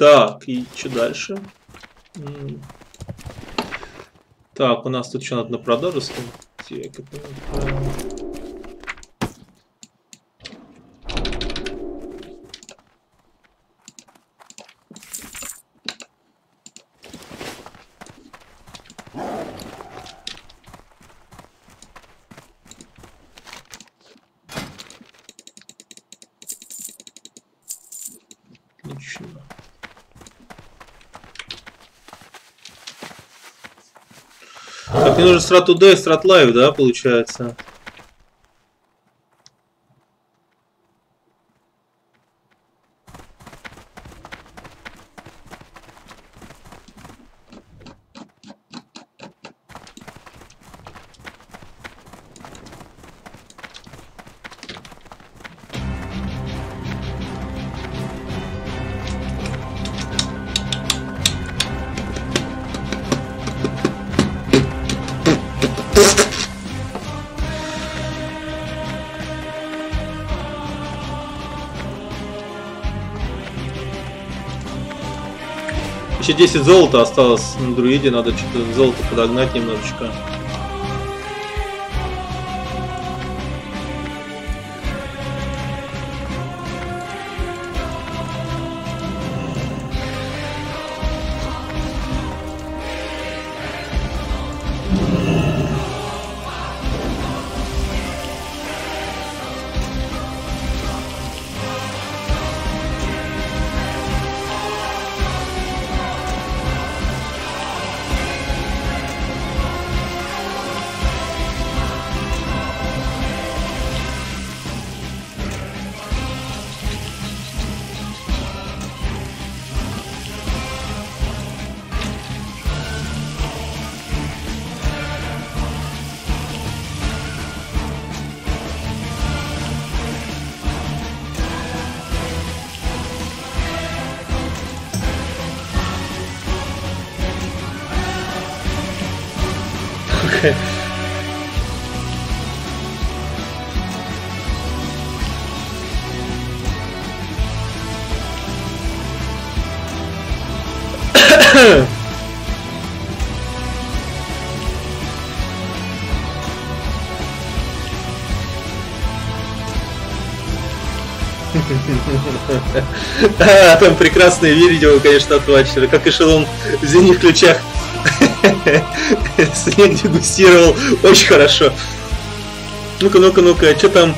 자, Так, и что дальше? Так, у нас тут что надо на продажу скинуть? Мне нужен Strat Today, Strat Live, да, получается? 10 золота осталось на друиде, надо что-то золото подогнать немножечко. Там прекрасное видео, конечно, от Ватчера, как эшелон в зимних ключах снег дегустировал. Очень хорошо. Ну-ка, ну-ка, ну-ка, а что там?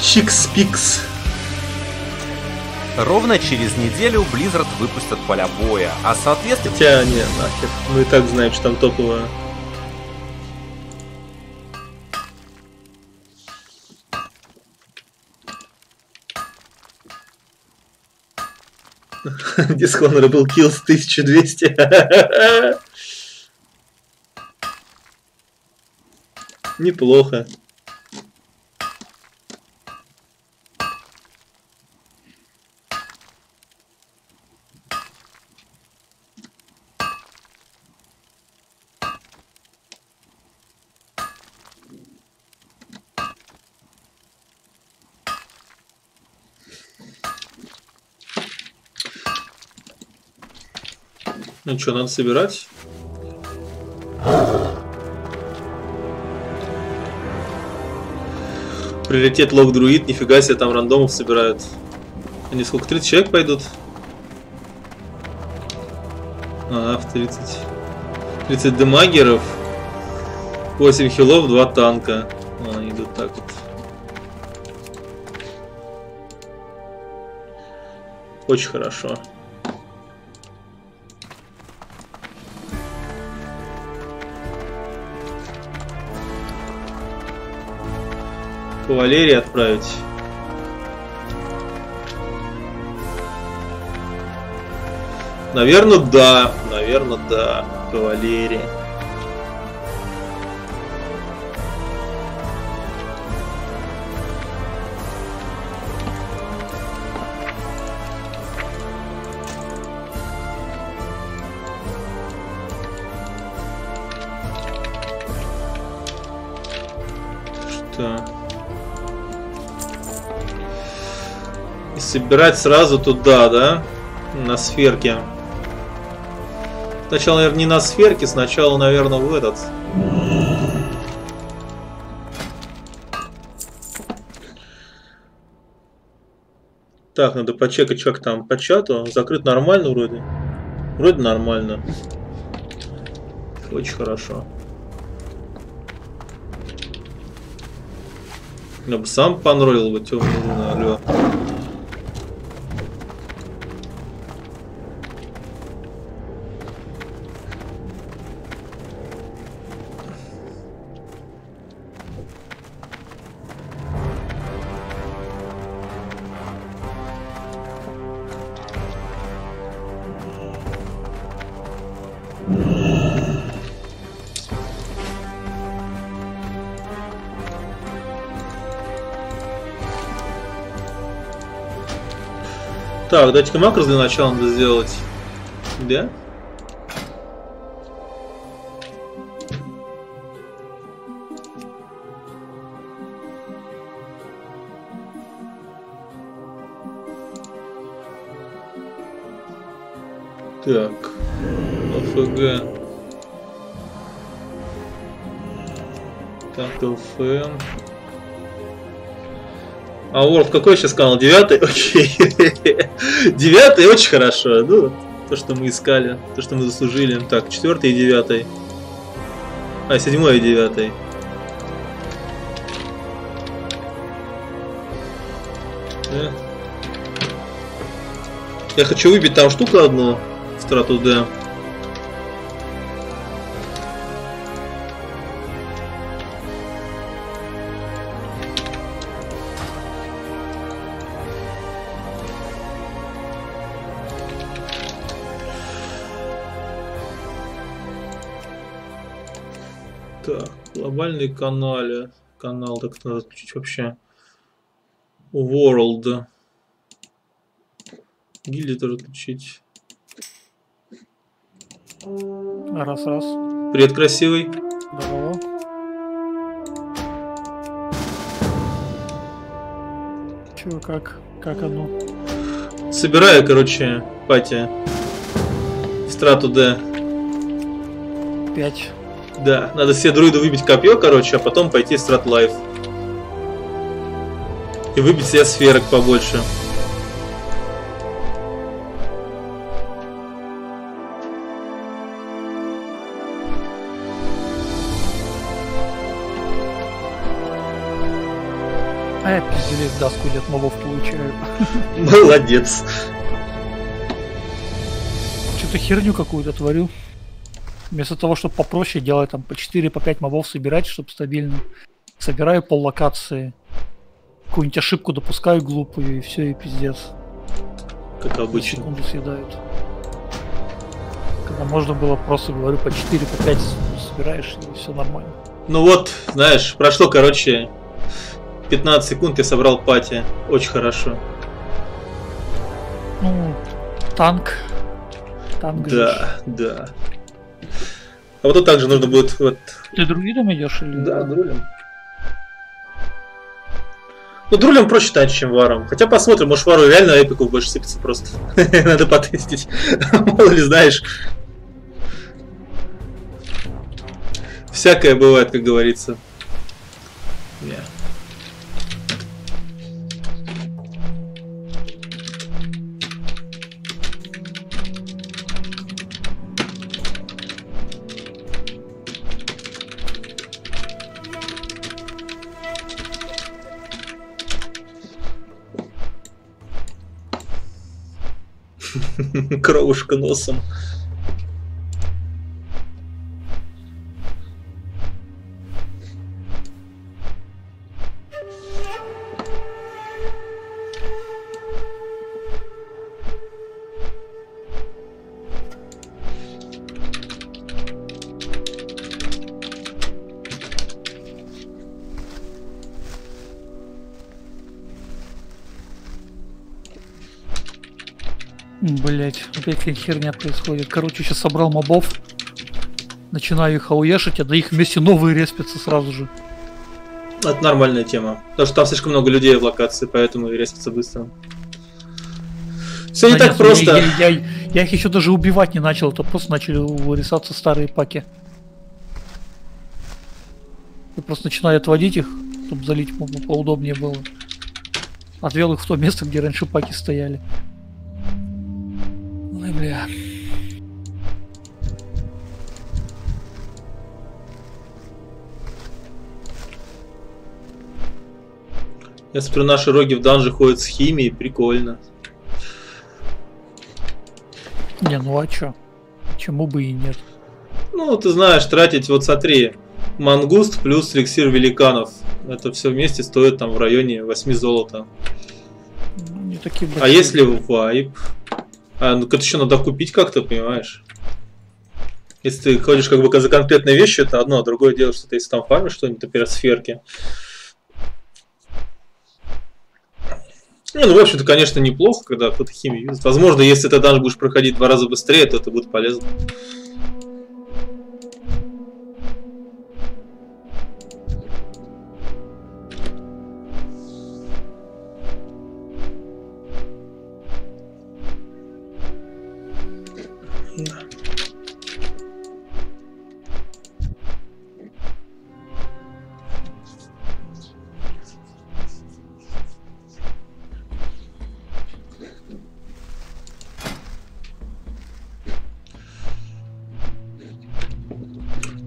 Чикс-пикс. Ровно через неделю Blizzard выпустят поля боя, а соответственно... Хотя, не, нахер, мы и так знаем, что там топовое. Dishonorable Kills 1200. Неплохо. Ну что, надо собирать? Прилетит лог друид, нифига себе там рандомов собирают. Они сколько, 30 человек пойдут? А, в 30. 30 демагеров. 8 хилов, 2 танка. А, они идут так вот. Очень хорошо. Кавалерии отправить. Наверное, да. Наверное, да. Кавалерия. И собирать сразу туда, да? На сферке. Сначала, наверное, не на сферке, сначала, наверное, в этот. Так, надо почекать, как там по чату. Закрыт нормально вроде. Вроде нормально. Очень хорошо. Я бы сам понроил бы руну, алло. Так, дайте-ка макрос для начала надо сделать. Да? Так, ОФГ. Так, ЛФМ. А World какой сейчас канал? Девятый? Окей. Девятый очень хорошо. Ну, то, что мы искали, то, что мы заслужили. Так, четвертый и девятый. А, седьмой и девятый. Я хочу выбить там штуку одну, страту. Так, глобальный канале. Канал, так надо отключить вообще. World. Гильдии тоже отключить. Раз, раз. Привет, красивый. Здорово. Чё, как? Как оно? Собираю, короче, пати. Страту Д. Пять. Да, надо все друиды выбить копье, короче, а потом пойти в страт лайф. И выбить себе сферок побольше. А я пизделец доску лет мобов получаю. Молодец. Что-то херню какую-то творю. Вместо того, чтобы попроще делать там по 4 по 5 мобов собирать, чтобы стабильно. Собираю пол локации. Какую-нибудь ошибку допускаю глупую и все, и пиздец. Как обычно. секунду съедают. Когда можно было просто, говорю, по 4 по 5 собираешь и все нормально. Ну вот, знаешь, прошло, короче, 15 секунд, я собрал пати. Очень хорошо. Ну, танк. Танк же. Да, да. А вот тут также нужно будет вот... Ты друидом идешь или? Да, друлем. Ну, друлем проще танчить, чем варом. Хотя посмотрим, может вару реально эпиков больше сыпется просто. Надо потестить. Мало ли знаешь. Всякое бывает, как говорится. Не. Кровушка носом. Какая херня происходит. Короче, сейчас собрал мобов. Начинаю их ауешить, а до их вместе новые респятся сразу же. Это нормальная тема. Потому что там слишком много людей в локации, поэтому и респится быстро. Все не Да так нет, просто. Я, я- я- я их еще даже убивать не начал, то просто начали вырисаться старые паки. Я просто начинаю отводить их, чтобы залить по- поудобнее было. Отвел их в то место, где раньше паки стояли. Ой, бля. Я смотрю, наши роги в данже ходят с химией, прикольно. Не, ну а чё? Чему бы и нет. Ну, ты знаешь, тратить, вот смотри, мангуст плюс эликсир великанов. Это все вместе стоит там в районе 8 золота. Ну, Не такие А большие. если вайп? А, ну это еще надо купить как-то, понимаешь? Если ты ходишь как бы за конкретной вещью, это одно, а другое дело, что ты если там фармишь что-нибудь, например, сферки. Не, ну, в общем-то, конечно, неплохо, когда кто-то химию юзает. Возможно, если ты даже будешь проходить два раза быстрее, то это будет полезно.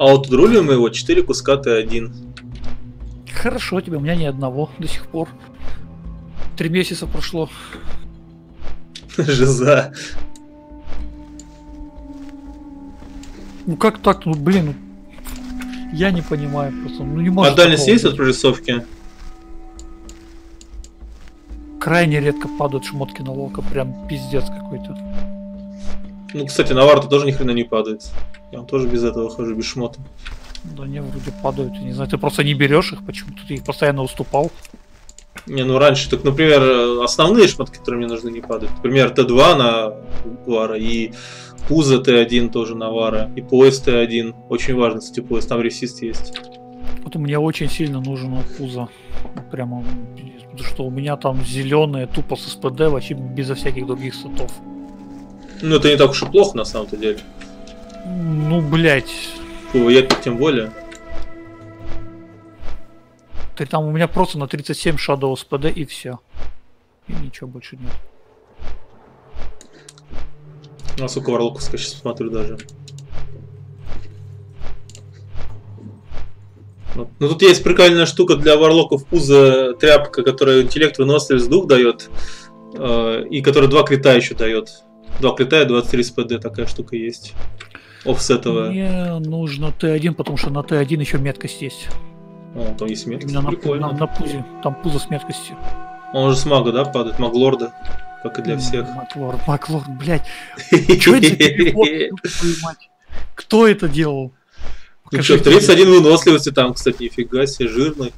А вот друли мы его 4 куска Т1. Хорошо тебе, у меня ни одного до сих пор. Три месяца прошло. Жиза. Ну как так? Ну блин, ну, я не понимаю просто. Ну не А может дальность такого есть от прорисовки? Крайне редко падают шмотки на лока, прям пиздец какой-то. Ну, кстати, на варту тоже ни хрена не падает. Я тоже без этого хожу, без шмота. Да не, вроде падают, я не знаю, ты просто не берешь их, почему-то ты их постоянно уступал. Не, ну раньше, так, например, основные шмотки, которые мне нужны, не падают. Например, Т2 на Вара и Пузо Т1 тоже на Вара, и пояс Т1. Очень важно, кстати, пояс, там ресист есть. Вот мне очень сильно нужен пузо. Прямо, потому что у меня там зеленые, тупо с СПД, вообще безо всяких других сетов. Ну, это не так уж и плохо, на самом-то деле. Ну, блять, Я тем более. ты там у меня просто на 37 Shadow СПД и все. И ничего больше нет. Нас у Варлокуска сейчас смотрю даже. Вот. Ну тут есть прикольная штука для варлоков пузо тряпка, которая интеллект выносливость дух дает. э, и которая два крита еще дает. Два крита и 23 СПД такая штука есть. Офсетовая. Мне нужно Т1, потому что на Т1 еще меткость есть. О, там есть метка. Именно на, Прикольно. на, на пузе. Там пузо с меткостью. Он же с мага, да, падает? Маглорда. Как и для всех. Маклорд, Маклорд, блядь. Чё это? Кто это делал? Ну что, Покажите 31 выносливости там, кстати, нифига себе, жирный.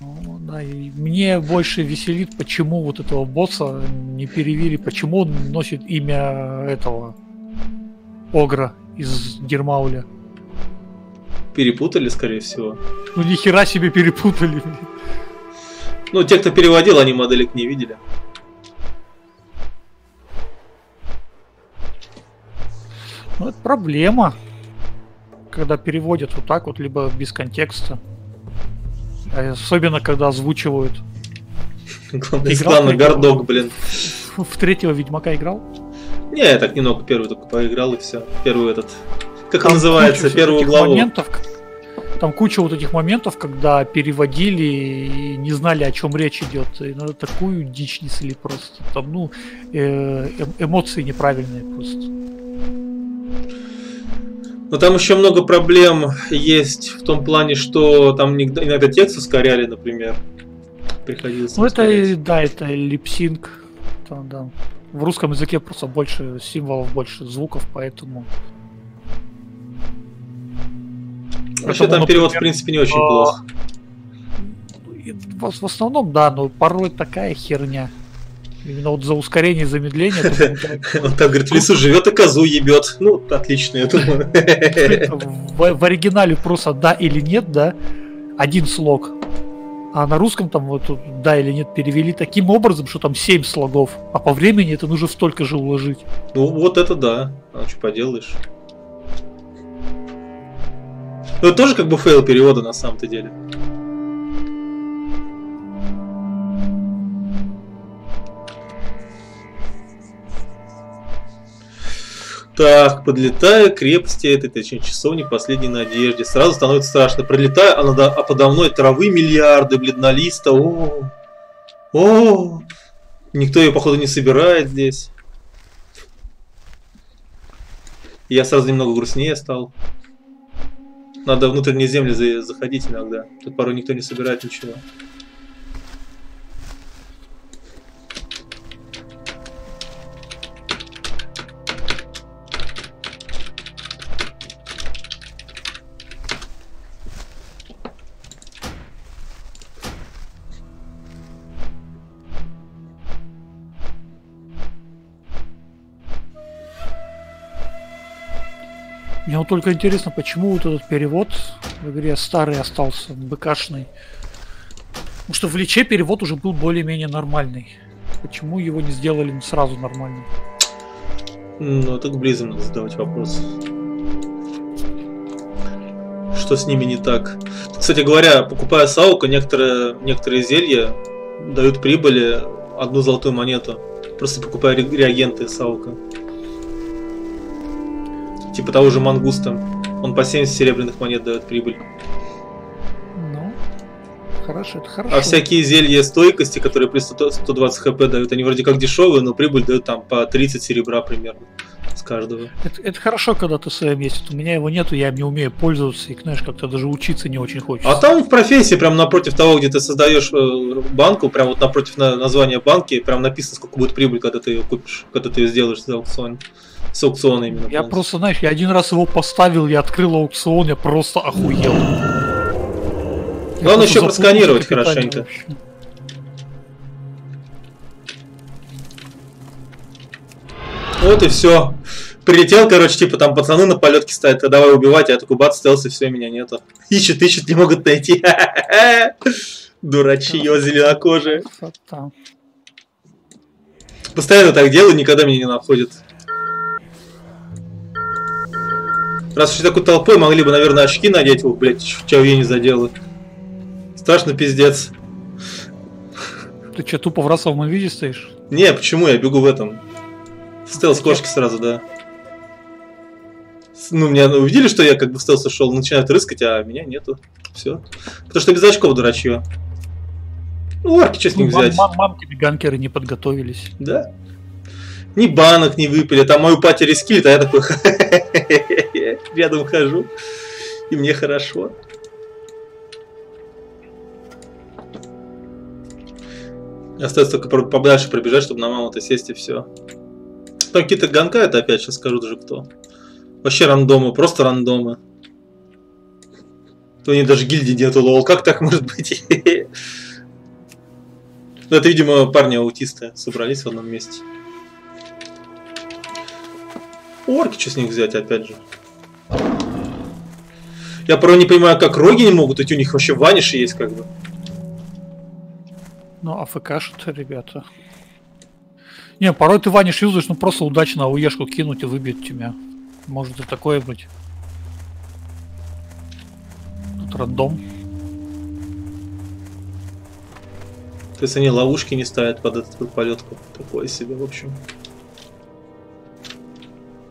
Ну, да, и мне больше веселит, почему вот этого босса не перевели, почему он носит имя этого Огра из Гермауля. Перепутали, скорее всего. Ну ни хера себе перепутали. Ну, те, кто переводил, они моделек не видели. Ну это проблема. Когда переводят вот так вот, либо без контекста. Особенно, когда озвучивают. Главное, Играл игру? гордок, блин. В третьего Ведьмака играл? Не, я так немного первый только поиграл и все. Первый этот. Как Там он называется? Первую главу. моментов, там куча вот этих моментов, когда переводили и не знали, о чем речь идет. И ну, такую дичь несли просто. Там, ну, э, эм- эмоции неправильные просто. Но там еще много проблем есть в том плане, что там иногда текст ускоряли, например. Приходилось. Ну, это, ускорять. да, это липсинг. Там, да. В русском языке просто больше символов, больше звуков, поэтому... Вообще Поэтому, там перевод, в принципе, не очень а, плох. В основном, да, но порой такая херня. Именно вот за ускорение и замедление. Он там, говорит, в лесу живет и козу ебет. Ну, отлично, я думаю. в, оригинале просто да или нет, да, один слог. А на русском там вот да или нет перевели таким образом, что там 7 слогов. А по времени это нужно столько же уложить. Ну, вот это да. А что поделаешь? Ну, это тоже как бы fail перевода на самом-то деле. Так, подлетая к крепости этой, точнее, часовни последней надежде. Сразу становится страшно. Пролетая, а, надо, а подо мной травы миллиарды, бледнолиста. О, о, никто ее, походу, не собирает здесь. Я сразу немного грустнее стал. Надо внутренние земли за- заходить иногда. Тут порой никто не собирает ничего. Мне вот только интересно, почему вот этот перевод в игре старый остался, БКшный. Потому что в Личе перевод уже был более-менее нормальный. Почему его не сделали сразу нормальным? Ну, это к надо задавать вопрос. Что с ними не так? Кстати говоря, покупая Саука, некоторые, некоторые зелья дают прибыли одну золотую монету. Просто покупая ре- реагенты Саука. Типа того же Мангуста. Он по 70 серебряных монет дает прибыль. Ну, хорошо, это хорошо. А всякие зелья стойкости, которые 100 120 хп дают, они вроде как дешевые, но прибыль дают там по 30 серебра примерно с каждого. Это, это хорошо, когда ты в своем есть. Вот У меня его нету, я им не умею пользоваться, и, знаешь, как-то даже учиться не очень хочется. А там в профессии, прям напротив того, где ты создаешь э, банку, прям вот напротив на- названия банки, прям написано, сколько будет прибыль, когда ты ее купишь, когда ты ее сделаешь с аукциона. С аукциона именно. Я просто, знаешь, я один раз его поставил, я открыл аукцион, я просто охуел. Главное еще просканировать хорошенько. вообще. Вот и все. Прилетел, короче, типа там пацаны на полетке стоят, а давай убивать, а я такой бац, стелс, и все, меня нету. Ищут, ищут, не могут найти. Дурачье зеленокожие. Постоянно так делаю, никогда меня не находят. Раз уж такой толпой, могли бы, наверное, очки надеть, ух, блядь, чего я не заделаю. Страшно пиздец. Ты что, тупо в расовом виде стоишь? Не, почему я бегу в этом? В стелс кошки сразу, да. Ну, меня увидели, что я как бы в стелс ушел, начинают рыскать, а меня нету. Все. Потому что без очков дурачье. Ну, орки, что с них Ну, взять? мам- мамки ганкеры не подготовились. Да. Ни банок не выпили, там мою пати рискилит, а я такой рядом хожу. И мне хорошо. Остается только подальше пробежать, чтобы на маму-то сесть и все. Там какие-то ганка, это опять сейчас скажу даже кто. Вообще рандомы, просто рандомы. То они даже гильдии нету, лол, как так может быть? Ну, это, видимо, парни-аутисты собрались в одном месте. Орки, что с них взять, опять же. Я порой не понимаю, как роги не могут, ведь у них вообще ваниши есть, как бы. Ну, АФК что-то, ребята. Не, порой ты ваниш юзаешь, ну просто удачно ауешку кинуть и выбить тебя. Может и такое быть. Тут рандом. То есть они ловушки не ставят под эту под полетку. Такое себе, в общем.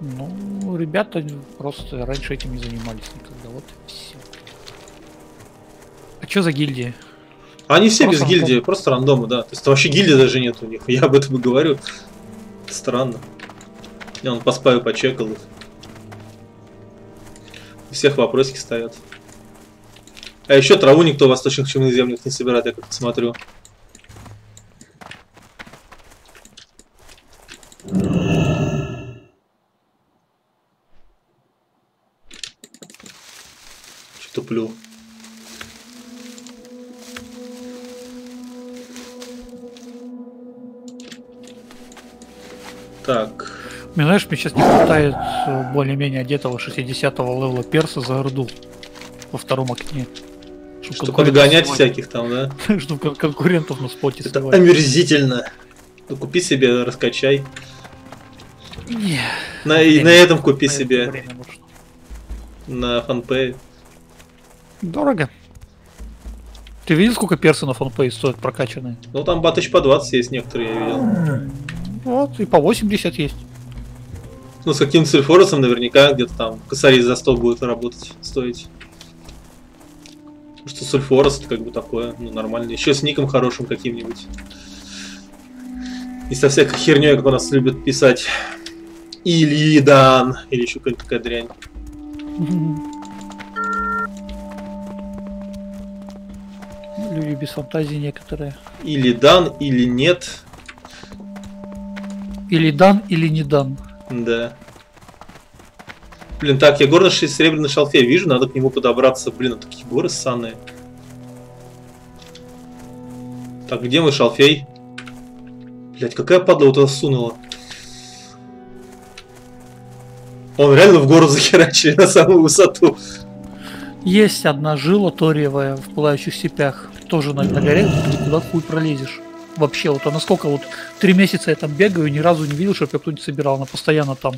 Ну, ребята просто раньше этим не занимались никогда. Вот и все. А что за гильдии? Они все без Просто гильдии, рандом. просто рандомы, да. То есть вообще гильдии даже нет у них. Я об этом и говорю. Странно. Я он по спаю почекал их. У всех вопросики стоят. А еще траву никто в восточных чумных землях не собирает, я как смотрю. Туплю? Так. Мне, знаешь, мне сейчас не хватает э, более-менее одетого 60-го левела перса за орду во втором окне. Чтоб Чтобы конкурентов подгонять всяких там, да? Чтоб кон- конкурентов на споте Это сливать. омерзительно. Ну, купи себе, раскачай. Не, На, и на этом купи на себе на фанпэй. Дорого. Ты видел, сколько персы на фонпей стоят прокачанные? Ну там батыч по 20 есть некоторые, я видел. Вот, и по 80 есть. Ну, с каким-то сульфоросом наверняка где-то там косарей за 100 будет работать, стоить. Потому Что сульфорос это как бы такое, ну, нормально. Еще с ником хорошим каким-нибудь. И со всякой херней, как у нас любят писать. Илидан. Или еще какая-то такая дрянь. Люди без фантазии некоторые. Или дан, или нет. Или дан, или не дан. Да. Блин, так, я горно серебряный шалфей вижу, надо к нему подобраться. Блин, а такие горы ссаные. Так, где мой шалфей? Блять, какая падла вот сунула? Он реально в гору захерачили на самую высоту. Есть одна жила ториевая в пылающих степях. Тоже на, на горе, куда хуй пролезешь. Вообще, вот а насколько вот три месяца я там бегаю, ни разу не видел, чтобы я кто-нибудь собирал. Она постоянно там.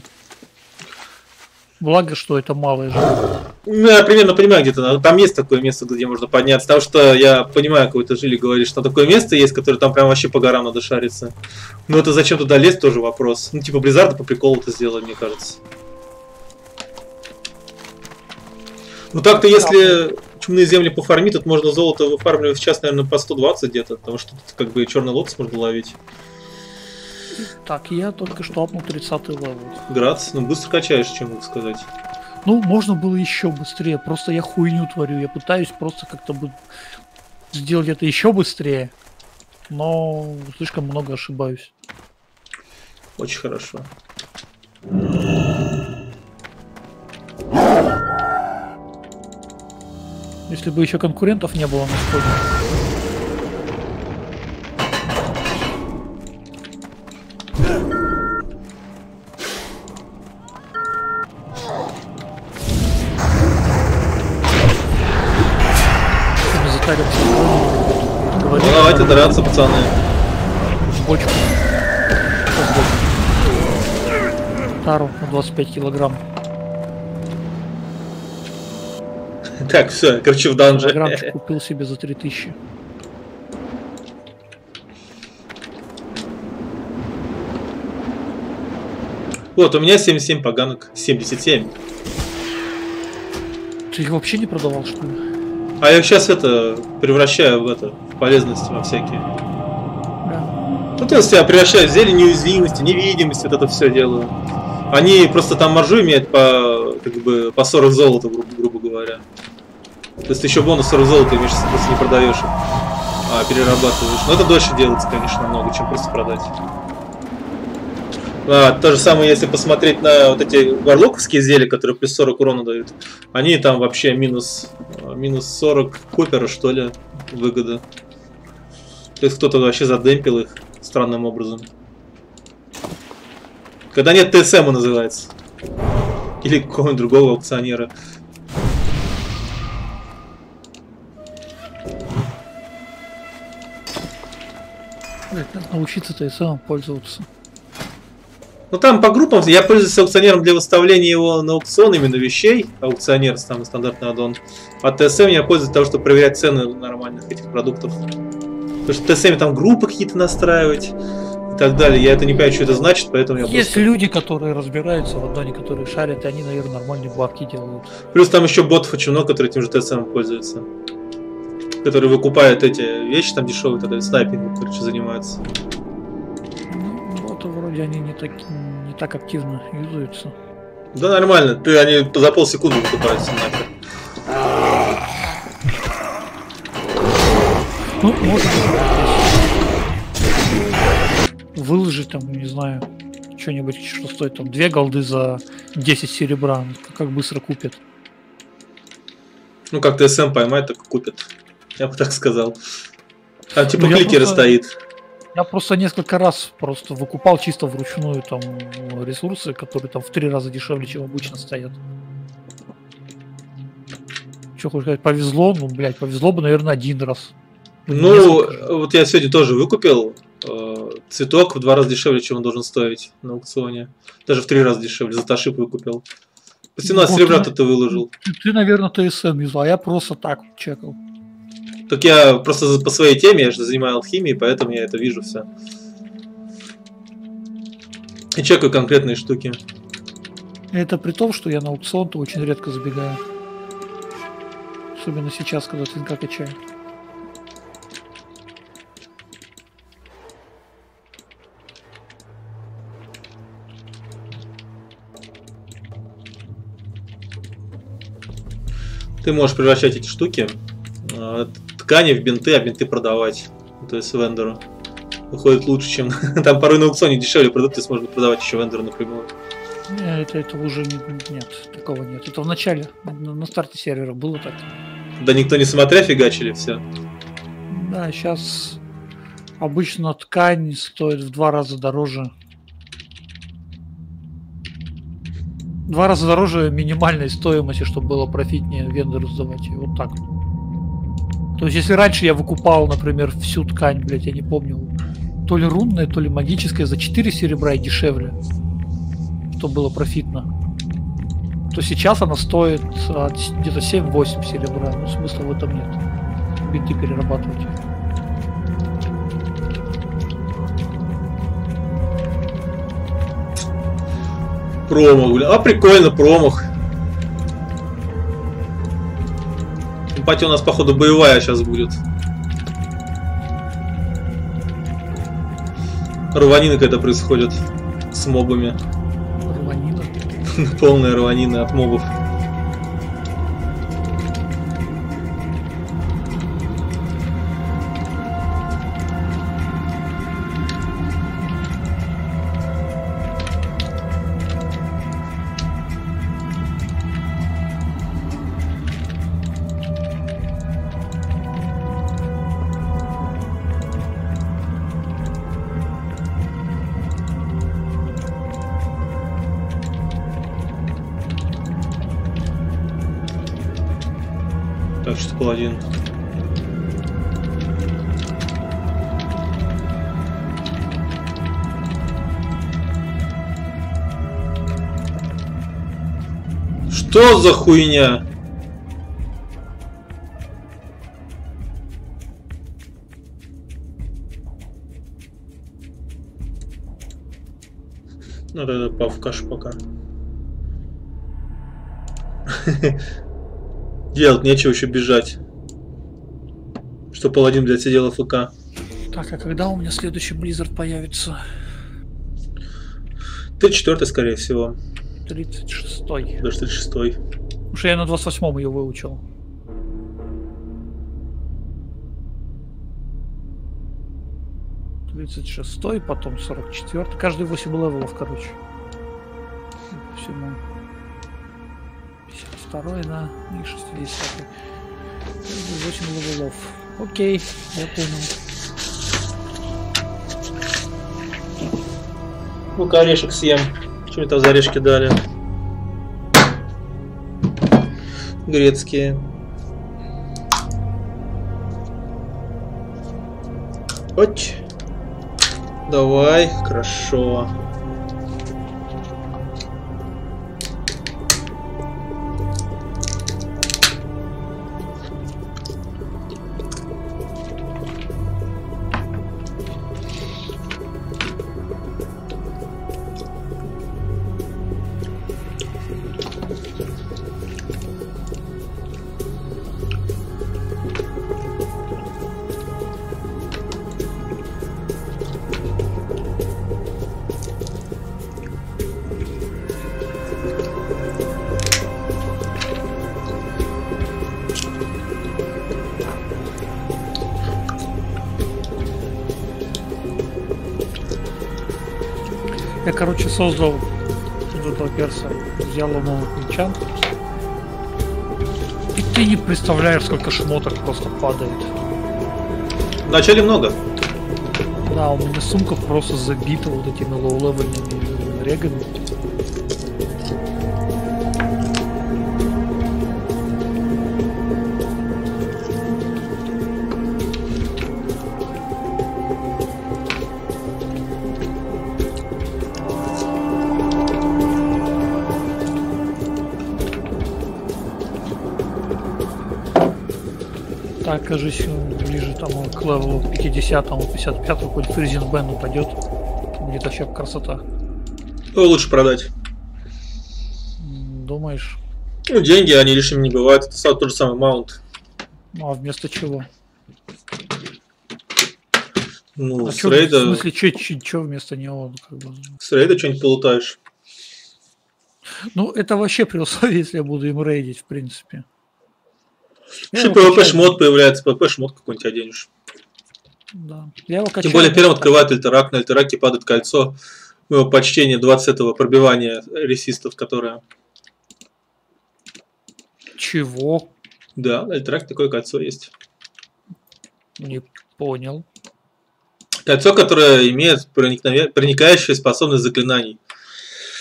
Благо, что это малая жила. Ну, я примерно понимаю, где-то там есть такое место, где можно подняться. Потому что я понимаю, какой ты жили говоришь, что такое место есть, которое там прям вообще по горам надо шариться. Но это зачем туда лезть, тоже вопрос. Ну, типа, Blizzard по приколу это сделали, мне кажется. Ну так-то, если чумные земли пофармить, тут можно золото выфармливать сейчас, наверное, по 120 где-то, потому что тут как бы черный лотос можно ловить. Так, я только что апнул 30 левел. Грац, ну быстро качаешь, чем могу сказать. Ну, можно было еще быстрее. Просто я хуйню творю. Я пытаюсь просто как-то бы сделать это еще быстрее. Но слишком много ошибаюсь. Очень хорошо. Если бы еще конкурентов не было на кровью, Ну давайте драться, пацаны. бочку. Тару на 25 килограмм. Так, все, короче, в данже. Килограммчик купил себе за 3000. Вот, у меня 77 поганок. 77. Ты их вообще не продавал, что ли? А я сейчас это превращаю в это, в полезности во всякие. Да. Ну, то есть я превращаю в зелень неуязвимости, невидимость, вот это все делаю. Они просто там маржу имеют по, как бы, по 40 золота, грубо, грубо говоря. То есть ты еще бонус 40 золота имеешь, если не продаешь а перерабатываешь. Но это дольше делается, конечно, намного, чем просто продать. А, то же самое, если посмотреть на вот эти варлоковские зелья, которые плюс 40 урона дают. Они там вообще минус, минус 40 копера, что ли, выгода. То есть кто-то вообще задемпил их странным образом. Когда нет ТСМ называется. Или какого-нибудь другого аукционера. Научиться-то и самым пользоваться. Ну там по группам, я пользуюсь аукционером для выставления его на аукцион именно вещей. Аукционер, самый стандартный аддон. А ТСМ я пользуюсь для того, чтобы проверять цены нормальных этих продуктов. Потому что в ТСМ там группы какие-то настраивать и так далее. Я это не понимаю, что это значит, поэтому я Есть просто... люди, которые разбираются в аддоне, которые шарят, и они, наверное, нормальные бабки делают. Плюс там еще ботов очень много, которые тем же ТСМ пользуются. Которые выкупают эти вещи там дешевые, тогда снайпингом, короче, занимаются. Ну, вот вроде они не так, не так активно юзаются. Да нормально, ты они за полсекунды выкупаются нахер. Ну, можно выложить там, не знаю, что-нибудь, что стоит там 2 голды за 10 серебра, как быстро купят. Ну как ТСМ поймает, так и купят. Я бы так сказал. Там типа Ну, я кликеры просто- стоит. Я просто несколько раз просто выкупал чисто вручную там ресурсы, которые там в три раза дешевле, чем обычно стоят. Что хочешь сказать, повезло? Ну, блядь, повезло бы, наверное, один раз. Ну, Несколько. вот я сегодня тоже выкупил э, цветок в два раза дешевле, чем он должен стоить на аукционе. Даже в три раза дешевле, за ташип выкупил. По 17 Вот, серебра ну, ты выложил. Ты, ты, наверное, ТСМ юзал, а я просто так чекал. Так я просто по своей теме, я же занимаю алхимией, поэтому я это вижу все. И чекаю конкретные штуки. Это при том, что я на аукцион-то очень редко забегаю. Особенно сейчас, когда твинка качаю. Ты можешь превращать эти штуки, э, ткани в бинты, а бинты продавать. То есть вендору. Выходит лучше, чем... Там порой на аукционе дешевле продукты можно продавать еще вендору напрямую. Не, это, это уже не- нет, такого нет. Это в начале, на, на старте сервера было так. Да никто не смотря фигачили все. Да, сейчас обычно ткань стоит в два раза дороже. Два раза дороже минимальной стоимости, чтобы было профитнее вендору сдавать. И Вот так. То есть, если раньше я выкупал, например, всю ткань, блядь, я не помню, то ли рунная, то ли магическая, за 4 серебра и дешевле, что было профитно, то сейчас она стоит а, где-то 7-8 серебра. Ну, смысла в этом нет. Бинты перерабатывать. Промах, бля. А прикольно, промах. Эмпатия у нас, походу, боевая сейчас будет. Рванина какая-то происходит с мобами. Рванина. Полная рванина от мобов. Паладин. Что за хуйня? Ну тогда пав кашу пока. Делать нечего еще бежать. Что паладин, блядь, сидел AFK. Так, а когда у меня следующий Blizzard появится? Ты четвертый, скорее всего. 36-й. Даже 36 Потому что я на 28-м ее выучил. Тридцать шестой, потом сорок четвертый. Каждый 8 левелов, короче. Всему. 52 да, и 60 Каждый 8 левелов. Окей, я понял. Ну-ка, орешек съем. Что там за орешки дали? Грецкие. Оч. Давай, хорошо. Создал этого перса, взял у новых мечан. И ты не представляешь, сколько шмоток просто падает. Вначале много. Да, у меня сумка просто забита вот этими лоу-левельными регами. Кажись, ближе там к левелу 50-му, 55-му, хоть фризинг бен упадет. Будет вообще красота. Ну, лучше продать. Думаешь? Ну, деньги, они лишними не бывают. Это тот же самый маунт. Ну а вместо чего? Ну, а с чё, рейда, В смысле, что вместо него? Как бы? с рейда что-нибудь полутаешь. Ну, это вообще при условии, если я буду им рейдить, в принципе. Еще его качаю, PvP-шмот появляется, PvP-шмот какой-нибудь оденешь. Да. Я его Тем качаю, более первым открывает альтерак, на альтераке падает кольцо. Ну, почтение 20 пробивания ресистов, которое... Чего? Да, на альтераке такое кольцо есть. Не понял. Кольцо, которое имеет проникнове- проникающую способность заклинаний.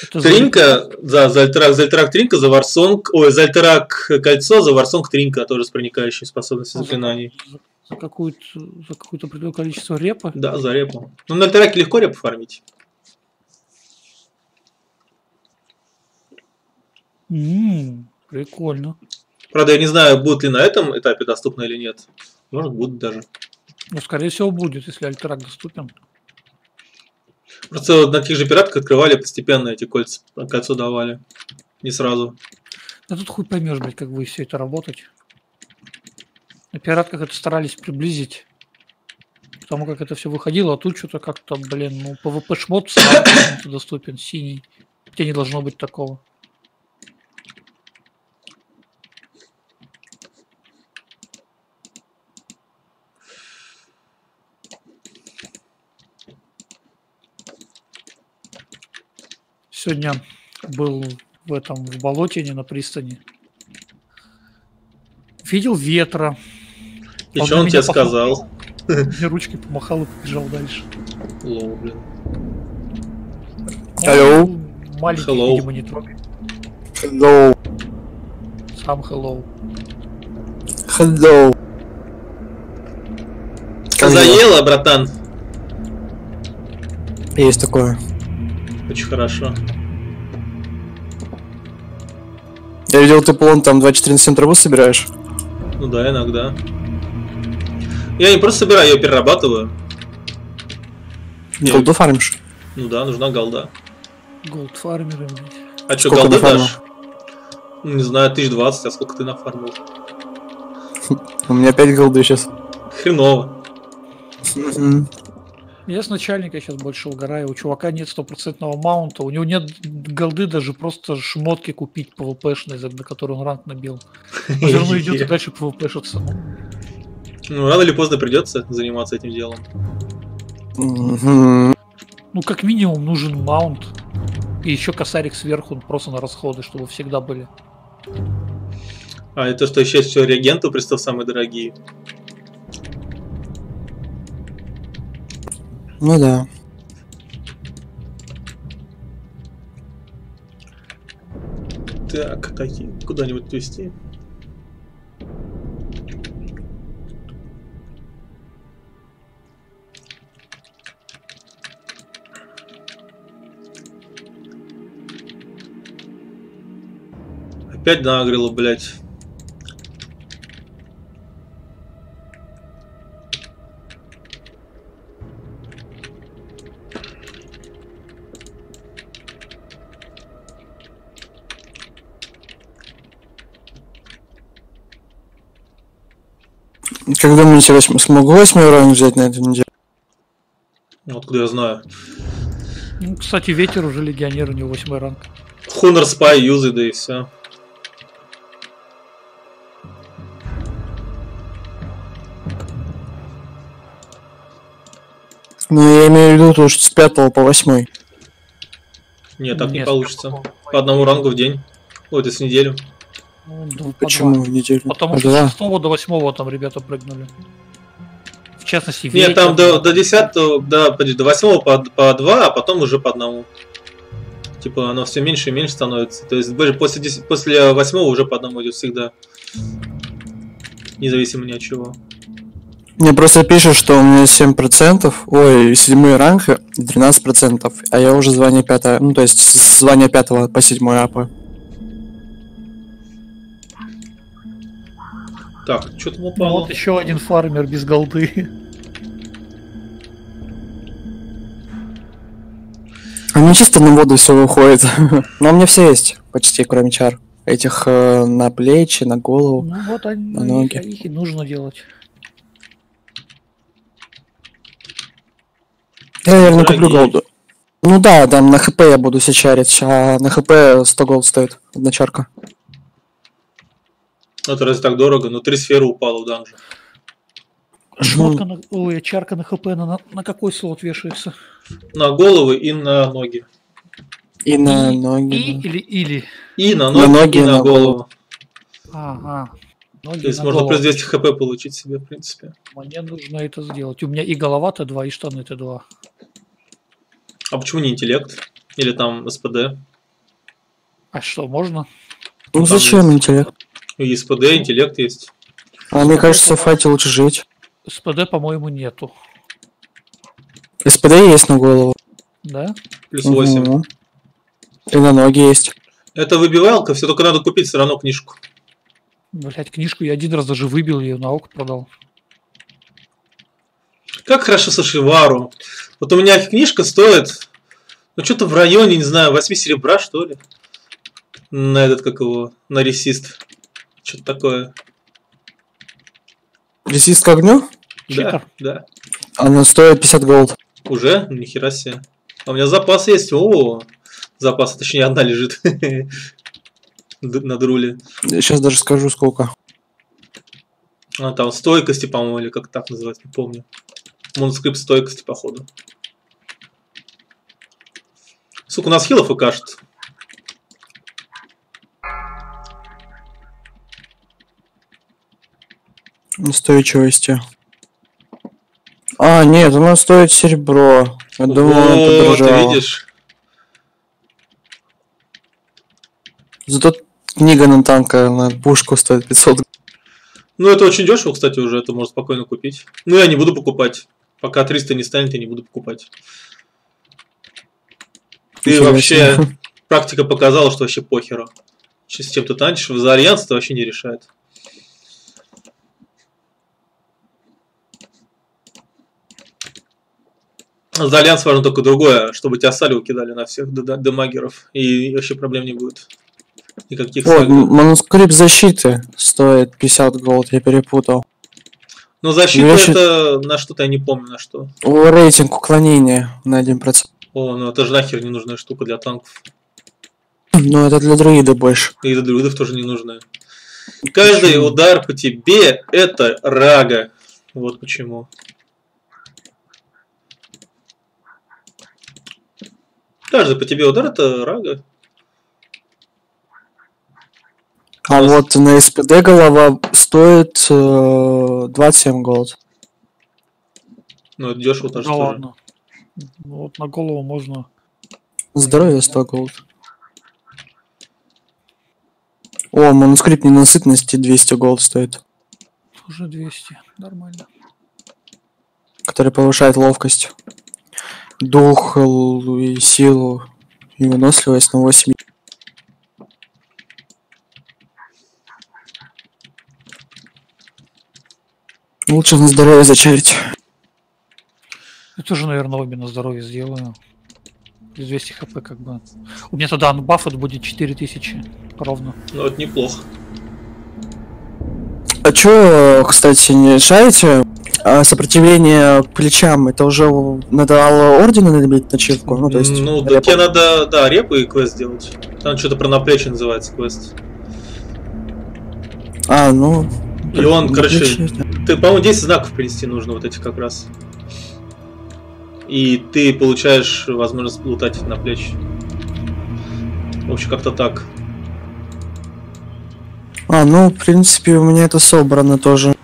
Это Тринка, за, за альтерак, за альтерак Тринка, за Варсонг, ой, за альтерак Кольцо, за Варсонг Тринка, тоже с проникающей способностью Ну, за- заклинаний. За какую-то за какое-то определенное количество репа. Да, за репу. Ну, на альтераке легко репу фармить. М, прикольно. Правда, я не знаю, будет ли на этом этапе доступно или нет. Может, будет даже. Ну, скорее всего, будет, если альтерак доступен. Просто на тех же пиратках открывали постепенно эти кольца, кольцо давали. Не сразу. Да тут хуй поймешь, блядь, как будет все это работать. На пиратках это старались приблизить. Потому как это все выходило, а тут что-то как-то, блин, ну, PvP шмот сразу почему-то доступен, синий. Где не должно быть такого. Сегодня был в этом, в болотине на пристани. Видел ветра. И что он тебе сказал? Мне ручкой помахал и побежал дальше. Лоу, блин. Hello. Ну, Маленький, Hello. видимо, не трогай. Hello. Сам hello. Hello. Заело, братан? Есть такое. Очень хорошо. Я видел, ты плон там 24 на 7 траву собираешь. Ну да, иногда. Я не просто собираю, я перерабатываю. Голду фармишь? Ну да, нужна голда. Голд фармеры, блядь. А что, Сколько голды дашь? Ну, Не знаю, 1020, а сколько ты нафармил? У меня 5 голды сейчас. Хреново. Я с начальника сейчас больше угораю. У чувака нет стопроцентного маунта. У него нет голды даже просто шмотки купить PvP-шной, за- на которую он ранг набил. Он все равно идет и дальше PvP-шится. Ну, рано или поздно придется заниматься этим делом. Ну, как минимум, нужен маунт. И еще косарик сверху просто на расходы, чтобы всегда были. А это что еще все реагенты, представь, самые дорогие. Ну да. Так, какие? Куда-нибудь отвезти? Опять нагрело, блядь. Как думаете, восьм... смогу восьмой ранг взять на этой неделе? Ну, Откуда я знаю? Ну, кстати, ветер уже легионер, у него восьмой ранг. Honor Spy юзай, да и все. Ну, я имею в виду то, что с пятого по восьмой. Нет, так не Нет, получится. такого. По одному рангу в день. Ой, это с неделю. Ну, по Почему два. в неделю? Потому А что два? с 6 до 8 там ребята прыгнули. частности, Нет, там до, до 10, да, до 8 по, по 2, а потом уже по одному. Типа оно все меньше и меньше становится. То есть после, 10 после 8 уже по одному идет всегда. Независимо ни от чего. Мне просто пишет, что у меня 7%, ой, седьмой ранг и 12%, а я уже звание пятое, ну то есть звания пятого по седьмой апа. Так, что там Ну, упало? вот еще один фармер без голды. А мне чисто на воду все выходит. Но у меня все есть, почти, кроме чар. Этих э, на плечи, на голову. Ну вот они, На их, ноги. их и нужно делать. Я, наверное, куплю голду. Ну да, там на хп я буду чарить, а на хп 100 голд стоит одна чарка. Ну, Это разве так дорого? Ну, три сферы упало в данже. Шмотка на... Ой, чарка на хп на, на, какой слот вешается? На головы и на ноги. И на И- ноги. И да. или или. И на На ноги, ноги и на на голову. Ага. Ноги То есть можно голову. плюс 200 хп получить себе, в принципе. Мне нужно это сделать. У меня и голова Т2, и штаны Т2. А почему не интеллект? Или там СПД? А что, можно? Ну там зачем есть. интеллект? И СПД, интеллект есть. А мне кажется, в файте лучше жить. СПД, по-моему, нету. СПД есть на голову. Да? Плюс 8. Мгм. И на ноги есть. Это выбивалка, все только надо купить все равно книжку. Блять, книжку я один раз даже выбил, ее на ок продал. Как хорошо Сашивару. Вот у меня книжка стоит, ну что-то в районе, не знаю, 8 серебра, что ли. На этот, как его, на ресист. Что-то такое. Резист к огню? Да, да. Она стоит 50 голд. Уже? Ну, Нихера себе. А у меня запас есть. О, запас, точнее, одна лежит. На друле. Сейчас даже скажу сколько. А, там стойкости, по-моему, или как так называется, не помню. Манускрипт стойкости, походу. Сука, у нас хилов и кажется. Устойчивости. А, нет, она стоит серебро. Я думал, она вот, ты видишь. Зато книга на танка на пушку стоит 500 Ну, это очень дешево, кстати, уже это можно спокойно купить. Ну, я не буду покупать. Пока 300 не станет, я не буду покупать. Ты Нифига вообще... себе. Практика показала, что вообще похеру. С чем ты танчишь, за альянс это вообще не решает. За альянс важно только другое, чтобы тебя салю кидали на всех демагеров, и вообще проблем не будет. Никаких м- манускрипт защиты стоит 50 голд, я перепутал. Но защита ну, я это на что-то я не помню на что. О, рейтинг уклонения на 1%. О, ну это же нахер не нужная штука для танков. Но это для друида больше. И для друидов тоже не нужная. Каждый Почему? удар по тебе это рага. Вот почему. Каждый по тебе удар это рага. А Класс. вот на СПД голова стоит э, 27 голд. Ну, это дешево тоже. Тоже. ладно. Ну, Вот на голову можно. Здоровье 100 голд. О, манускрипт ненасытности 200 голд стоит, Уже 200. Нормально. который повышает ловкость, дух и силу и выносливость на 8. Лучше на здоровье зачарить. Я тоже, наверное, обе на здоровье сделаю. Плюс 200 хп как бы. У меня тогда анбаф это будет 4000 ровно. Ну, это неплохо. А чё, кстати, не решаете? А сопротивление плечам, это уже надо Ордена набить начивку? Ну, то есть... ну, да, тебе надо, да, репы и квест делать. Там что-то про наплечье называется квест. А, ну... И он, короче, плечи, Ты, по-моему, 10 знаков принести нужно вот этих как раз. И ты получаешь возможность лутать на плечи. В общем, как-то так. А, ну, в принципе, у меня это собрано тоже.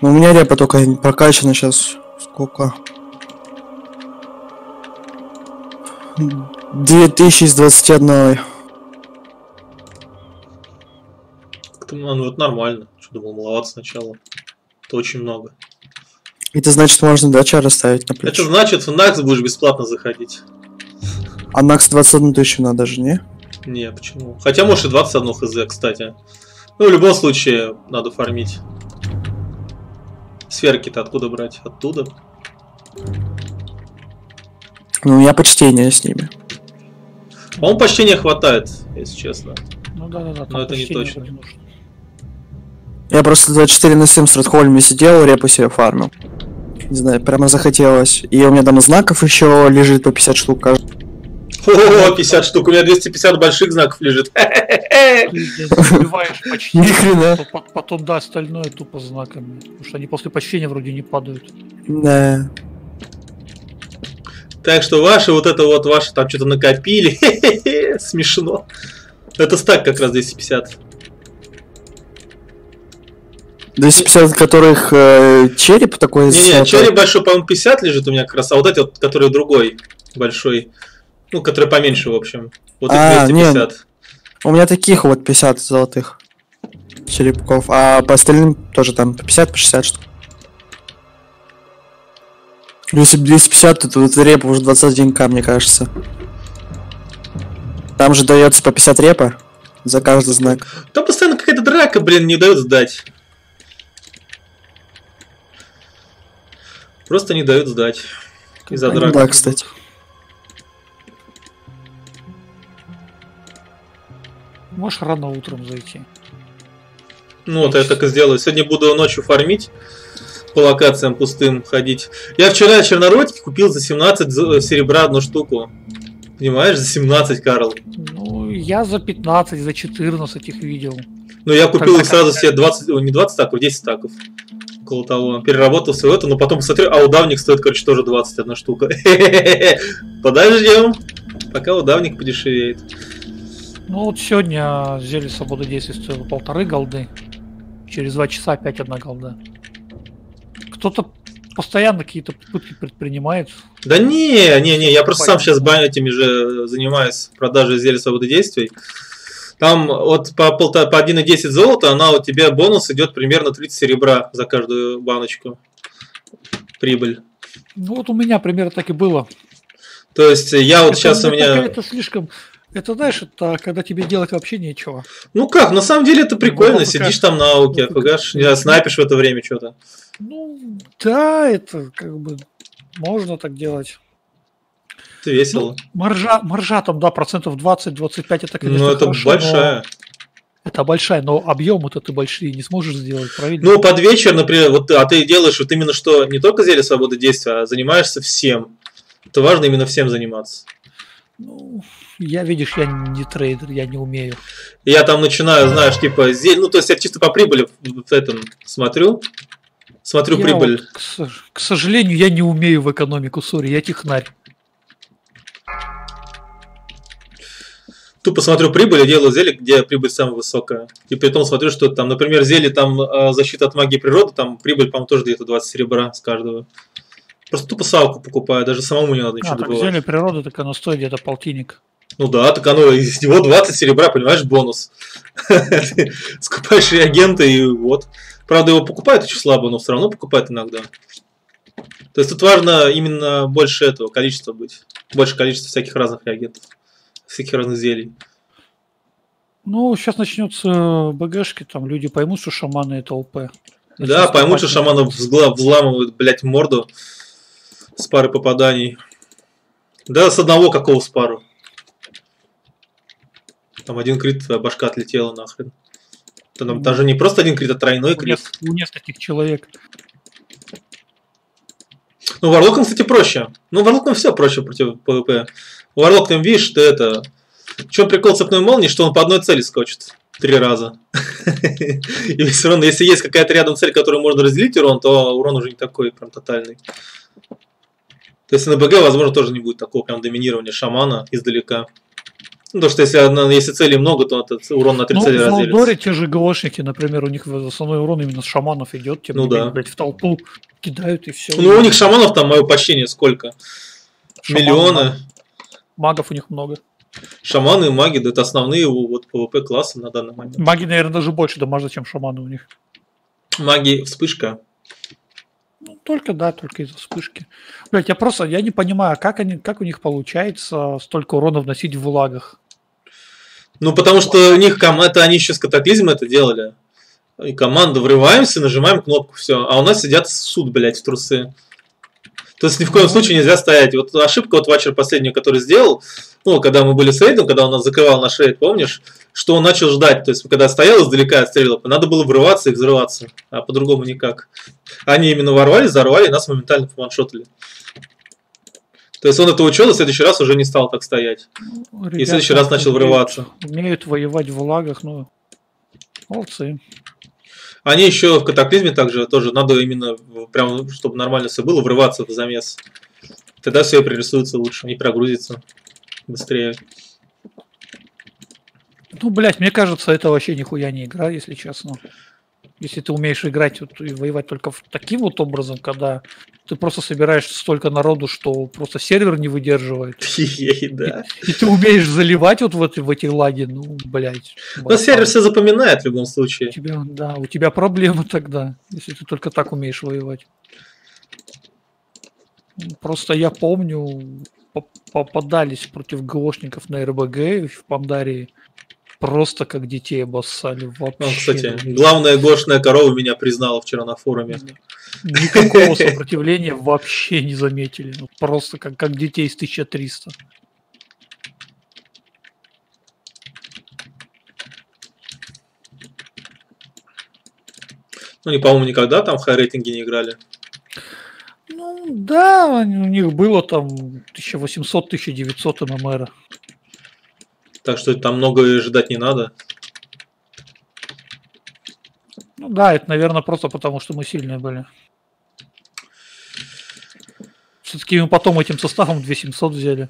Ну, у меня репа только прокачана сейчас. Сколько? 2000 из 21. Как-то, Ну, вот нормально. Что думал, маловато сначала. Это очень много. Это значит, можно дача расставить на плечи. Это значит, в Накс будешь бесплатно заходить. А Накс 21 тысячу надо же, не? Не, почему? Хотя, может, и 21 хз, кстати. Ну, в любом случае, надо фармить. Сферки-то откуда брать? Оттуда. Ну, у меня почтение с ними. По-моему, почти не хватает, если честно. Ну да, да, да. Но это не точно. не нужно. Я просто 24 на 7 в Стратхольме сидел, репу себе фармил. Не знаю, прямо захотелось. И у меня там знаков еще лежит по 50 штук каждый. О, 50 штук, у меня 250 больших знаков лежит. Ты здесь забиваешь почти. Ни хрена. то по- Потом, да, остальное тупо знаками. Потому что они после почтения вроде не падают. Да. Так что ваши, вот это вот, ваши там что-то накопили. Смешно. Это стак как раз 250. 250 которых э, череп такой Не-не, черри большой, по-моему, 50 лежит у меня как раз, а вот эти вот, который другой большой, ну, который поменьше, в общем. Вот их А, не. 250. У меня таких вот 50 золотых черепков, а по остальным тоже там по 50, по 60 штук. Если бы 250, то тут репа уже 21 к, мне кажется. Там же дается по 50 репа за каждый знак. Там постоянно какая-то драка, блин, не дают сдать. Просто не дают сдать. Из-за драки. Да, кстати. Можешь рано утром зайти. Ну вот я так и сделаю. Сегодня буду ночью фармить по локациям пустым ходить. Я вчера чернородики купил за 17 з- серебра одну штуку. Понимаешь, за 17, Карл. Ну, я за 15, за 14 их видел. Ну, я купил Тогда их сразу себе 20, ой, не 20 стаков, 10 стаков. Около того. Переработал все это, но потом посмотрю, а удавник стоит, короче, тоже 21 штука. Подождем, пока удавник подешевеет. Ну вот сегодня зелье свободы действий стоило полторы голды. Через два часа опять одна голда. Кто-то постоянно какие-то попытки предпринимает. Да не, не, не, я просто сам сейчас этими же занимаюсь продажей зелья свободы действий. Там вот по, полта, по 1,10 золота, она у тебя бонус идет примерно 30 серебра за каждую баночку. Прибыль. Ну вот у меня примерно так и было. То есть я вот Это сейчас у меня... Это слишком... Это знаешь, это когда тебе делать вообще нечего. Ну как, на самом деле это прикольно, Ну, сидишь там на ауке, ну, фигаш, не знаю, снайпишь в это время что-то. Ну, да, это как бы можно так делать. Это весело. Ну, маржа, маржа там, да, процентов 20-25, это, конечно, Ну, это хорошо, но- большая. Это большая, но объемы-то ты большие не сможешь сделать, правильно? Ну, под вечер, например, вот а ты делаешь вот именно что не только зелье свободы действия, а занимаешься всем. Это важно именно всем заниматься. Ну, я, видишь, я не трейдер, я не умею. Я там начинаю, знаешь, типа, зель... ну, то есть я чисто по прибыли в этом смотрю. Смотрю Я прибыль. вот, к, к сожалению, я не умею в экономику, сори, я технарь. Тупо смотрю прибыль и делаю зелье, где прибыль самая высокая. И при том смотрю, что там, например, зелье там э, защита от магии природы, там прибыль, по-моему, тоже где-то 20 серебра с каждого. Просто тупо салку покупаю, даже самому не надо ничего А, так добывать. зелье природы, так оно стоит где-то полтинник. Ну да, так оно из него 20 серебра, понимаешь, бонус. Скупаешь реагенты и вот. Правда, его покупают очень слабо, но все равно покупают иногда. То есть тут важно именно больше этого количества быть. Больше количества всяких разных реагентов. Всяких разных зелий. Ну, сейчас начнется БГшки, там люди поймут, что шаманы это ОП. Да, поймут, что шаманов взламывают, блядь, морду с пары попаданий. Да, с одного какого с пару. Там один крит, твоя башка отлетела нахрен. Там даже не просто один крит, а тройной крит. у нескольких человек. Ну, Варлоком, кстати, проще. Ну, Варлоком все проще против ПВП. У Варлок там, видишь, ты это... В чем прикол цепной молнии, что он по одной цели скочит. Три раза. И все равно, если есть какая-то рядом цель, которую можно разделить урон, то урон уже не такой прям тотальный. То есть на БГ, возможно, тоже не будет такого прям доминирования шамана издалека. Ну, то, что если, если целей много, то этот урон на три Ну, цели в разделится. Алдоре те же ГОшники, например, у них в- основной урон именно с шаманов идет, тем Ну не менее, да. блядь, в толпу кидают и все. Ну, у них шаманов там, мое почтение, сколько? Миллионы. Магов у них много. Шаманы и маги, да это основные вот ПВП класса на данный момент. Маги, наверное, даже больше дамажа, чем шаманы у них. Маги вспышка. Ну, только, да, только из-за вспышки. Блять, я просто, я не понимаю, как они, как у них получается столько урона вносить в влагах. Ну, потому что у них это они еще с катаклизма это делали. И команда врываемся, нажимаем кнопку, все. А у нас сидят суд, блядь, в трусы. То есть ни в коем случае нельзя стоять. Вот ошибка вот Вачер последний, который сделал, ну, когда мы были с рейдом, когда он нас закрывал наш рейд, помнишь, что он начал ждать. То есть, когда стоял издалека, отстреливал, надо было врываться и взрываться. А по-другому никак. Они именно ворвались, взорвали, и нас моментально ваншотали. То есть он это учел, и в следующий раз уже не стал так стоять. И в следующий раз начал врываться. Умеют воевать в влагах, ну, молодцы. Они еще в катаклизме также тоже надо именно, прям, чтобы нормально все было, врываться в замес. Тогда все прорисуется лучше, и прогрузится быстрее. Ну, блять, мне кажется, это вообще нихуя не игра, если честно. Если ты умеешь играть вот и воевать только таким вот образом, когда ты просто собираешь столько народу, что просто сервер не выдерживает. Да. И ты умеешь заливать вот в эти, в эти лаги, ну, блядь. Но сервер все запоминает в любом случае. У тебя, да, у тебя проблемы тогда, если ты только так умеешь воевать. Ну, Просто я помню, по- попадались против ГОшников на РБГ в Пандарии. Просто как детей обоссали вообще. Ну, кстати, главная гошная корова меня признала вчера на форуме. Никакого сопротивления вообще не заметили. Ну, просто как, как детей с 1300. Ну, они, по-моему, никогда там в хай-рейтинге не играли. Ну, да, у них было там 1800-1900 ММР. Так что там много ждать не надо. Ну да, это, наверное, просто потому, что мы сильные были. Все-таки мы потом этим составом 2700 взяли.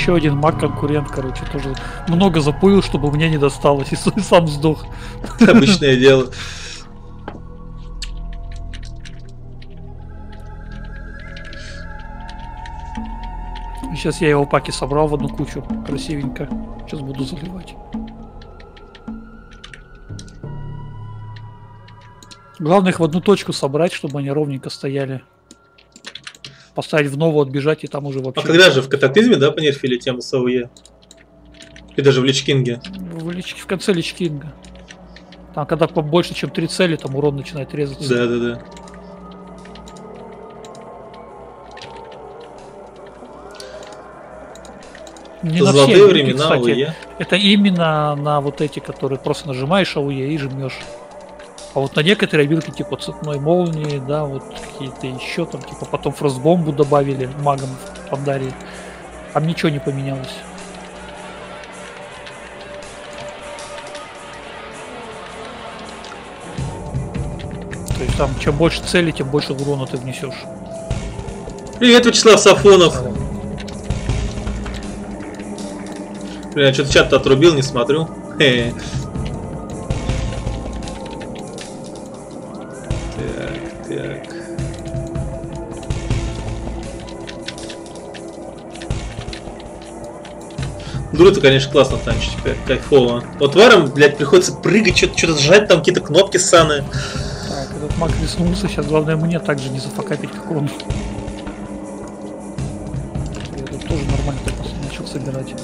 Еще один маг конкурент, короче, тоже много запоил, чтобы мне не досталось, и сам сдох. Обычное дело. Сейчас я его паки собрал в одну кучу, красивенько. Сейчас буду заливать. Главное их в одну точку собрать, чтобы они ровненько стояли. Поставить в новую, отбежать и там уже А вообще... когда же в катаклизме, да, понерфили тему с АОЕ? И даже в Личкинге. В, лич- в конце личкинга. Там, когда побольше, чем три цели, там урон начинает резаться. Да, да, да. Не на все Золотые времена кстати. АОЕ. Это именно на вот эти, которые просто нажимаешь АУЕ и жмешь. А вот на некоторые обилки типа цепной молнии, да, вот какие-то еще там, типа потом фростбомбу добавили магам в Пандарии. Там ничего не поменялось. То есть там чем больше цели, тем больше урона ты внесешь. Привет, Вячеслав Сафонов. Блин, я что-то чат отрубил, не смотрю. Хе. Так, Дура-то, конечно, классно танчить, кай- кайфово. Вот варом, блядь, приходится прыгать, что-то что сжать, там какие-то кнопки ссаные. Так, этот маг леснулся, сейчас главное мне также не зафакапить, как он. Я тут тоже нормально так начал собирать.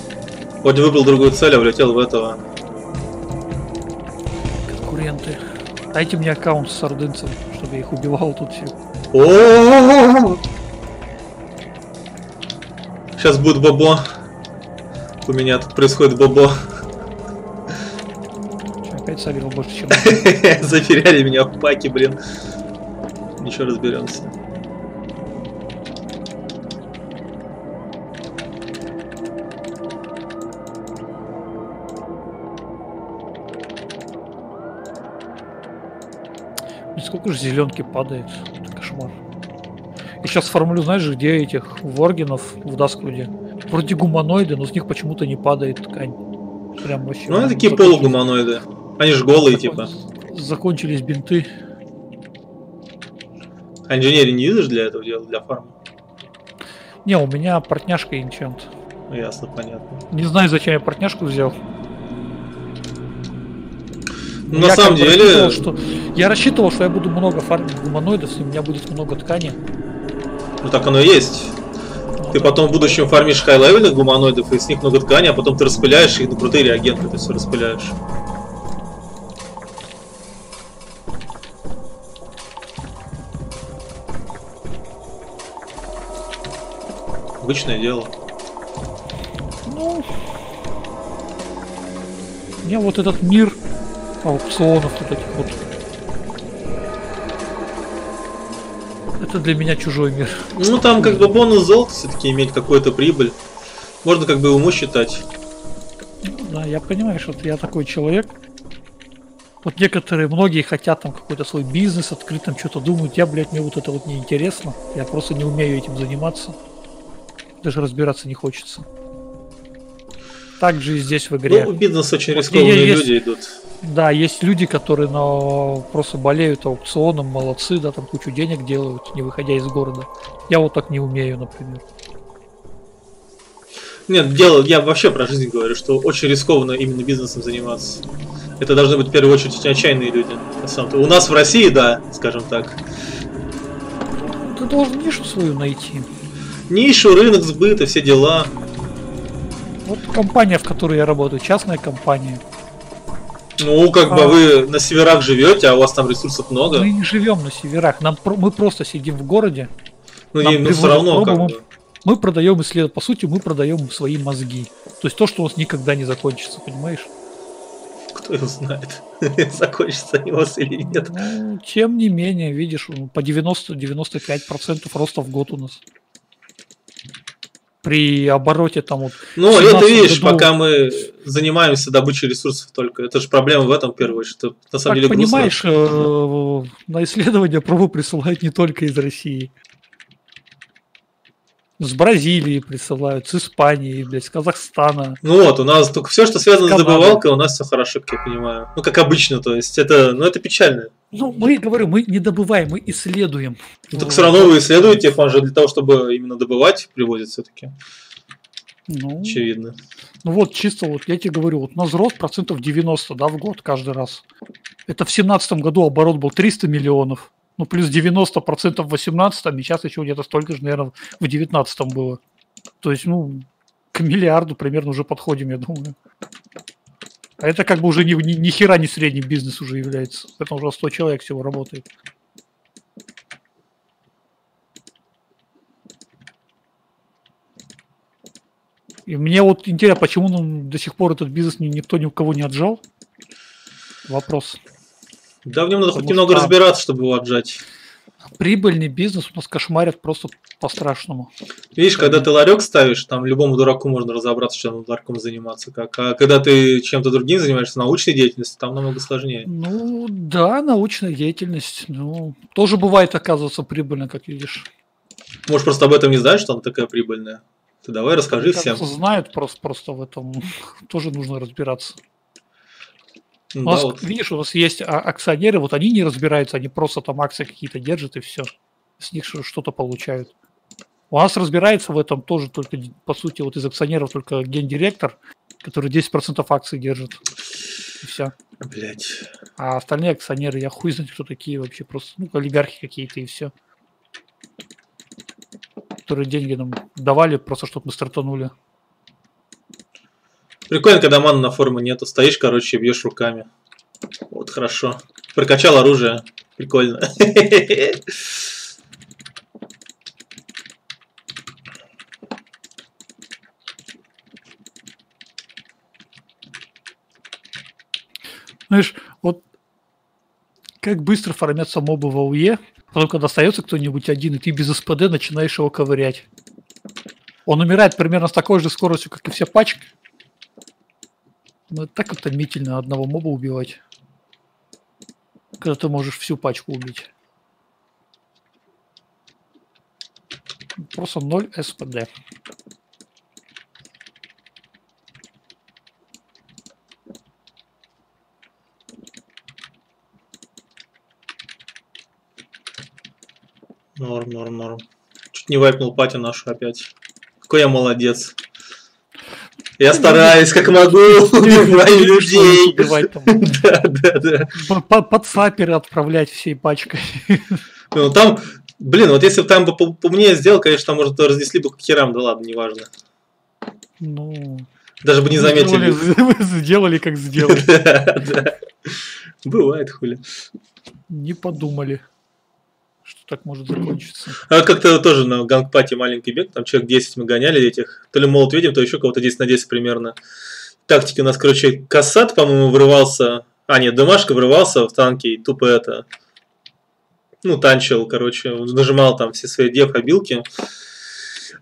Вроде выбрал другую цель, а влетел в этого. Конкуренты. Дайте мне аккаунт с ордынцем, чтобы я их убивал тут всех. О! Сейчас будет бобо. У меня тут происходит бобо. Опять согрел больше, чем надо. Затеряли меня в паке, блин. Ничего разберемся. Сколько же зеленки падает. Это кошмар. И сейчас формулю, знаешь, где этих воргенов в Дасквуде? Вроде гуманоиды, но с них почему-то не падает ткань. Прям вообще. Ну, они такие закончились- полугуманоиды. Они же голые, типа. Закончились бинты. А инженерии не видишь для этого дела, для фарма? Не, у меня портняшка инчант. Ну, ясно, понятно. Не знаю, зачем я портняшку взял. Ну, на Я самом деле, рассчитывал, что... Я рассчитывал, что я буду много фармить гуманоидов, и у меня будет много ткани. ну так оно и есть. Ты потом в будущем фармишь хай-левельных гуманоидов, и с них много ткани, а потом ты распыляешь их на крутые реагенты, ты все распыляешь. Обычное дело. Ну... Мне вот этот мир аукционов вот этих вот... Это для меня чужой мир. Ну там как бы бонус золота все-таки иметь какую-то прибыль. Можно как бы уму считать. Да, я понимаю, что я такой человек. Вот некоторые, многие хотят там какой-то свой бизнес открыть, там что-то думают. Я, блядь, мне вот это вот не интересно. Я просто не умею этим заниматься. Даже разбираться не хочется. Так же и здесь в игре. Ну, бизнес очень Вот рискованные есть- люди идут. Да, есть люди, которые на... просто болеют аукционом, молодцы, да, там кучу денег делают, не выходя из города. Я вот так не умею, например. Нет, дело, я вообще про жизнь говорю, что очень рискованно именно бизнесом заниматься. Это должны быть в первую очередь очень отчаянные люди. на самом-то. У нас в России, да, скажем так. Ты должен нишу свою найти. Нишу, рынок сбыта, все дела. Вот компания, в которой я работаю, частная компания. Ну, как бы А. вы на северах живете, а у вас там ресурсов много. Мы не живем на северах, нам мы просто сидим в городе, Ну, нам не, ну все равно, как пробу, бы. мы продаем исследования, по сути, мы продаем свои мозги. То есть то, что у нас никогда не закончится, понимаешь? Кто его знает, закончится у вас или нет. Ну, тем не менее, видишь, по 90-95% роста в год у нас. При обороте там вот Ну, это 17 видишь, году- пока мы занимаемся добычей ресурсов только. Это же проблема в этом, в первую очередь. Это, на самом Так деле понимаешь, э, на исследования пробу присылают не только из России. С Бразилии присылают, с Испании, блядь, с Казахстана. Ну вот, у нас только все, что связано с Канада. добывалкой, у нас все хорошо, как я понимаю. Ну, как обычно, то есть это, ну, это печально. Ну, мы, говорю, мы не добываем, мы исследуем. Ну, так все равно вы исследуете, он же для того, чтобы именно добывать, приводит все-таки, Ну, очевидно. ну вот, чисто вот, я тебе говорю, вот у нас рост процентов 90, да, в год каждый раз. Это в семнадцатом году оборот был 300 миллионов. Ну, плюс 90 процентов в 18 и сейчас еще где-то столько же, наверное, в 19 было. То есть, ну, к миллиарду примерно уже подходим, я думаю. А это как бы уже ни, ни, ни хера не средний бизнес уже является. Поэтому уже 100 человек всего работает. И мне вот интересно, почему ну, до сих пор этот бизнес ни- никто ни у кого не отжал? Вопрос. Да, в нем надо хоть немного что- разбираться, чтобы его отжать. Прибыльный бизнес у нас кошмарят просто по-страшному. Видишь, когда ты ларек ставишь, там любому дураку можно разобраться, чем ларьком заниматься. Как. А когда ты чем-то другим занимаешься, научной деятельностью, там намного сложнее. Ну, да, научная деятельность. Ну, тоже бывает, оказывается, прибыльно, как видишь. Может, просто об этом не знаешь, что она такая прибыльная. Ты давай расскажи Мне всем. кажется, знают просто, просто в этом. Тоже нужно разбираться. Ну У да, нас, вот. видишь, у нас есть а- акционеры, вот они не разбираются, они просто там акции какие-то держат и все. С них что-то получают. У нас разбирается в этом тоже только, по сути, вот из акционеров только гендиректор, который 10% акций держит. И все. Блять. А остальные акционеры, я хуй знает, кто такие вообще, просто, ну, олигархи какие-то и все. Которые деньги нам давали, просто чтобы мы стартанули. Прикольно, когда мана на форму нету. Стоишь, короче, бьешь руками. Вот, хорошо. Прокачал оружие. Прикольно. Знаешь, вот как быстро фармятся мобы в АУЕ, потом, когда остается кто-нибудь один, и ты без СПД начинаешь его ковырять. Он умирает примерно с такой же скоростью, как и вся пачка. Ну, это так утомительно одного моба убивать. Когда ты можешь всю пачку убить. Просто 0 СПД. Норм, норм, норм. Чуть не вайпнул пати нашу опять. Какой я молодец. Я стараюсь, как могу, убиваю людей. Да, да, да. По- по- Под саперы отправлять всей пачкой. Ну, там, блин, вот если бы там бы по- поумнее сделал, конечно, там, может, разнесли бы к херам, да ладно, неважно. Ну, Даже бы не заметили. Сделали, как сделали. Бывает, хули. Не подумали, так может закончиться. А как-то тоже на гангпате маленький бег, там человек 10 мы гоняли этих, то ли молот видим, то еще кого-то 10 на 10 примерно. Тактики у нас, короче, кассат, по-моему, врывался, а нет, Домашка врывался в танки и тупо это, ну, танчил, короче, нажимал там все свои деф-обилки.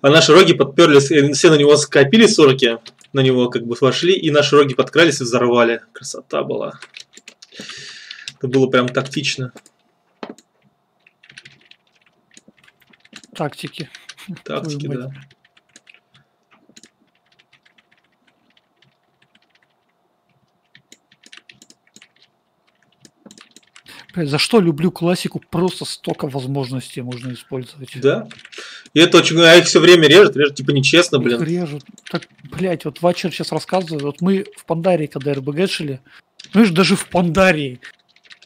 А наши роги подперлись, и все на него скопили сорки, на него как бы вошли, и наши роги подкрались и взорвали. Красота была. Это было прям тактично. Тактики. Тактики, да. За что люблю классику? Просто столько возможностей можно использовать. Да. И это очень... А их все время режет, режет, типа нечестно, Их блин. режут. Так, блядь, вот Вачер сейчас рассказывает. Вот мы в Пандарии, когда РБГ шили, знаешь, даже в Пандарии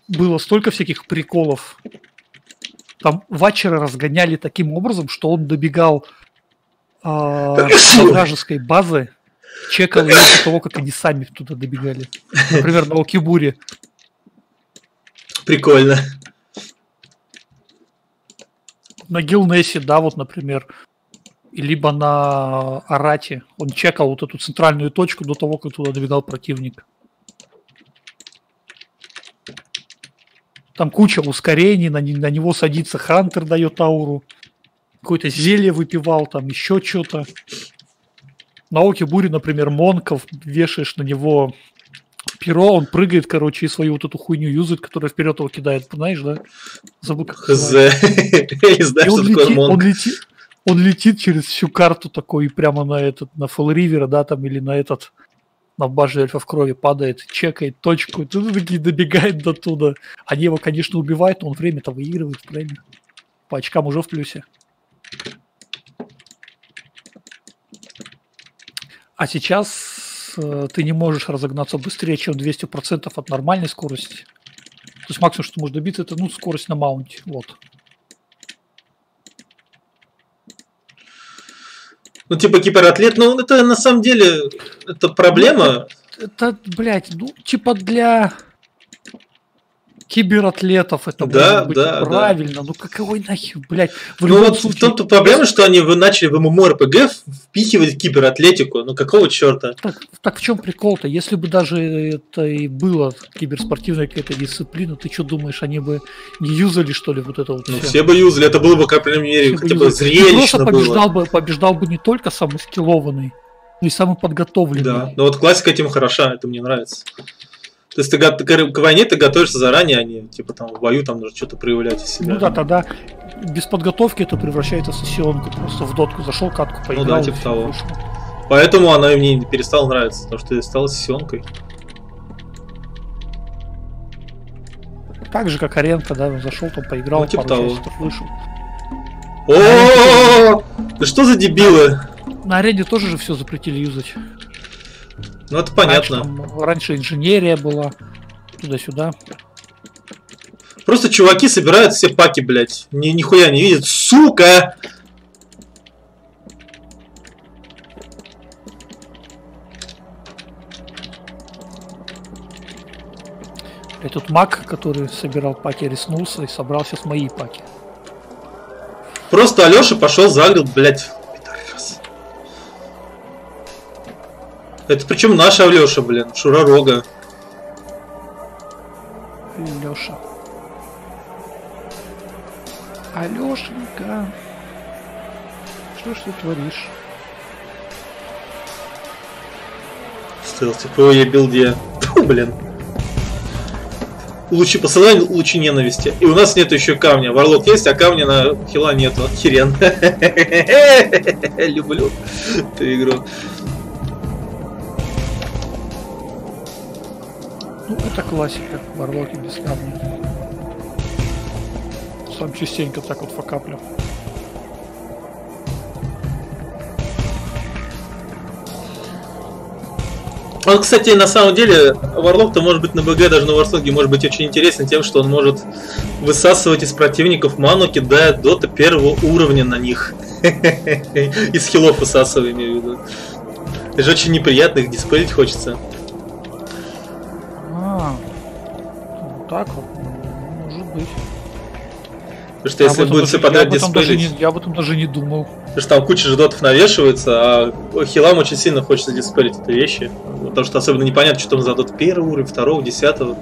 было столько всяких приколов. Там Вачера разгоняли таким образом, что он добегал до вражеской базы, чекал ее до того, как они сами туда добегали. Например, на Окибуре. Прикольно. На Гилнессе, да, вот, например, либо на Арате. Он чекал вот эту центральную точку до того, как туда добегал противник. Там куча ускорений, на, на него садится Хантер, дает ауру. Какое-то зелье выпивал, там еще что-то. На Оке Буре, например, Монков, вешаешь на него перо, он прыгает, короче, и свою вот эту хуйню юзает, которая вперед его кидает, знаешь, да? Забыл, как Хз. И он летит, он, летит, он летит через всю карту такой прямо на этот, на Фол Ривера, да, там, или на этот, на баже эльфа в крови падает, чекает точку, и тут таки добегает до туда. Они его, конечно, убивают, но он время-то выигрывает, правильно? По очкам уже в плюсе. А сейчас э, ты не можешь разогнаться быстрее, чем 200% от нормальной скорости. То есть максимум, что можешь добиться, это ну, скорость на маунте. Вот. Ну, типа кибератлет, ну, это на самом деле, это проблема. Это, блядь, ну, типа для кибератлетов это Да, быть да, да. правильно. Ну какой нахер, блядь. В Ну, вот в случае, том-то проблема, что они начали в ММО-РПГ впихивать кибератлетику. Ну, какого черта? так, так в чем прикол-то? Если бы даже это и было киберспортивная какая-то дисциплина, ты что думаешь, они бы не юзали, что ли, вот это вот Ну, всё? все бы юзали, это было бы, как, по мере, Все хотя бы зрелищно просто было. побеждал бы, побеждал бы не только самый скиллованный, но и самый подготовленный. Да, но вот классика этим хороша, это мне нравится. То есть ты к, к войне ты готовишься заранее, а не типа там в бою там нужно что-то проявлять из себя. Ну да, тогда без подготовки это превращается в сессионку. Просто в дотку зашел, катку поиграл. Ну да, типа того. вышел. Поэтому она мне перестала нравиться, потому что я стала сессионкой. Так же, как Аренка, да, зашел, там поиграл, Ну, типа пару того. часиков вышел. О, да что за дебилы? На арене тоже же все запретили юзать. Ну, это понятно. Раньше, там, раньше инженерия была, туда-сюда. Просто чуваки собирают все паки, блядь. Ни, нихуя не видят. Сука! Этот тут маг, который собирал паки, риснулся и собрал сейчас мои паки. Просто Алёша пошел за город, блядь, Это причем наш Алёша, блин, Шура Рога. Леша. Алешенька. Что ж ты творишь? Стелс, типа, я билде. Фу, блин. Лучи посылай лучи ненависти. И у нас нету еще камня. Варлок есть, а камня на хила нету. Херен. Люблю эту игру. Ну, это классика. Варлоки без камня. Сам частенько так вот факаплю. Он, кстати, на самом деле, Варлок-то может быть на БГ, даже на Варсонге может быть очень интересен тем, что он может высасывать из противников ману, кидая дота первого уровня на них. Из хилов высасывая, имею в виду. Это же очень неприятно, их диспелить хочется. Так. Ну, Может быть. Потому что Я если будет даже диспелить, Я об этом даже не думал. потому что там куча же дотов навешивается, а хилам очень сильно хочется диспелить эти вещи. Потому что особенно непонятно, что там за дот первого уровня, второго, десятого.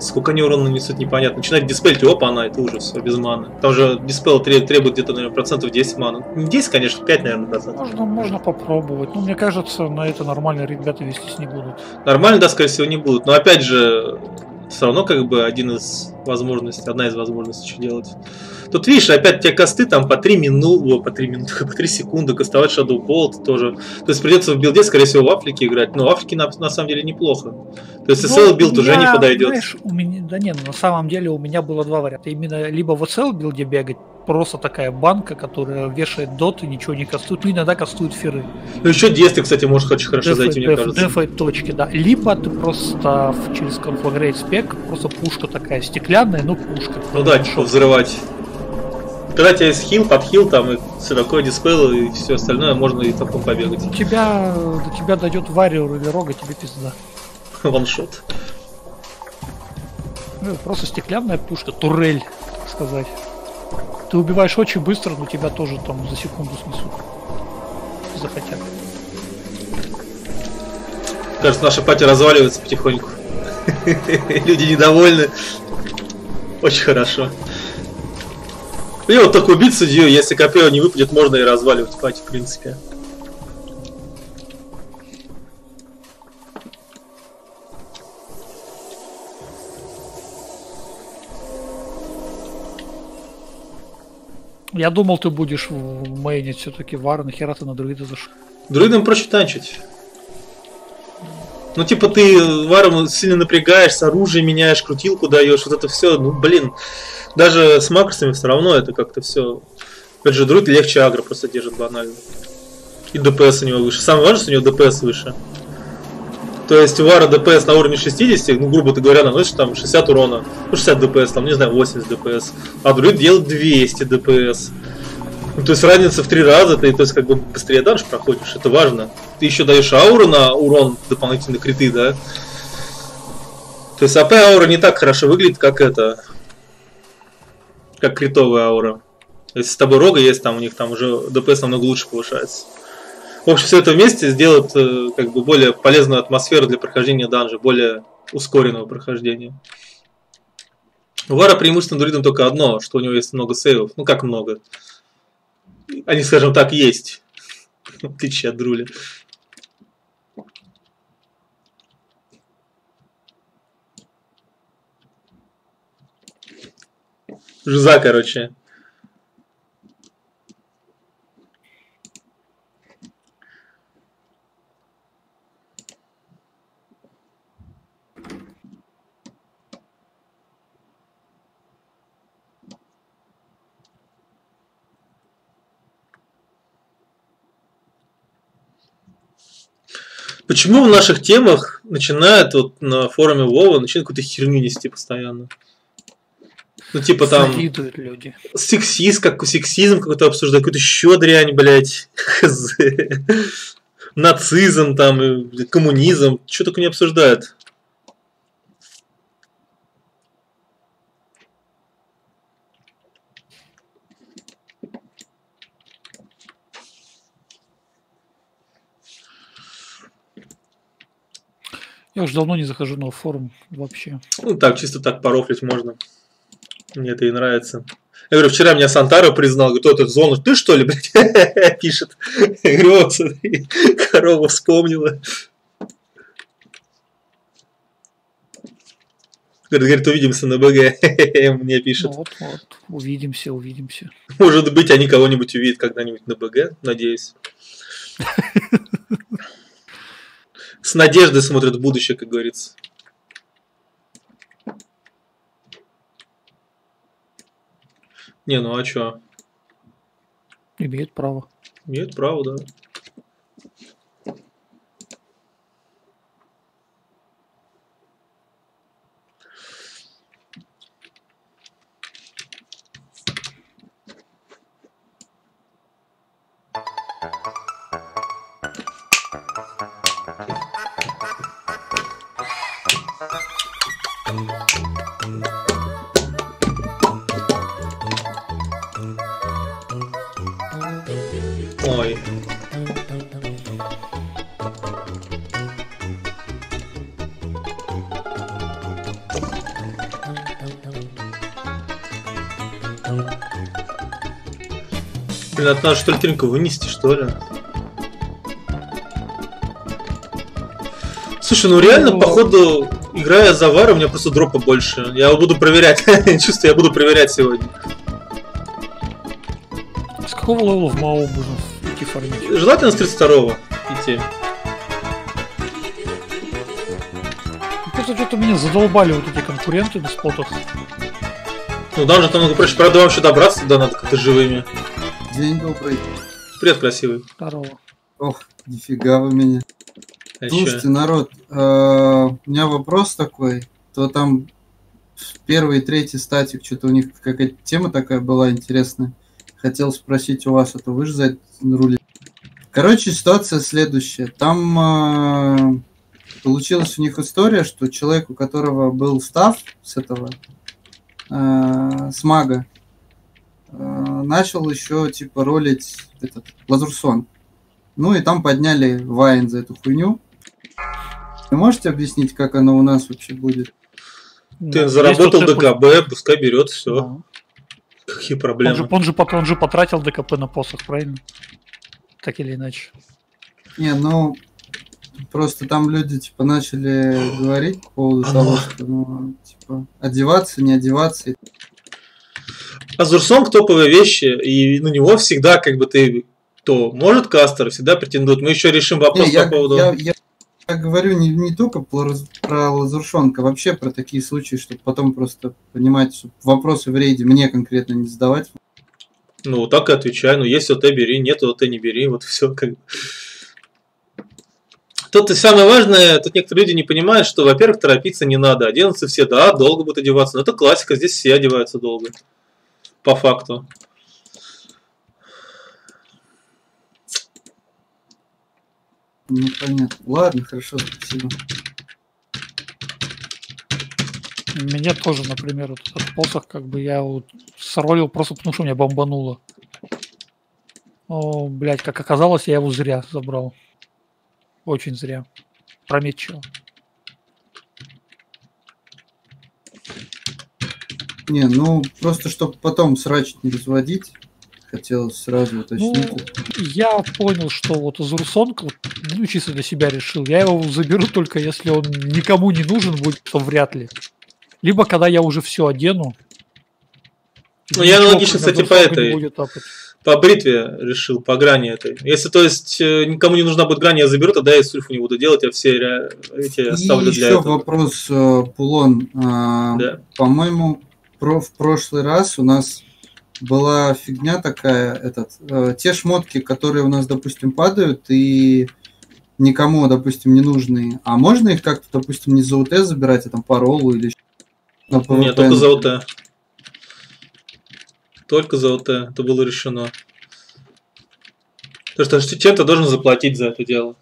Сколько они урона нанесут, непонятно. Начинать диспелить, опа, она, это уже все, без маны. Там же диспел тре- требует где-то, наверное, процентов 10 маны. Не 10, конечно, 5, наверное, процентов. Можно, можно попробовать. Ну, мне кажется, на это нормально ребята вестись не будут. Нормально, да, скорее всего, не будут. Но опять же, все равно как бы один из возможностей, одна из возможностей, что делать. Тут видишь, опять те косты там по 3 минуты, по 3 минуты, по 3 секунды кастовать Shadow Bolt тоже. То есть придется в билде, скорее всего, в Африке играть. Но в Африке на, на самом деле неплохо. То есть Ну, SL build уже не подойдет. Знаешь, у меня, да нет, на самом деле у меня было два варианта. Именно либо в SL билде бегать, просто такая банка, которая вешает дот и ничего не кастует, ну иногда кастует феры. Ну еще Десты, кстати, может очень хорошо зайти, мне кажется. дефает точки, да. Либо ты просто в- через conflagrate спек, просто пушка такая стеклянная, но пушка. Ну да, типа взрывать. Когда у тебя есть хил, подхил там и все такое, диспел и все остальное, можно и топом побегать. У тебя, до тебя дойдет вариор или рога, тебе пизда. Ваншот. Ну, просто стеклянная пушка, турель, так сказать. Ты убиваешь очень быстро, но тебя тоже там за секунду снесут. Захотят. Кажется, наша пати разваливается потихоньку. Люди недовольны. Очень хорошо. И вот так убить судью, если копье не выпадет, можно и разваливать пати, в принципе. Я думал, ты будешь в мейне все-таки вар, нахера ты на друида зашел. Друидам проще танчить. Ну, типа, ты варом сильно напрягаешь, оружие меняешь, крутилку даешь, вот это все, ну, блин. Даже с макросами все равно это как-то все. Опять же, друид легче агро просто держит банально. И ДПС у него выше. Самое важное, что у него ДПС выше. То есть Вара ДПС на уровне 60, ну, грубо говоря, наносит там 60 урона. Ну, 60 ДПС, там, не знаю, 80 ДПС. А друид делает 200 ДПС. Ну, то есть разница в три раза, ты то есть как бы быстрее данж проходишь, это важно. Ты еще даешь ауру на урон, дополнительные криты, да? То есть АП аура не так хорошо выглядит, как это. Как критовая аура. Если с тобой рога есть, там у них там уже ДПС намного лучше повышается. В общем, все это вместе сделает э, как бы более полезную атмосферу для прохождения данжа, более ускоренного прохождения. У Вара преимущественно друидом только одно, что у него есть много сейвов. Ну как много? Они, скажем так, есть. В отличие от Друля. Жиза, короче. Почему в наших темах начинают вот на форуме Вова начинают какую-то херню нести постоянно? Ну, типа там Завидуют люди. сексист, как сексизм какой-то обсуждают, какую-то еще дрянь, блядь. Нацизм там, коммунизм. Что только не обсуждают. Я уже давно не захожу на форум вообще. Ну так, чисто так порофлить можно. Мне это и нравится. Я говорю, вчера меня Сантаро признал, говорит, кто этот зону, ты что ли, блядь, пишет. Я говорю, вот, смотри, корова вспомнила. Говорит, говорит, увидимся на БГ. Мне Ну пишет. вот, вот, увидимся, увидимся. Может быть, они кого-нибудь увидят когда-нибудь на БГ, надеюсь. С надеждой смотрят в будущее, как говорится. Не, ну а чё? Имеет право. Имеют право, да. Блин, это надо что ли треньку вынести, что ли? Слушай, ну реально, Ну, походу, играя за вар, у меня просто дропа больше. Я буду проверять. Чувствую, я буду проверять сегодня. С какого левела в МАО можно идти фармить? Желательно с 32-го идти. Что-то что-то меня задолбали вот эти конкуренты на спотах. Ну, даже там намного проще. Правда, вам еще добраться туда надо как-то живыми. День добрый. Привет, красивый. Здорово. Ох, нифига вы меня. А Слушайте, чё? народ, э, у меня вопрос такой. То там в первой и третьей статик, что-то у них какая-то тема такая была интересная. Хотел спросить у вас, а то вы же за это рулите. Короче, ситуация следующая. Там э, получилась у них история, что человек, у которого был став с этого, э, с мага, начал еще типа ролить этот Лазурсон. Ну и там подняли Вайн за эту хуйню. Вы можете объяснить, как оно у нас вообще будет? Ты есть заработал ДКБ, пускай берет все. Да. Какие Он же, проблемы? он, же, он же потратил ДКП на посох, правильно? Так или иначе. Не, ну просто там люди типа начали говорить по поводу того, что ну, типа одеваться, не одеваться. Азурсонг топовые вещи, и на него всегда, как бы ты то может кастер, всегда претендует. Мы еще решим вопрос Не, я, по поводу. я- я- я говорю не, не только про, про лазуршонка, вообще про такие случаи, чтобы потом просто понимать, чтобы вопросы в рейде мне конкретно не задавать. Ну, так и отвечай. Ну, есть ОТ, бери, нет ОТ, не бери. Вот все. Как... бы. Тут и самое важное, тут некоторые люди не понимают, что, во-первых, торопиться не надо. Оденутся все, да, долго будут одеваться. Но это классика, здесь все одеваются долго. По факту. Ну, понятно. Ладно, хорошо, спасибо. Мне тоже, например, вот этот посох, как бы я вот сролил просто потому, что меня бомбануло. О, блядь, как оказалось, я его зря забрал. Очень зря. Прометчиво. Не, ну просто чтобы потом срач не разводить, хотелось сразу Ну, уточнить. я понял, что вот вот, ну, чисто для себя решил, я его заберу только если он никому не нужен будет, что вряд ли. Либо когда я уже все одену. Ну, я аналогично, кстати, по этой. По бритве решил, по грани этой. Если, то есть, э, никому не нужна будет грань, я заберу, тогда я сульфу не буду делать, я все эти И оставлю для еще этого. вопрос, э, Пулон. А, Да. По-моему, про, в прошлый раз у нас была фигня такая, этот, э, те шмотки, которые у нас, допустим, падают и никому, допустим, не нужны. А можно их как-то, допустим, не за УТ забирать, а там по роллу или на Нет, только за ОТ. Только за ОТ. Это было решено. Потому что чем-то должен заплатить за это дело.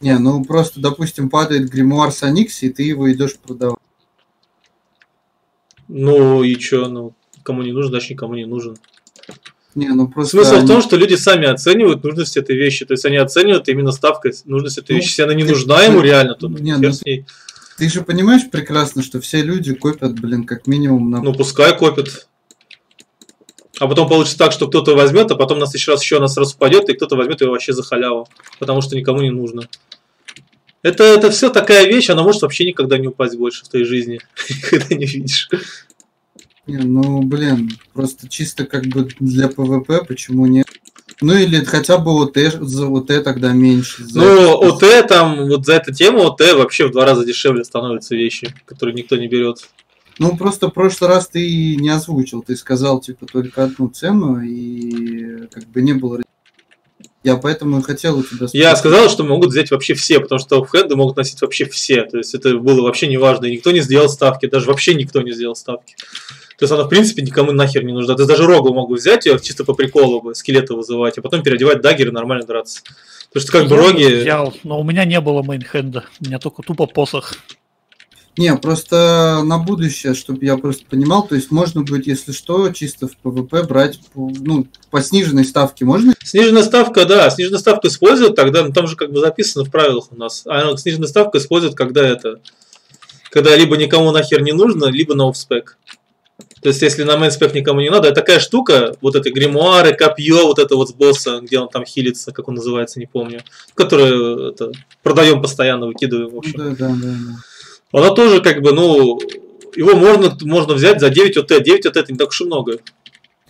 Не, ну просто, допустим, падает гримуар с Аникси, и ты его идешь продавать. Ну и чё, ну, кому не нужен, значит никому не нужен. Не, ну просто Смысл в они- том, что люди сами оценивают нужность этой вещи. То есть они оценивают именно ставкой нужность этой Ну, вещи. Если она не ты- нужна ты- ему реально, то ну, Не, хер ну с ней. Ты же понимаешь прекрасно, что все люди копят, блин, как минимум на... Ну, пускай копит. А потом получится так, что кто-то возьмет, а потом на следующий раз еще нас раз упадет, и кто-то возьмет ее вообще за халяву. Потому что никому не нужно. Это, это все такая вещь, она может вообще никогда не упасть больше в твоей жизни. Никогда не видишь. Не, ну, блин, просто чисто как бы для ПВП, почему нет? Ну или хотя бы ОТ, за ОТ тогда меньше. за- Ну, ОТ там, вот за эту тему ОТ вообще в два раза дешевле становятся вещи, которые никто не берет. Ну, просто в прошлый раз ты не озвучил, ты сказал, типа, только одну цену, и как бы не было... Я поэтому и хотел у тебя Я спросить. сказал, что могут взять вообще все, потому что оффхенды могут носить вообще все. То есть это было вообще не важно. И никто не сделал ставки, даже вообще никто не сделал ставки. То есть она, в принципе, никому нахер не нужна. То есть даже Рогу могу взять ее чисто по приколу бы, скелета вызывать, а потом переодевать даггер и нормально драться. Потому что как Я бы Роги... взял, но у меня не было мейнхенда. У меня только тупо посох. Не, просто на будущее, чтобы я просто понимал, то есть можно будет, если что, чисто в ПВП брать, ну, по сниженной ставке можно? Сниженная ставка, да, сниженная ставка используют тогда, ну, там же как бы записано в правилах у нас. А сниженная ставка используют, когда это... Когда либо никому нахер не нужно, либо на офспек. То есть, если на мейнспек никому не надо, это такая штука, вот это гримуары, копье, вот это вот с босса, где он там хилится, как он называется, не помню, которое это, продаем постоянно, выкидываем, в общем. да, да, да, да. Она тоже как бы, ну, его можно, можно взять за 9 ОТ. 9 ОТ это не так уж и много.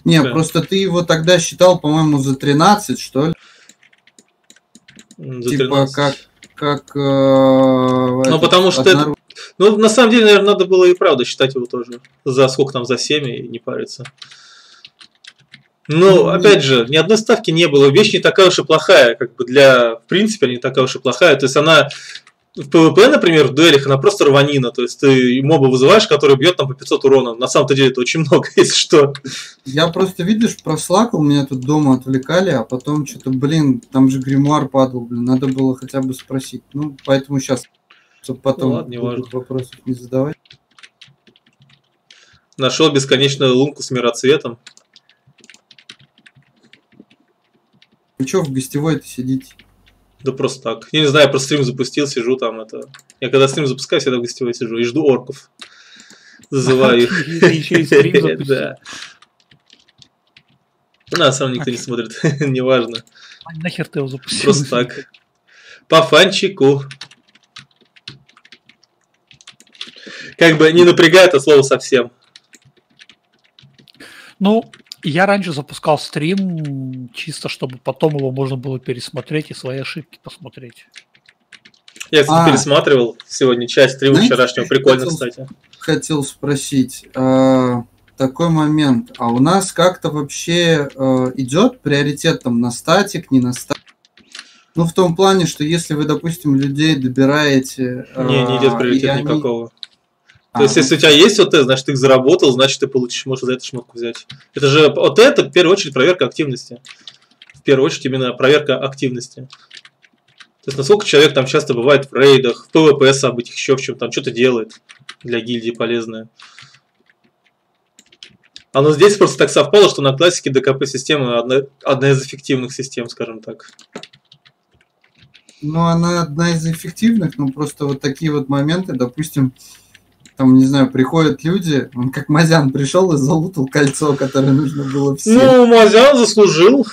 Не, Да. просто ты его тогда считал, по-моему, за 13, что ли? За типа 13. как... как э, этот, потому что это- однору- Ну, на самом деле, наверное, надо было и правда считать его тоже. За сколько там, за 7 и не париться. Ну, Ну, опять же, ни одной ставки не было. Вещь не такая уж и плохая, как бы для, в принципе, не такая уж и плохая. То есть она в ПВП, например, в дуэлях, она просто рванина. То есть ты моба вызываешь, который бьет там по 500 урона. На самом-то деле это очень много, если что. Я просто, видишь, прослакал, меня тут дома отвлекали, а потом что-то, блин, там же гримуар падал, блин, надо было хотя бы спросить. Ну, поэтому сейчас, чтобы потом Ну ладно, не важно. вопросов не задавать. Нашел бесконечную лунку с мироцветом. Вы что в гостевой-то сидите? Да просто так. Я не знаю, я просто стрим запустил, сижу там это. Я когда стрим запускаю, всегда в гостевой сижу и жду орков. Зазываю их. Ты еще и стрим запустил. Да. Ну, На самом никто не смотрит, неважно. А Нахер ты его запустил? Просто так. По фанчику. Как бы не напрягает это слово совсем. Ну, я раньше запускал стрим чисто, чтобы потом его можно было пересмотреть и свои ошибки посмотреть. Я, кстати, А. пересматривал сегодня часть стрима Знаете, вчерашнего. Прикольно, хотел кстати. Хотел спросить, а, такой момент, а у нас как-то вообще э, идет приоритет там на статик, не на статик? Ну, в том плане, что если вы, допустим, людей добираете... э, Не, не идет и приоритета они- А, То есть, если у тебя есть ОТ, значит, ты их заработал, значит, ты получишь, можешь за это шмотку взять. Это же ОТ это в первую очередь проверка активности. В первую очередь именно проверка активности. То есть, насколько человек там часто бывает в рейдах, в ПВП событиях, еще в чем там что-то делает для гильдии полезное. А но здесь просто так совпало, что на классике ДКП-система одна, одна из эффективных систем, скажем так. Ну, она одна из эффективных, но просто вот такие вот моменты, допустим, там, не знаю, приходят люди, он как Мазян пришел и залутал кольцо, которое нужно было всем. Ну, Мазян заслужил.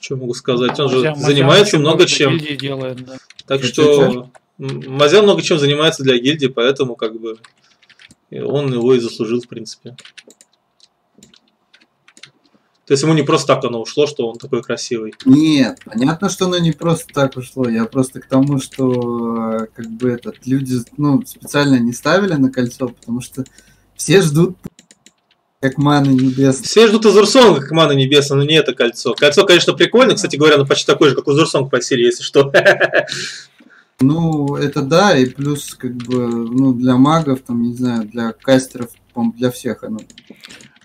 Что могу сказать? Он же Мазян- занимается много чем. делает, да. Так что Мазян много чем занимается для гильдии, поэтому как бы он его и заслужил, в принципе. То есть ему не просто так оно ушло, что он такой красивый. Нет, понятно, что оно не просто так ушло. Я просто к тому, что э, как бы этот люди ну, специально не ставили на кольцо, потому что все ждут как маны небесные. Все ждут из Урсонга, как мана небесная, но не это кольцо. Кольцо, конечно, прикольно. Кстати говоря, оно почти такое же, как у Зурсонг по силе, если что. Ну, это да, и плюс, как бы, ну, для магов, там, не знаю, для кастеров, по-моему, для всех оно.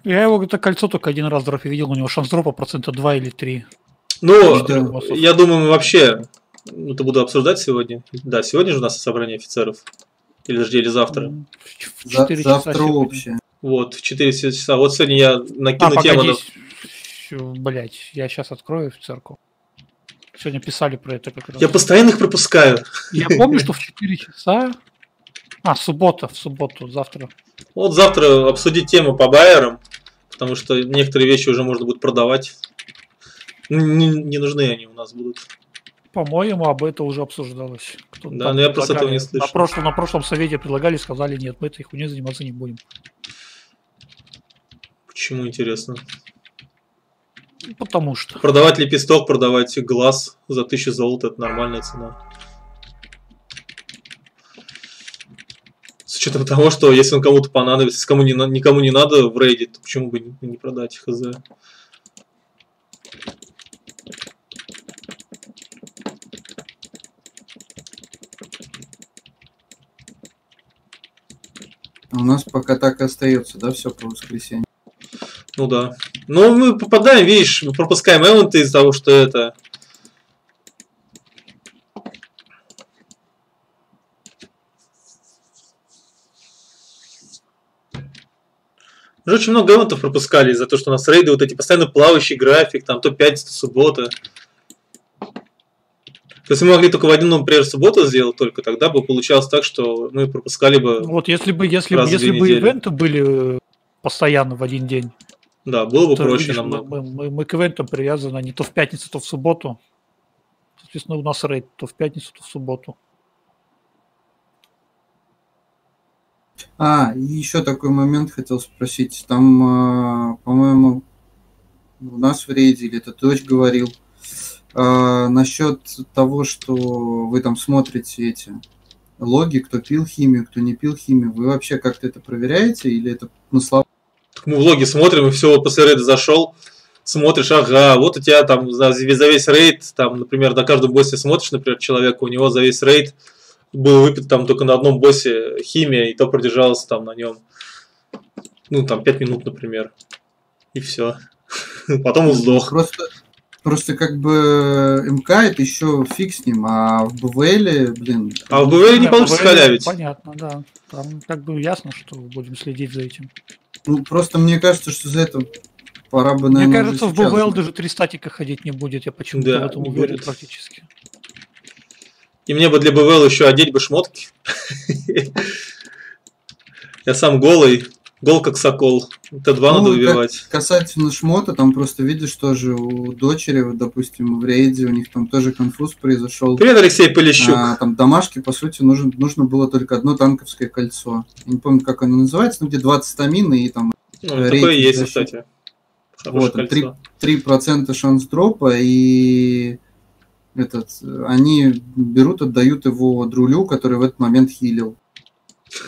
Я его это кольцо только один раз в дропе видел, у него шанс дропа процента 2 или 3. Ну, я думаю, мы вообще ну, это буду обсуждать сегодня. Да, сегодня же у нас собрание офицеров. Или даже или завтра. В За- 4 часа завтра сегодня. общее. Вот, в 4 часа. Вот сегодня я А, накину тему. погоди. на- блять, я сейчас открою офицерку. Сегодня писали про это как раз. Я постоянно их пропускаю. Я помню, что в 4 часа... А, суббота, в субботу, завтра. Вот завтра обсудить тему по байерам, потому что некоторые вещи уже можно будет продавать. Не, не нужны они у нас будут. По-моему, об этом уже обсуждалось. Кто Да, но я просто этого не слышал. На прошлом, на прошлом совете предлагали, сказали, нет, мы этой хуйней заниматься не будем. Почему интересно? Потому что. Продавать лепесток, продавать глаз за 1000 золота это нормальная цена. Учетом того, что если он кому-то понадобится, если кому не, никому не надо в рейде, то почему бы не, не продать хз? А У нас пока так и остается, да, все по воскресенье. Ну да. Ну мы попадаем, видишь, мы пропускаем эвенты из-за того, что это... Уже очень много эвентов пропускали из-за того, что у нас рейды вот эти постоянно плавающий график, там то пятница, то суббота. Если мы могли только в один, например, субботу сделать только, тогда бы получалось так, что мы пропускали бы... Вот если бы, если, бы- Раз если бы недели. ивенты были э, постоянно в один день, Да, было бы то, проще видишь, мы, намного. мы- мы- мы к ивентам привязаны не то в пятницу, то в субботу. Соответственно, у нас рейд то в пятницу, то в субботу. А, и еще такой момент хотел спросить. Там, а, по-моему, у нас в рейде, или это дочь говорил, а, насчет того, что вы там смотрите эти логи, кто пил химию, кто не пил химию. Вы вообще как-то это проверяете или это на словах? Мы влоги смотрим, и все, вот после рейда зашел, смотришь, ага, вот у тебя там за, за весь рейд, там, например, на каждом боссе смотришь, например, человека, у него за весь рейд был выпит там только на одном боссе химия, и то продержался там на нем, ну, там, 5 минут, например, и все. Потом сдох. Просто, просто как бы МК это еще фиг с ним, а в БВЛ, блин, А в БВ не получится БВЛ, халявить. Понятно, да. Там как бы ясно, что будем следить за этим. ну просто мне кажется, что за это пора бы, Мне наверное, кажется, уже в БВЛ даже три статика ходить не будет. Я почему-то Да, в этом уверен будет. практически. И мне бы для БВЛ еще одеть бы шмотки. Я сам голый, гол как сокол. Т2 надо Ну, выбивать. Касательно шмота, там просто видишь тоже у дочери, вот, допустим, в рейде у них там тоже конфуз произошел. Привет, Алексей Полищук. А, там домашки, по сути, нужен, нужно было только одно танковское кольцо. Я не помню, как оно называется, ну где 20 стамины и там Ну, рейтинг такое есть, кстати. Хорошее Вот, кольцо. 3% шанс дропа, и этот, они берут, отдают его друлю, который в этот момент хилил.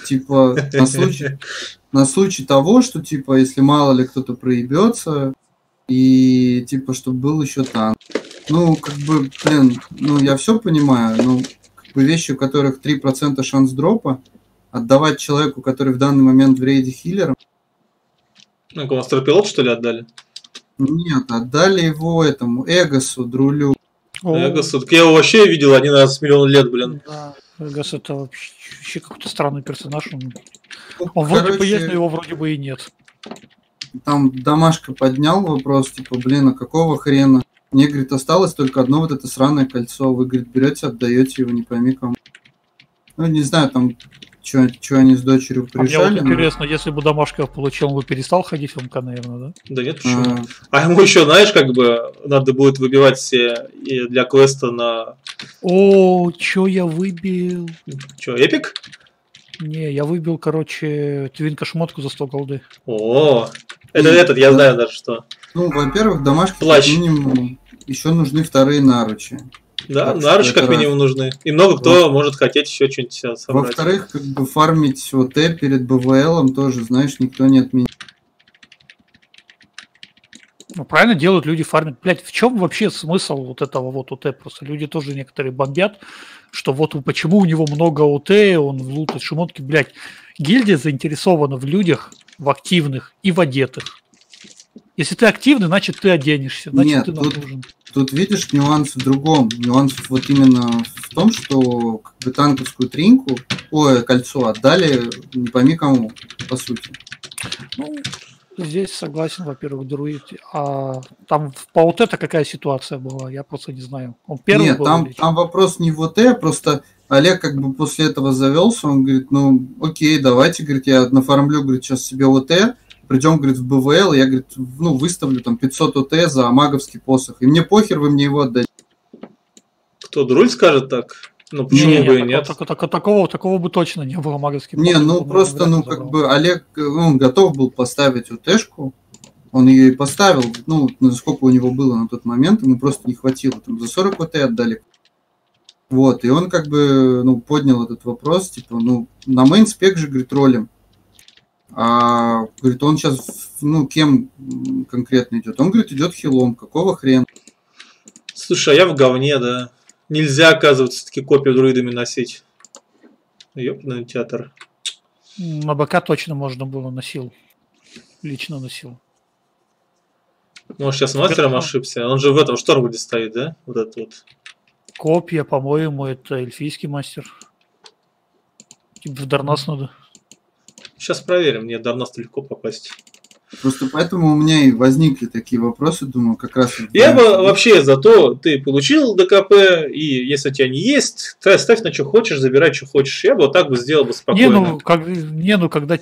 Типа, на случай, на случай того, что, типа, если мало ли кто-то проебется, и, типа, чтобы был еще танк. Ну, как бы, блин, ну, я все понимаю, но как бы вещи, у которых 3% шанс дропа, отдавать человеку, который в данный момент в рейде хиллер, Ну, у вас пилот, что ли, отдали? нет, отдали его этому Эгосу, Друлю. Эгосу. Так я его вообще видел один раз в миллион лет, блин. Да, Эгос это вообще, вообще какой-то странный персонаж. Он, Ну, он вроде бы короче, есть, но его вроде бы и нет. Там Домашка поднял вопрос, типа, блин, а какого хрена? Мне, говорит, осталось только одно вот это сраное кольцо. Вы, говорит, берете, отдаете его, не пойми кому. Ну, не знаю, там, что они с дочерью А мне вот интересно, если бы Домашков получил, он бы перестал ходить в МК, наверное, да? Да нет, почему? а, А ему еще, знаешь, как бы надо будет выбивать все для квеста на... О, чё я выбил? Че, эпик? Не, я выбил, короче, твинка шмотку за 100 голды. О, это И- этот, я знаю даже что. ну, во-первых, домашки Плащ. как минимум еще нужны вторые наручи. Да, Так это как раз. минимум нужны. И много кто может хотеть еще что-нибудь собрать. Во-вторых, как бы фармить ОТ перед БВЛом тоже, знаешь, никто не отменяет. Ну, правильно делают люди фармят. Блять, в чем вообще смысл вот этого вот УТ? Просто люди тоже некоторые бомбят, что вот почему у него много УТ, он лутает шмотки. Блять, гильдия заинтересована в людях, в активных и в одетых. Если ты активный, значит ты оденешься, значит Нет, ты нам тут- нужен. Тут видишь нюанс в другом. Нюанс вот именно в том, что как бы танковскую тринку, ой, кольцо отдали не пойми кому, по сути. Ну, Здесь согласен, во-первых, друид. А там по вот это какая ситуация была, я просто не знаю. Он первый Нет, был там, или там вопрос не в ОТ, просто Олег как бы после этого завелся, он говорит, ну окей, давайте, говорит, я нафармлю, говорит, сейчас себе ОТ, придем, говорит, в БВЛ, я, говорит, ну, выставлю там 500 ОТ за маговский посох, и мне похер, вы мне его отдадите. Кто, Друль скажет так? Ну, почему Не, бы и нет? тако- тако- такого, такого бы точно не было маговский Не, ну просто, ну как бы Олег, он готов был поставить УТшку, он ее и поставил, ну, ну, сколько у него было на тот момент, ему просто не хватило, там за 40 УТ отдали. Вот, и он как бы, ну, поднял этот вопрос, типа, ну, на мейн спек же, говорит, ролим. А, говорит, он сейчас, ну, кем конкретно идет? Он, говорит, идет хилом, какого хрена? Слушай, а я в говне, да. Нельзя, оказывается, таки копию друидами носить. Ёбаный театр. На БК точно можно было носил. Лично носил. Может, сейчас мастером ошибся? Он же в этом Штормгуде стоит, да? Вот этот вот. Копья, по-моему, это эльфийский мастер. Типа в Дарнас надо. Сейчас проверим, мне до нас легко попасть. Просто поэтому у меня и возникли такие вопросы, думаю, как раз... Я бы вообще зато ты получил ДКП, и если у тебя не есть, то ставь на что хочешь, забирай, что хочешь. Я бы вот так бы сделал бы Не, спокойно. ну, как, не, ну, когда...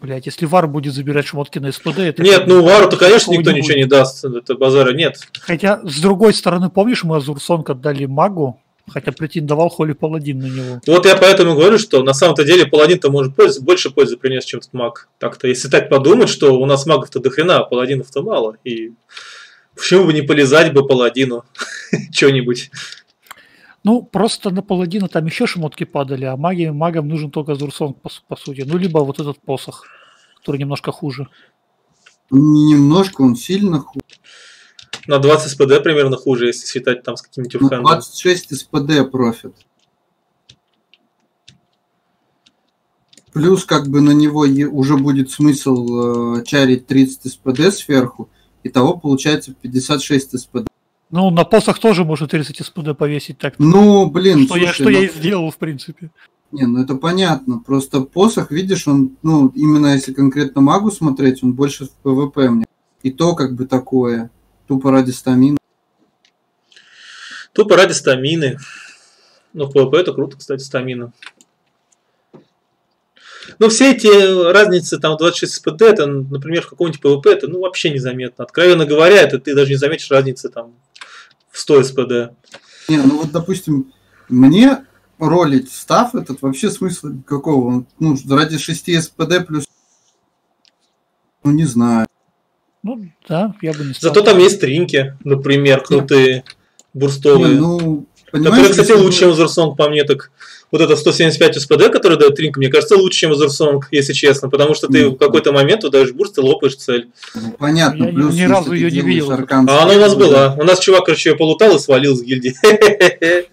Блять, если вар будет забирать шмотки на СПД, это... Нет, ну Вару-то, конечно, никто ничего будет. не даст. Это базара нет. Хотя, с другой стороны, помнишь, мы Азурсонг отдали магу, хотя претендовал Холи Паладин на него. Вот я поэтому говорю, что на самом-то деле паладин-то может пользу, больше пользы принести, чем этот маг. Так-то, если так подумать, что у нас магов-то до хрена, а паладинов-то мало. И почему бы не полезать бы паладину что-нибудь? Ну, просто на Паладина там еще шмотки падали, а маги, магам нужен только Азурсонг, по, по сути. Ну, либо вот этот посох, который немножко хуже. Немножко он сильно хуже. На 20 СПД примерно хуже, если считать там с каким-нибудь Ну, оффхендом. 26 СПД профит. Плюс как бы на него уже будет смысл э, чарить 30 СПД сверху. Итого получается 56 СПД. Ну, на посох тоже можно 30 СПД повесить так. Ну, блин, что я, слушай, что ну, я и сделал, в принципе. Не, ну это понятно. Просто посох, видишь, он, ну, именно если конкретно магу смотреть, он больше в ПВП мне. И то как бы такое. Тупо ради стамина. Тупо ради стамины. Ну, в PvP это круто, кстати, стамина. Но все эти разницы, там, 26 СПД, это, например, в каком-нибудь PvP, это, ну, вообще незаметно. Откровенно говоря, это ты даже не заметишь разницы, там, в 100 СПД. Не, ну вот, допустим, мне ролить став этот вообще смысла какого? Ну, ради 6 СПД плюс... Ну, не знаю. Ну, да, я бы не стал. Зато там есть тринки, например, крутые, бурстовые. Не, ну, Которые, кстати, если лучше, чем Азурсонг, по мне, так вот это 175 СПД, который дает тринк, мне кажется, лучше, чем Азурсонг, если честно, потому что ты Ну, в какой-то момент даешь бурст и лопаешь цель. Ну, понятно, Я ни- плюс ни разу её не видел. аркан А она у нас сверху, была. У нас чувак, короче, ее полутал и свалил с гильдии.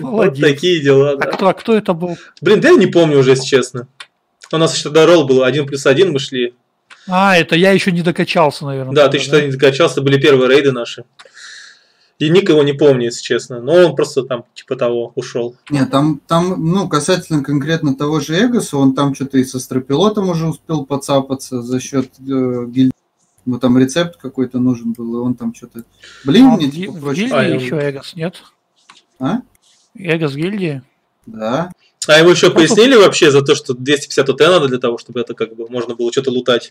Вот Молодец. такие дела, А да. кто, а кто это был? Блин, да я не помню уже, если честно. У нас еще тогда ролл был один плюс один мы шли. А, это я еще не докачался, наверное. Да, ты что не докачался, были первые рейды наши. И ник его не помню, если честно. Но он просто там, типа того, ушел. Нет, там, там, ну, касательно конкретно того же Эгоса, он там что-то и со стропилотом уже успел поцапаться за счет э, гильдии. Ну, там рецепт какой-то нужен был, и он там что-то... Блин, А мне в типа в проще... гильдии А, еще Эгос, нет? А? Эгос в гильдии? Да. А его еще пояснили вообще за то, что 250 УТ надо для того, чтобы это как бы можно было что-то лутать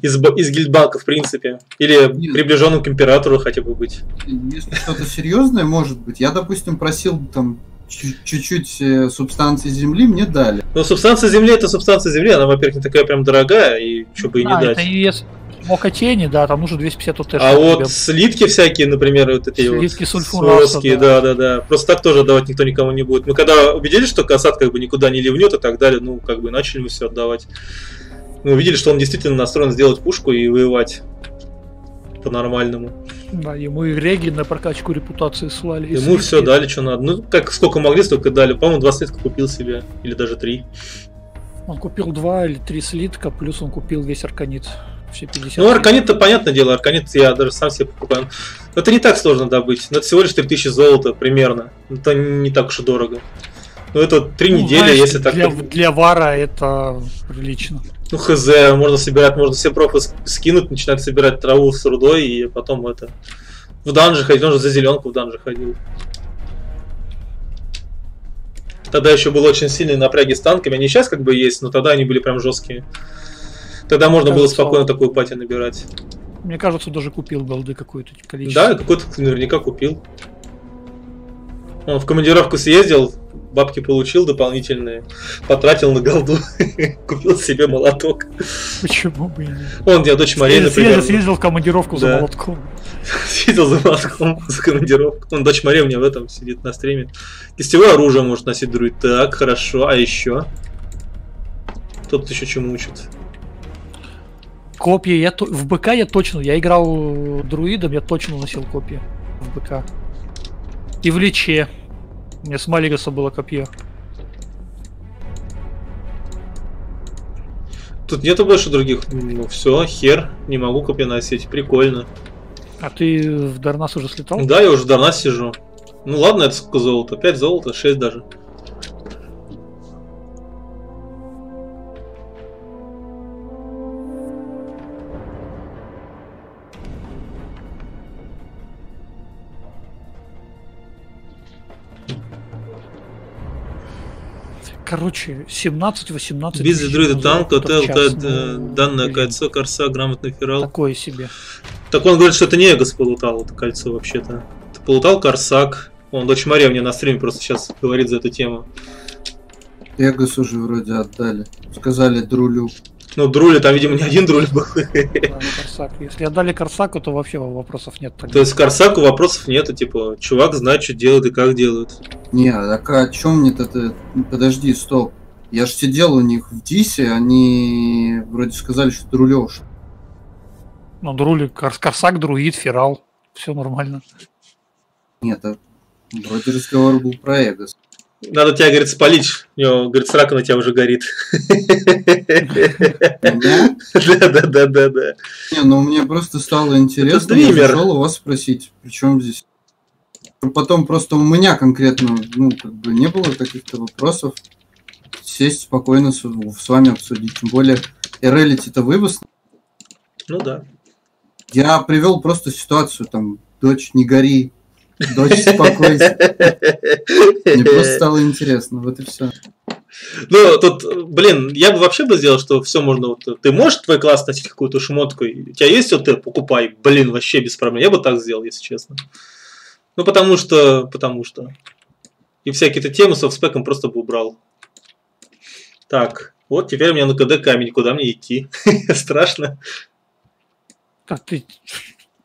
из, ба- из гильдбанка, в принципе. Или Нет. приближенным к императору хотя бы быть. Если что-то серьезное, может быть. Я, допустим, просил там чуть- чуть-чуть э, субстанции земли, мне дали. Но субстанция земли это субстанция земли, она, во-первых, не такая прям дорогая, и что бы и не А, дать. это и если Мока тени, да, там нужно 250 УТ. А вот тебе- слитки всякие, например, вот эти Слитки вот сульфураса, сульфурские, да, да, да. Просто так тоже отдавать никто никому не будет. Мы когда убедились, что касат как бы никуда не ливнет и так далее, ну, как бы начали мы все отдавать. Мы увидели, что он действительно настроен сделать пушку и воевать по-нормальному. Да, ему и реги на прокачку репутации слали. Ему все дали, что надо. Ну, как сколько могли, столько дали. По-моему, два слитка купил себе. Или даже три. Он купил два или три слитка, плюс он купил весь арканит. Все 50. Ну, арканит-то понятное дело, арканит я даже сам себе покупаю. Но это не так сложно добыть. Но это всего лишь 3000 золота примерно. Это не так уж и дорого. Ну, это три Ну, недели, знаешь, если так. Для, для вара это прилично. Ну, хз, можно собирать, можно все профы скинуть, начинать собирать траву с рудой, и потом это... В данже ходить, он же за зеленку в данже ходил. Тогда еще был очень сильный напряги с танками. Они сейчас как бы есть, но тогда они были прям жесткие. Тогда можно было Кажется, спокойно такую пати набирать. Мне кажется, даже купил голды какое-то количество. Да, какой-то наверняка купил. Он в командировку съездил, бабки получил дополнительные, потратил на голду, купил себе молоток. Почему бы и нет? Он, я дочь Мария, Съездил, например, съездил в командировку за молотком. съездил за молотком, за командировку. Он, дочь Мария у меня в этом сидит на стриме. Кистевое оружие может носить друид. Так, хорошо. А еще? Тут еще чему учат. Копья я то- в БК я точно, я играл друидом, я точно носил копья в БК. И в Личе. У меня с Малигаса было копье. Тут нету больше других. Ну все, хер, не могу копья носить. Прикольно. А ты в Дарнас уже слетал? Да, я уже в Дарнас сижу. Ну ладно, это сколько золота? 5 золота, 6 даже. Короче, 17-18 Без тысяч друида на танка, золото в ТЛК, час, ну, данное кольцо, корса, грамотный ферал. Такое себе. Так он говорит, что это не Эгос полутал, это кольцо вообще-то. Это полутал Корсак. Он дочь Мария мне на стриме просто сейчас говорит за эту тему. Эгос уже вроде отдали. Сказали Друлю. Ну, Друли, там, видимо, не один Друль был. Да, Корсак. Если отдали Корсаку, то вообще вопросов нет. тогда. То есть Корсаку вопросов нету, типа, чувак знает, что делает и как делает. Не, так а о чем мне-то ты? Подожди, стоп. Я ж сидел у них в Дисе, они вроде сказали, что Друлёш. Ну, Друли, Кор- Корсак, Друид, Ферал. Все нормально. Нет, а вроде разговор был про Эгос. Надо тебя, говорит, спалить. У него, говорит, срака на тебя уже горит. Да, да, да, да, да. Не, ну мне просто стало интересно, Это я зашел у вас спросить, при чем здесь. Потом просто у меня конкретно, ну, как бы не было каких-то вопросов. Сесть спокойно с, с вами обсудить. Тем более, Reality-то вывоз. Ну да. Я привел просто ситуацию, там, дочь, не гори, дочь, спокойся. Мне просто стало интересно, вот и все. Ну, тут, блин, я бы вообще бы сделал, что все можно... Вот, ты можешь твой класс носить какую-то шмотку? У тебя есть ОТ, покупай. Блин, вообще без проблем. Я бы так сделал, если честно. Ну, потому что... Потому что... И всякие-то темы с офспеком просто бы убрал. Так, вот теперь у меня на КД камень. Куда мне идти? Страшно. Так ты...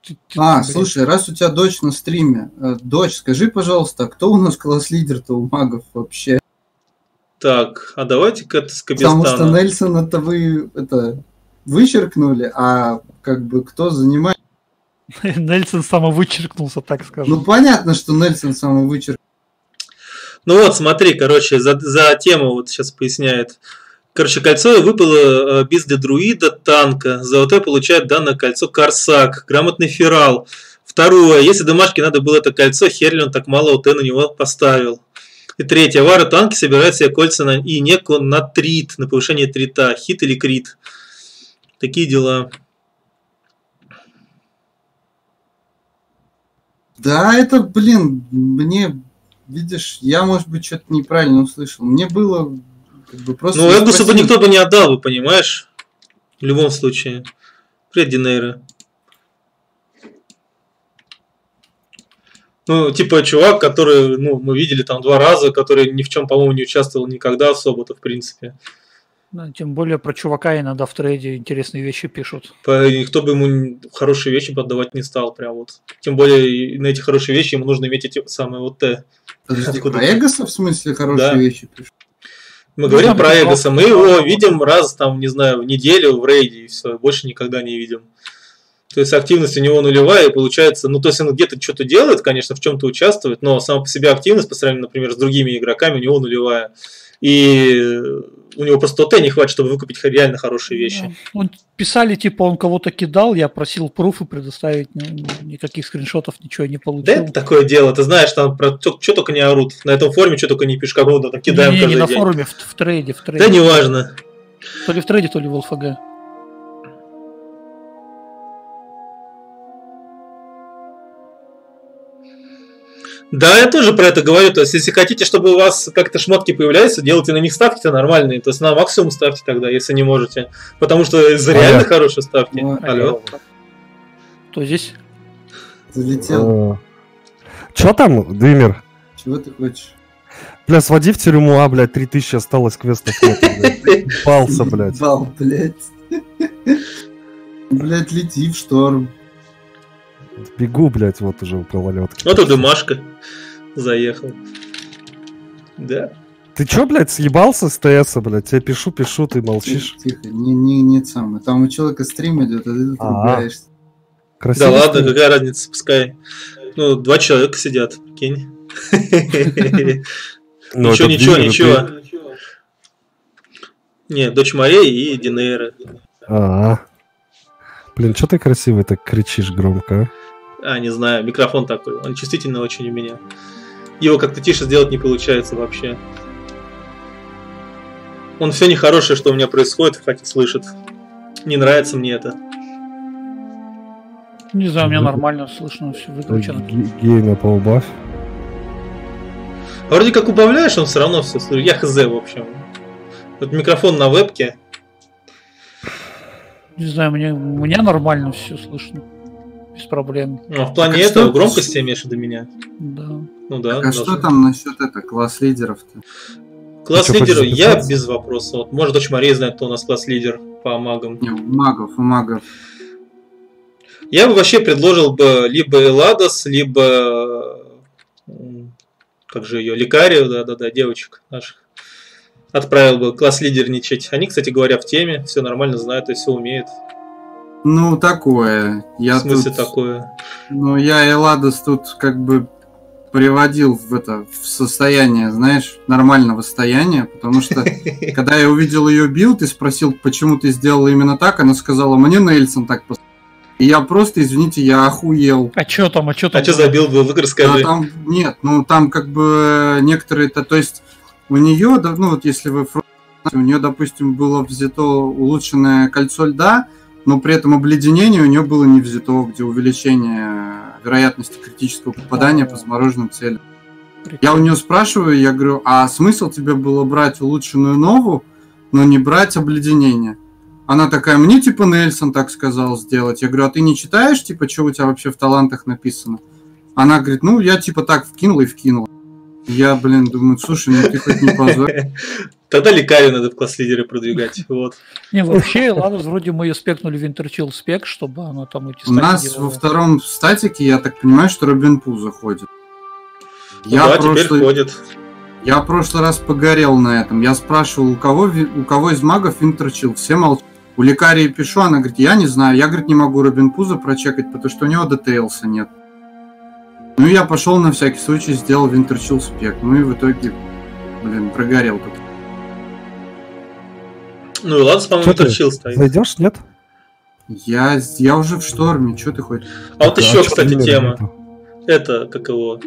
ты- ты- А, слушай, раз у тебя дочь на стриме, э, дочь, скажи, пожалуйста, а кто у нас класс-лидер-то у магов вообще? Так, а давайте-ка это с Потому что Кабистана. Нельсона-то вы это вычеркнули, а как бы кто занимает? Нельсон самовычеркнулся, так скажем. Ну понятно, что Нельсон самовычеркнул. Ну вот, смотри, короче, за, за тему вот сейчас поясняет. Короче, кольцо выпало э, без для друида танка. ОТ получает данное кольцо Корсак. Грамотный ферал. Второе. Если домашке надо было это кольцо, херли он так мало ОТ на него поставил. И третье. Вара танки собирают себе кольца на, и неку на трит, на повышение трита. Хит или крит. Такие дела. Да, это, блин, мне, видишь, я, может быть, что-то неправильно услышал. Мне было как бы просто... Ну, Эгусу бы никто бы не отдал бы, понимаешь? В любом случае. Привет, Динейра. Ну, типа, чувак, который, ну, мы видели там два раза, который ни в чем, по-моему, не участвовал никогда особо-то, в принципе. Да, тем более про чувака иногда в трейде интересные вещи пишут. Никто бы ему хорошие вещи поддавать не стал, прям вот. Тем более, на эти хорошие вещи ему нужно иметь эти самые вот Т. Подожди, про? Эгоса, в смысле, хорошие Да. вещи пишут? Мы Ну, говорим про Эгоса, мы его видим раз, там, не знаю, в неделю в рейде, и все, больше никогда не видим. То есть активность у него нулевая, и получается, ну, то есть он где-то что-то делает, конечно, в чем-то участвует, но сама по себе активность, по сравнению, например, с другими игроками, у него нулевая. И у него просто ОТ не хватит, чтобы выкупить реально хорошие вещи. Да. Он писали, типа, он кого-то кидал, я просил пруфы предоставить, никаких скриншотов, ничего не Да получил. это такое дело, ты знаешь, там про что только не орут. На этом форуме что только не пишут, кого-то там кидаем не, не, не каждый на день. форуме, в, в трейде, в трейде. Да неважно. То ли в трейде, то ли в ЛФГ. Да, я тоже про это говорю. То есть, если хотите, чтобы у вас как-то шмотки появляются, делайте на них ставки-то нормальные. То есть на максимум ставьте тогда, если не можете. Потому что за реально хорошие ставки. Ой. Алло. То здесь Залетел. Че там, Дымер? Чего ты хочешь? Бля, своди в тюрьму, а, блядь, 3000 осталось квестов нет, блядь. Пался, блядь. Бал, блядь. Блядь, лети в шторм. Бегу, блядь, вот уже по валетке. Вот и Дымашка заехал. Да. Ты чё, блядь, съебался с ТС, блядь? Тебе пишу, пишу, ты молчишь. Тихо, не, не, не самое. Там у человека стрим идет, а ты тут А. ругаешься. Красиво. Да ладно, что какая разница, пускай. Ну, два человека сидят, прикинь. Ну, Ничего, ничего, ничего. Не, дочь Мария и Динейра. А. Блин, чё ты красивый так кричишь громко, а? Не знаю, микрофон такой. Он чувствительно очень у меня. Его как-то тише сделать не получается вообще. Он все нехорошее, что у меня происходит, хоть и слышит. Не нравится мне это. Не знаю, у меня нормально слышно, все выключено. Ге- Гейна поубавь. Вроде как убавляешь, он все равно все слышит. Я хз, в общем. Вот микрофон на вебке. Не знаю, мне, у меня нормально все слышно. Без проблем. Ну, а в плане Так а этого что- громкости имеешь до меня. Да. Ну да. А что там насчет это, класс лидеров-то? Класс Ты лидера, хочешь я без вопроса. Вот, может, дочь Мария знает, кто у нас класс лидер по магам. Не, у магов, у магов. Я бы вообще предложил бы либо Эладос, либо как же ее, Лекарию, да-да-да, девочек наших. Отправил бы класс лидерничать. Они, кстати говоря, в теме, все нормально знают и все умеют. Ну, такое. Я в смысле тут, такое? Ну, я Эладос тут как бы приводил в это в состояние, знаешь, нормального состояния, потому что когда я увидел ее билд и спросил, почему ты сделала именно так, она сказала, мне Нельсон так пос... И я просто, извините, я охуел. А чё там, а чё там? А что за билд был? Вы Да, расскажи. там нет, ну там как бы некоторые, то, то есть у нее, ну вот если вы у нее, допустим, было взято улучшенное кольцо льда, но при этом обледенение у нее было не взято, где увеличение вероятности критического попадания по замороженным целям. Я у нее спрашиваю, я говорю, а смысл тебе было брать улучшенную нову, но не брать обледенение? Она такая, мне типа Нельсон так сказал сделать. Я говорю, а ты не читаешь, типа, что у тебя вообще в талантах написано? Она говорит, ну, я типа так вкинул и вкинул. Я, блин, думаю, слушай, ну ты хоть не позор. Тогда Лекарию надо в класс лидеры продвигать. Вот. Не, вообще, ладно, вроде мы ее спекнули в Интерчил спек, чтобы она там эти У нас стати во делала. втором статике, я так понимаю, что Робин Пу заходит. Ну Я да, теперь прошлый- ходит. Я в прошлый раз погорел на этом. Я спрашивал, у кого, у кого из магов Интерчил. Все молчат. У лекарей пишу, она говорит, я не знаю. Я, говорит, не могу Робин Пуза прочекать, потому что у него детейлса нет. Ну, я пошел на всякий случай, сделал Винтерчил спек. Ну и в итоге, блин, прогорел тут. Ну и ладно, по-моему, Чё ты? Интерчил стоит. Зайдешь, нет? Я, я уже в шторме, что ты хочешь? А вот еще, чё кстати, тема. Это, как его...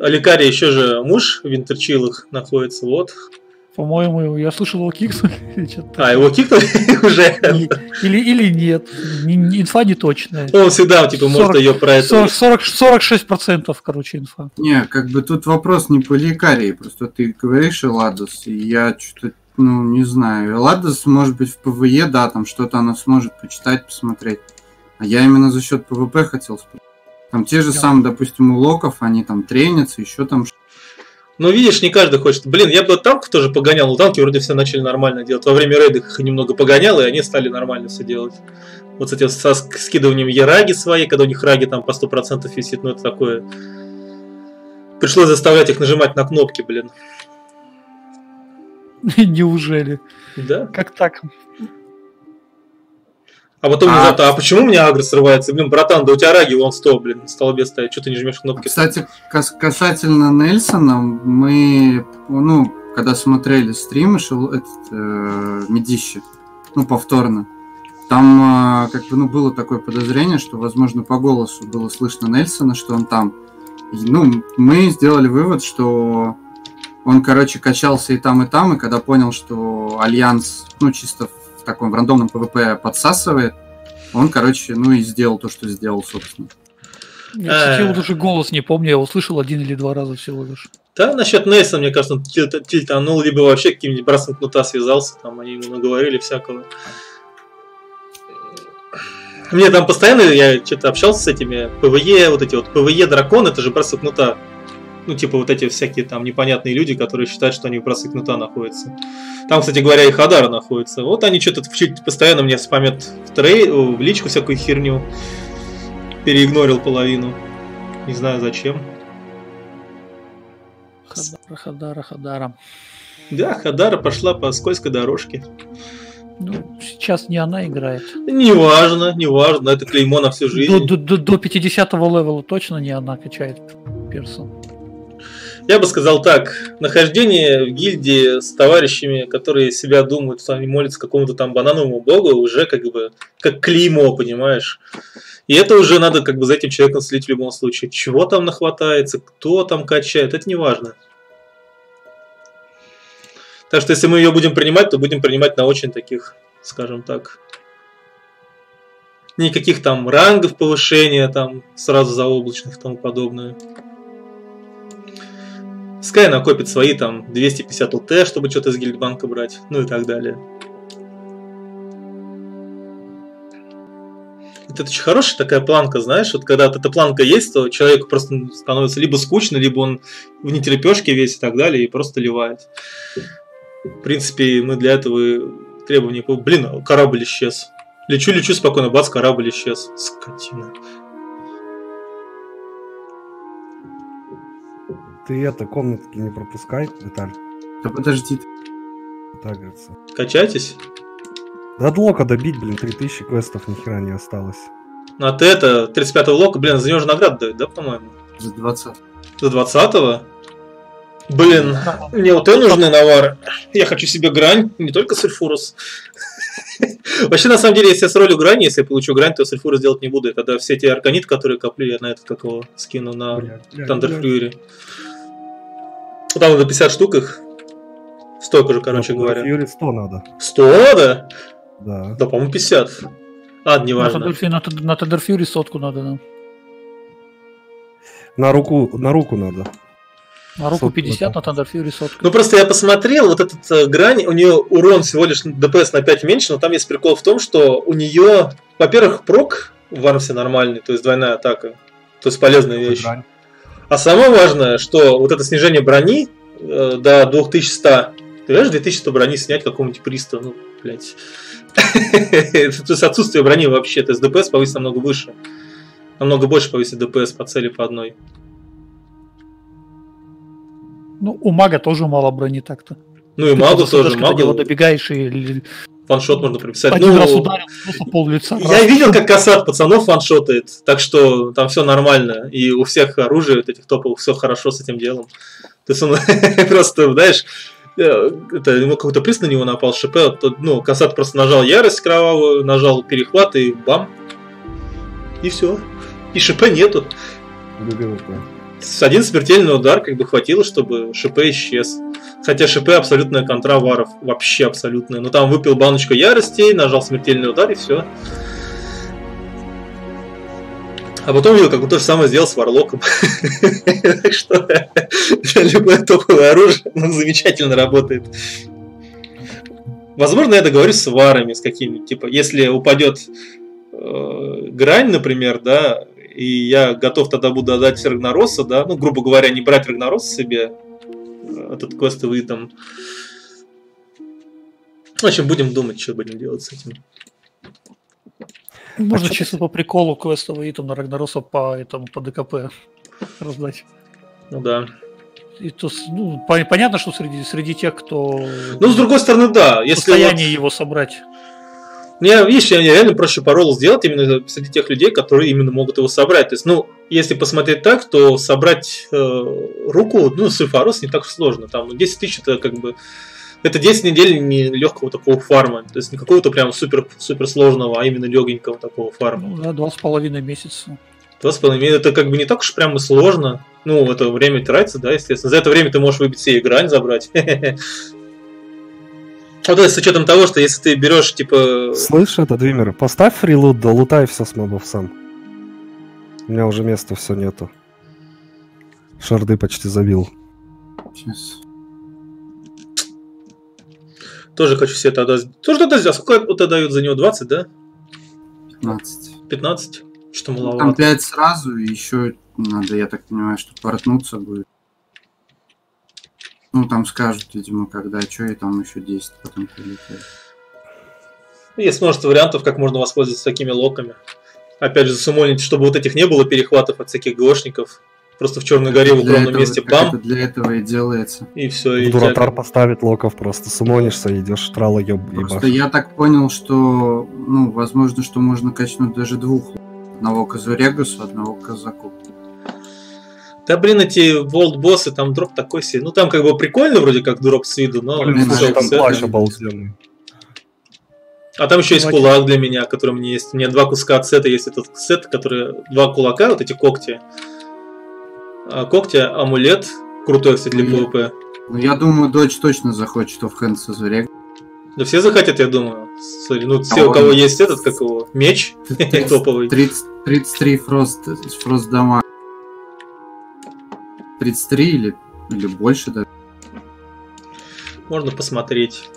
А Лекария еще же муж в Винтерчилах находится, вот. По-моему, я слышал его кикс. или чё-то А, его кикнули уже. Или, или нет. Не- не- инфа не точная. Он всегда, типа, может 40 ее про это... 40, 40, 46%, короче, инфа. Не, как бы тут вопрос не по лекарии, просто ты говоришь Эладос, и я что-то, ну, не знаю. Эладос, может быть, в ПВЕ, да, там что-то она сможет почитать, посмотреть. А я именно за счет ПВП хотел спросить. Там те же Да. самые, допустим, у локов, они там тренятся, еще там ш- Ну, видишь, не каждый хочет. Блин, я бы танков тоже погонял, но танки вроде все начали нормально делать. Во время рейда их немного погонял, и они стали нормально все делать. Вот с этим со ск- скидыванием яраги своей, когда у них раги там по 100% висит, ну это такое... Пришлось заставлять их нажимать на кнопки, блин. Неужели? Да. Как так? А потом А- внезапно, а почему у меня агро срывается? Блин, братан, да у тебя раги вон 100, блин, столбе стоит. Что ты не жмешь кнопки? Кстати, кас- касательно Нельсона, мы, ну, когда смотрели стримы, шел этот э, Медище, ну, повторно, там, э, как бы, ну, было такое подозрение, что, возможно, по голосу было слышно Нельсона, что он там. И, ну, мы сделали вывод, что Он, короче, качался и там, и там, и когда понял, что Альянс, ну, чисто в таком в рандомном ПВП подсасывает, он, короче, ну и сделал то, что сделал, собственно. Я, кстати, вот уже голос не помню, я услышал один или два раза всего лишь. Да, насчет Нейса, мне кажется, он тильтанул, либо вообще каким-нибудь броском кнута связался, там они ему наговорили всякого. Мне там постоянно, я что-то общался с этими ПВЕ, вот эти вот ПВЕ дракон, это же бросок кнута. Ну, типа вот эти всякие там непонятные люди, которые считают, что они в броске кнута находятся. Там, кстати говоря, и Хадара находится. Вот они что-то постоянно мне спамят в, трей, в личку всякую херню. Переигнорил половину. Не знаю зачем. Хадара, Хадара, Хадара. Да, Хадара пошла по скользкой дорожке. Ну, сейчас не она играет. Неважно, неважно, это клеймо на всю жизнь. До, до, до 50 левела точно не она качает персон. Я бы сказал так, нахождение в гильдии с товарищами, которые себя думают, что они молятся какому-то там банановому богу, уже как бы как клеймо, понимаешь? И это уже надо как бы за этим человеком следить в любом случае. Чего там нахватается, кто там качает, это не важно. Так что если мы ее будем принимать, то будем принимать на очень таких, скажем так, никаких там рангов повышения, там сразу заоблачных и тому подобное. Пускай она копит свои там 250 ЛТ, чтобы что-то из гильдбанка брать, ну и так далее. Это очень хорошая такая планка, знаешь, вот когда эта планка есть, то человеку просто становится либо скучно, либо он в нетерпешке весь и так далее, и просто ливает. В принципе, мы для этого требования... Блин, корабль исчез. Лечу-лечу спокойно, бац, корабль исчез. Скотина. Ты это, комнатки не пропускай, Виталь. Да подожди ты. Так говорится. Качайтесь. Да лока добить, блин, 3000 квестов ни хера не осталось. Ну а ты это, 35-го лока, блин, за него же наград дают, да, по-моему? За 20 За 20-го? Блин, мне вот и нужны навары. Я хочу себе грань, не только сульфурус. Вообще, на самом деле, если я сролю грань, если я получу грань, то сульфурус делать не буду. И тогда все эти арканит, которые коплю, я на этот как его скину на Fury. Там надо 50 штук их. Столько же, короче говоря. Fury 100 надо. 100 надо? Да. Да, по-моему, 50. А, не важно. На Thunder Fury сотку надо, да. На руку, на руку надо. На руку 50, на Fury сотка. Ну просто я посмотрел, вот этот э, грань, у нее урон всего лишь ДПС на 5 меньше, но там есть прикол в том, что у нее, во-первых, прок в Армсе нормальный, то есть двойная атака. То есть полезная вещь. Грань. А самое важное, что вот это снижение брони э, до 2100, ты понимаешь, 2100 брони снять какому-нибудь присту, ну, блядь. То есть отсутствие брони вообще, то есть ДПС повысить намного выше. Намного больше повысить ДПС по цели по одной. Ну, у мага тоже мало брони так-то. Ну и магу тоже. Магу... добегаешь и... Фаншот можно прописать. Один ну, раз ударил, просто пол лица. Я раз. видел, как косат пацанов фаншотает, так что там все нормально. И у всех оружие, вот этих топовых, все хорошо с этим делом. То есть он просто, знаешь, э, это ему какой-то приз на него напал, ШП, то, ну, Касат просто нажал ярость кровавую, нажал перехват и бам. И все. И ШП нету. С один смертельный удар как бы хватило, чтобы ШП исчез. Хотя ШП абсолютная контра варов. Вообще абсолютная. Но там выпил баночку ярости, нажал смертельный удар и все. А потом видел, как он то же самое сделал с Варлоком. Так что любое топовое оружие замечательно работает. Возможно, я договорюсь с варами, с какими-нибудь. Типа, если упадет э, грань, например, да, и я готов тогда буду отдать Рагнароса, да, ну, грубо говоря, не брать Рагнароса себе, э, этот квестовый там. В общем, будем думать, что будем делать с этим. Можно а чисто по приколу квестовый там на Рагнароса по этому по ДКП раздать. Ну да. И то, ну, понятно, что среди, среди тех, кто... Ну, с другой стороны, да. Если состояние вот... его собрать. Мне, видишь, я реально проще парол сделать именно среди тех людей, которые именно могут его собрать. То есть, ну, если посмотреть так, то собрать э, руку, ну, сульфарос не так сложно. Там 10 тысяч это как бы это 10 недель не легкого такого фарма. То есть не какого-то прям супер, супер сложного, а именно легенького такого фарма. Ну да, два с половиной месяца. Два с половиной это как бы не так уж прямо сложно. Ну, это время тратится, да, естественно. За это время ты можешь выбить себе грань забрать. Вот это с учетом того, что если ты берешь, типа... Слышь, это, Двимер, поставь фрилут, да лутай все с мобов сам. У меня уже места все нету. Шарды почти забил. Сейчас. Тоже хочу себе тогда... Тоже тогда сделать. Сколько вот дают за него? 20, да? 15. 15? Что Ну, Там маловато. 5 сразу, и еще надо, я так понимаю, что портнуться будет. Ну, там скажут, видимо, когда, что, и там еще 10 потом прилетает. Есть множество вариантов, как можно воспользоваться такими локами. Опять же, засумонить, чтобы вот этих не было перехватов от всяких гошников. Просто в Черной горе в укромном этого- месте бам, это для этого и делается. и все. И Дуратар тебя- поставит локов, просто сумонишься, идешь трала еб Просто ебашь. я так понял, что, ну, возможно, что можно качнуть даже двух. Одного Казурегусу, одного Казаку. Да блин, эти волт боссы, там дроп такой себе. Ну там как бы прикольно вроде как дроп с виду, но Блин, слушай, там плащ обалденный. А там еще есть кулак для меня, который у меня есть. У меня два куска от сета есть этот сет, который два кулака, вот эти когти. А, когти, амулет, крутой, кстати, для. PvP. Ну, я думаю, дочь точно захочет в Казурегус. Да все захотят, я думаю. Смотри, ну все, у он- кого есть этот, как его, меч топовый. 30, 33 фрост, фрост дома. 33 или, или больше даже. Можно посмотреть.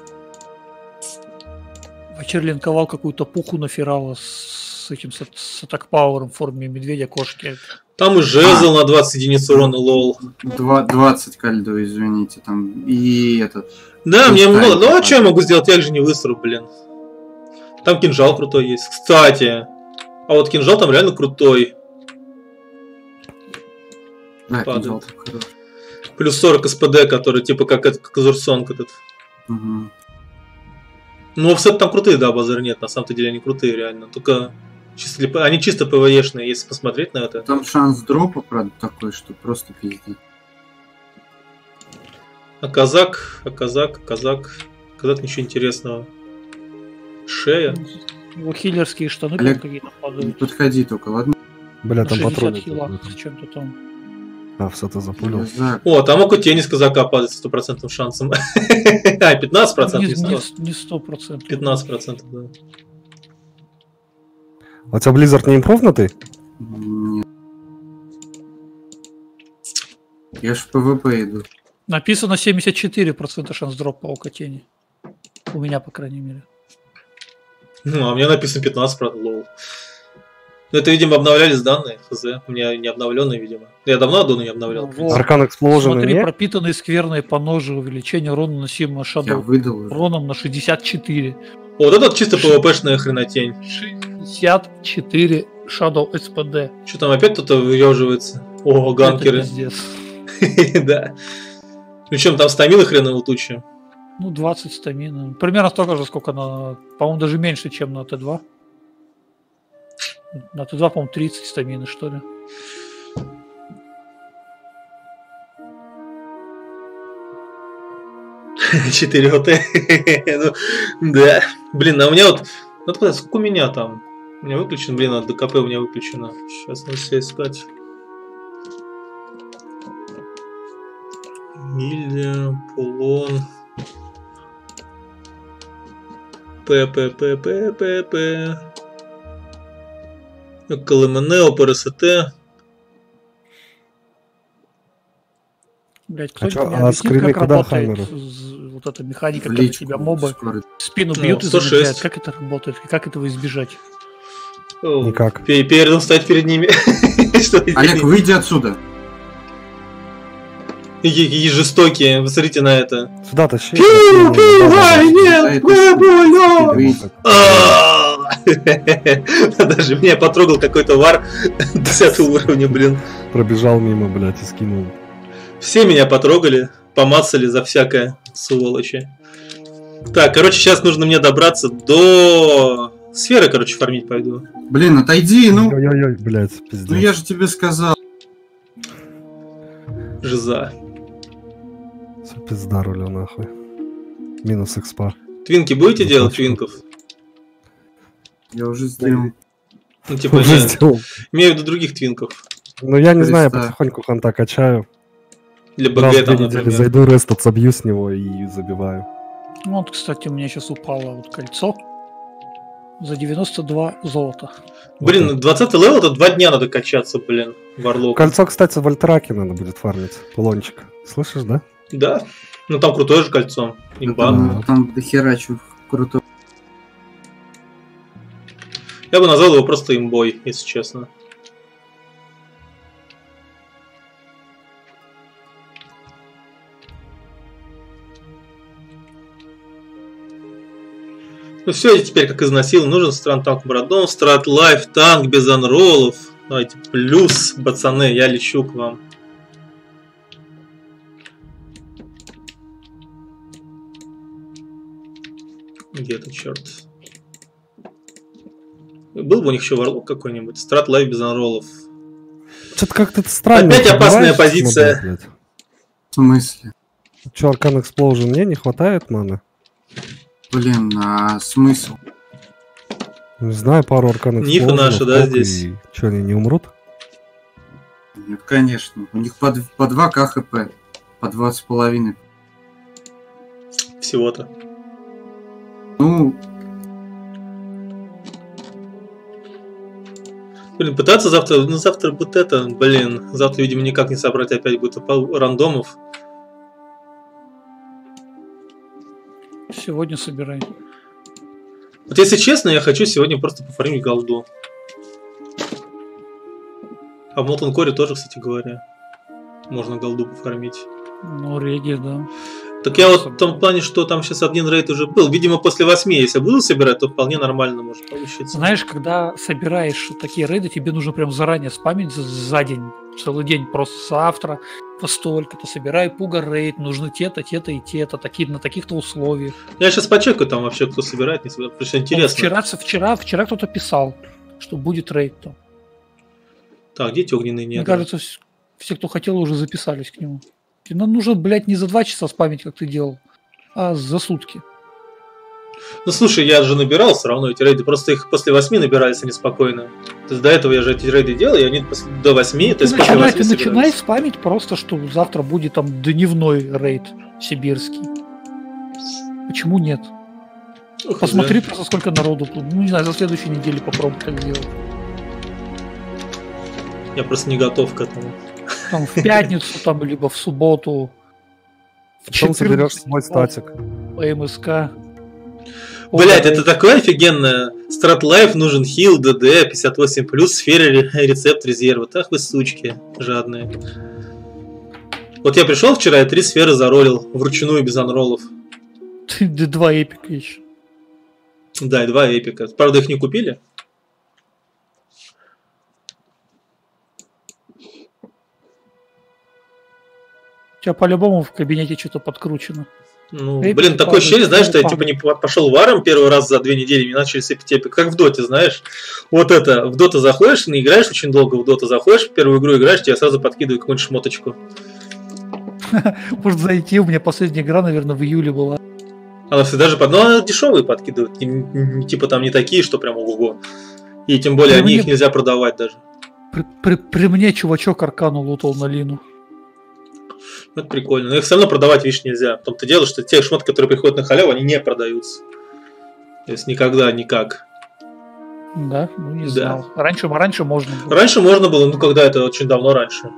Вачер линковал какую-то пуху на Ферала с этим с, с атак пауэром в форме медведя кошки. Там и жезл на 20 единиц урона, лол. Два- 20 ко льду, извините, там. И этот. Да, мне много. Ну а что я могу сделать? Я же не высру, блин. Там кинжал крутой есть. Кстати. А вот кинжал там реально крутой. Да, Падает. Плюс 40 СПД, который типа как этот Казурсонг этот. Мгм. Ну, офсет там крутые, да, базар нет. На самом-то деле они крутые, реально. Только чисто они чисто ПВЕшные, если посмотреть на это. Там шанс дропа, правда, такой, что просто пиздец. А казак, а казак, а казак. Казак ничего интересного. Шея. Его хиллерские штаны Олег, какие-то Не падают. подходи только, ладно? Бля, там 60 патроны. чем-то там. А, все ты запулил. О, там около теннис казака падает с стопроцентным шансом. А, 15%, Не, не 100. не, не 100%. 15%, да. А у тебя Blizzard не импровнутый? Нет. Я ж в ПВП иду. Написано 74% шанс дропа по тени. У меня, по крайней мере. Ну, а у меня написано 15, правда, low. Ну, это, видимо, обновлялись данные, хз. У меня не обновленные, видимо. Я давно аддоны не обновлял. Вот. принципе. Arcane Explosion Смотри, не? пропитанные скверной поножи, увеличение урона наносимого shadow уроном на 64. О, Вот этот чисто ПВПшная хренотень. 64 Shadow SPD. Что там опять кто-то выеживается? О, Это ганкеры. Да. Причем там стамины хреново тучи. Ну, 20 стамина. Примерно столько же, сколько на... По-моему, даже меньше, чем на Т2. На Т2, по-моему, 30 стамины, что ли. Четыре ОТ. Ну, Да. Блин, а у меня вот... Ну, откуда, сколько у меня там? У меня выключен, блин, а ДКП у меня выключено. Сейчас надо все искать. Миля, Пулон. П, П, П, П, П, П. КЛМН, ОПРСТ. Блять, А кто чё, мне а скрины как куда работает з- вот эта механика, когда тебя мобы скоро. в спину Ну, бьют и 106. замедляют. Как это работает? И как этого избежать? О, Никак. пе- Передом стать перед ними. Олег, выйди отсюда. Какие жестокие, посмотрите на это. Сюда тащи. Пиу, пиу, нет, это моя а! Даже меня потрогал какой-то вар 10 уровня, блин. Пробежал мимо, блядь, и скинул. Все меня потрогали, помацали за всякое, сволочи. Так, короче, сейчас нужно мне добраться до сферы, короче, фармить пойду. Блин, отойди, ну. Ой-ой-ой, блядь, Ну пиздец. я же тебе сказал. Жиза. Пизда рулю нахуй. Минус экспа. Твинки будете Ну, делать, твинков? Я уже сделал. Ну, типа, Уже нет. сделал. Имею в виду других твинков. Ну, я не знаю, я потихоньку ханта качаю. Для Раз БГ в там, недели зайду, rest забью с него и забиваю. Ну, Вот, кстати, у меня сейчас упало вот кольцо за 92 золота. Блин, 20 левел это два дня надо качаться, блин, варлок. Кольцо, кстати, в альтраке надо будет фармить. Пулончик. Слышишь, да? Да. Ну там крутое же кольцо. Имба. Там, там дохера чё круто. Я бы назвал его просто имбой, если честно. Ну все, теперь как износил, нужен стран танк Брадон, страт лайф, танк без анроллов. Давайте плюс, пацаны, я лечу к вам. Где это, черт? Был бы у них еще варлок какой-нибудь. Страт лайф без анроллов. Что-то как-то это странно. Опять опасная позиция. В смысле? Че, Аркан Explosion мне не хватает маны? Блин, а смысл? Не знаю, пару Аркан Explosion. Нифы наши, да, здесь? Че, они не умрут? Нет, конечно. У них по, по 2 КХП. По 20 с половиной. Всего-то. Ну, Блин, пытаться завтра, ну завтра будет это, блин, завтра, видимо, никак не собрать опять будет рандомов. Сегодня собирай. Вот если честно, я хочу сегодня просто пофармить голду. А в Molten Core тоже, кстати говоря, можно голду пофармить. Ну, реги, да. Так я вот в том плане, что там сейчас один рейд уже был. Видимо, после восьми, если буду собирать, то вполне нормально может получиться. Знаешь, когда собираешь такие рейды, тебе нужно прям заранее спамить за, день, целый день, просто завтра во столько-то собирай пуга рейд, нужны те-то, те-то и те-то, такие, на таких-то условиях. Я сейчас почекаю там вообще, кто собирает, не собирает, потому что интересно. Вчера, вчера, вчера кто-то писал, что будет рейд там. Так, дети огненные Мне нет. кажется, вс- все, кто хотел, уже записались к нему. И нам нужно, блядь, не за два часа спамить, как ты делал, а за сутки. Ну слушай, я же набирал все равно эти рейды, просто их после восьми набирались они спокойно. То есть до этого я же эти рейды делал, и они после- до восьми, то Ты есть после начинай, восьми ты начинай собирались. спамить просто, что завтра будет там дневной рейд сибирский. Почему нет? Ох, Посмотри да. просто сколько народу. тут. Ну, не знаю, за следующей неделе попробуй так сделать. Я просто не готов к этому. Там в пятницу, там, либо в субботу. В Потом соберешь 14 свой статик. по МСК. Блять, это такое офигенное. Стратлайф нужен хил, ДД, 58 плюс, сфере ре- рецепт резерва. Так вы сучки жадные. Вот я пришел вчера и три сферы заролил вручную без анроллов. Ты два эпика еще. Да, и два эпика. Правда, их не купили. У тебя по-любому в кабинете что-то подкручено. Ну, Эпики блин, такое ощущение, знаешь, что я типа не по- пошел варом первый раз за две недели, мне начали сыпать эпик. Как в доте, знаешь. Вот это, в доту заходишь, не играешь очень долго в доту, заходишь, в первую игру играешь, тебе сразу подкидывают какую-нибудь шмоточку. Может зайти, у меня последняя игра, наверное, в июле была. Она всегда же под... Ну, она дешевые подкидывают. не- не- типа там не такие, что прям ого-го. И тем более они мне- их нельзя продавать даже. При, при- при мне чувачок аркану лутал на лину. Это прикольно. Но их все равно продавать, видишь, нельзя. В том-то дело, что те шмотки, которые приходят на халяву, они не продаются. То есть никогда, никак. Да, ну не Да. знал. Раньше, раньше можно было. Раньше можно было, ну когда это очень давно раньше.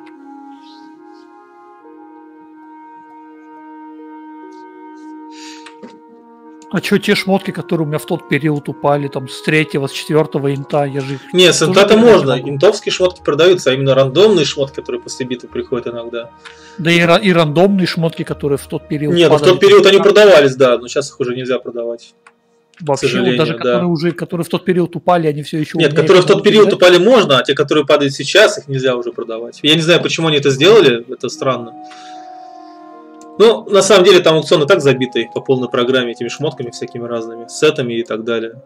А что, те шмотки, которые у меня в тот период упали, там, с третьего, с четвертого инта, я же. Не, с инта-то можно. Интовские шмотки продаются, а именно рандомные шмотки, которые после битвы приходят иногда. Да и, и рандомные шмотки, которые в тот период Нет, ну в падали. тот период они продавались, да, но сейчас их уже нельзя продавать. Вообще, вот даже да. которые уже, которые в тот период упали, они все еще... Нет, которые в тот период да? упали можно, а те, которые падают сейчас, их нельзя уже продавать. Я не знаю, почему они это сделали, это странно. Ну, на самом деле, там аукцион и так забитый по полной программе этими шмотками всякими разными, сетами и так далее.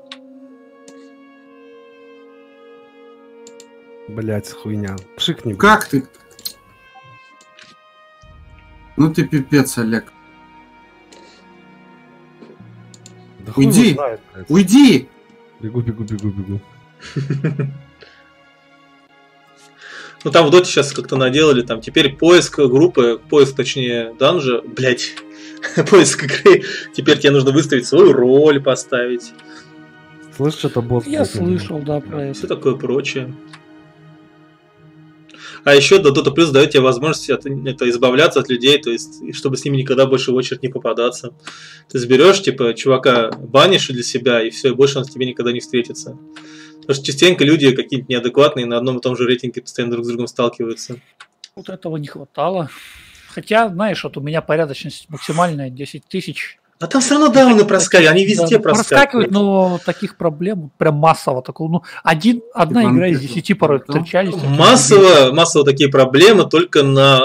Блять, хуйня. Пшикни. блядь. как ты? Ну ты пипец, Олег. Да Уйди. знает. Уйди! Бегу, бегу, бегу, бегу. Ну там в доте сейчас как-то наделали, там теперь поиск группы, поиск точнее данжа, блять, поиск игры, теперь тебе нужно выставить свою роль, поставить, Слышишь, это бот? Я слышал, да, про это. все такое прочее. А еще до Dota Plus дает тебе возможность от- это, избавляться от людей, то есть, чтобы с ними никогда больше в очередь не попадаться. Ты берешь, типа, чувака банишь для себя, и все, и больше он с тебе никогда не встретится. Потому что частенько люди какие-то неадекватные на одном и том же рейтинге постоянно друг с другом сталкиваются. Вот этого не хватало. Хотя, знаешь, вот у меня порядочность максимальная 10 тысяч. А там все равно дауны проскакивают, они везде Да, проскакивают. но таких проблем прям массово такого. Ну, один, одна игра из анкету. 10 порой Ну, встречались. такие Массово, массово такие проблемы только на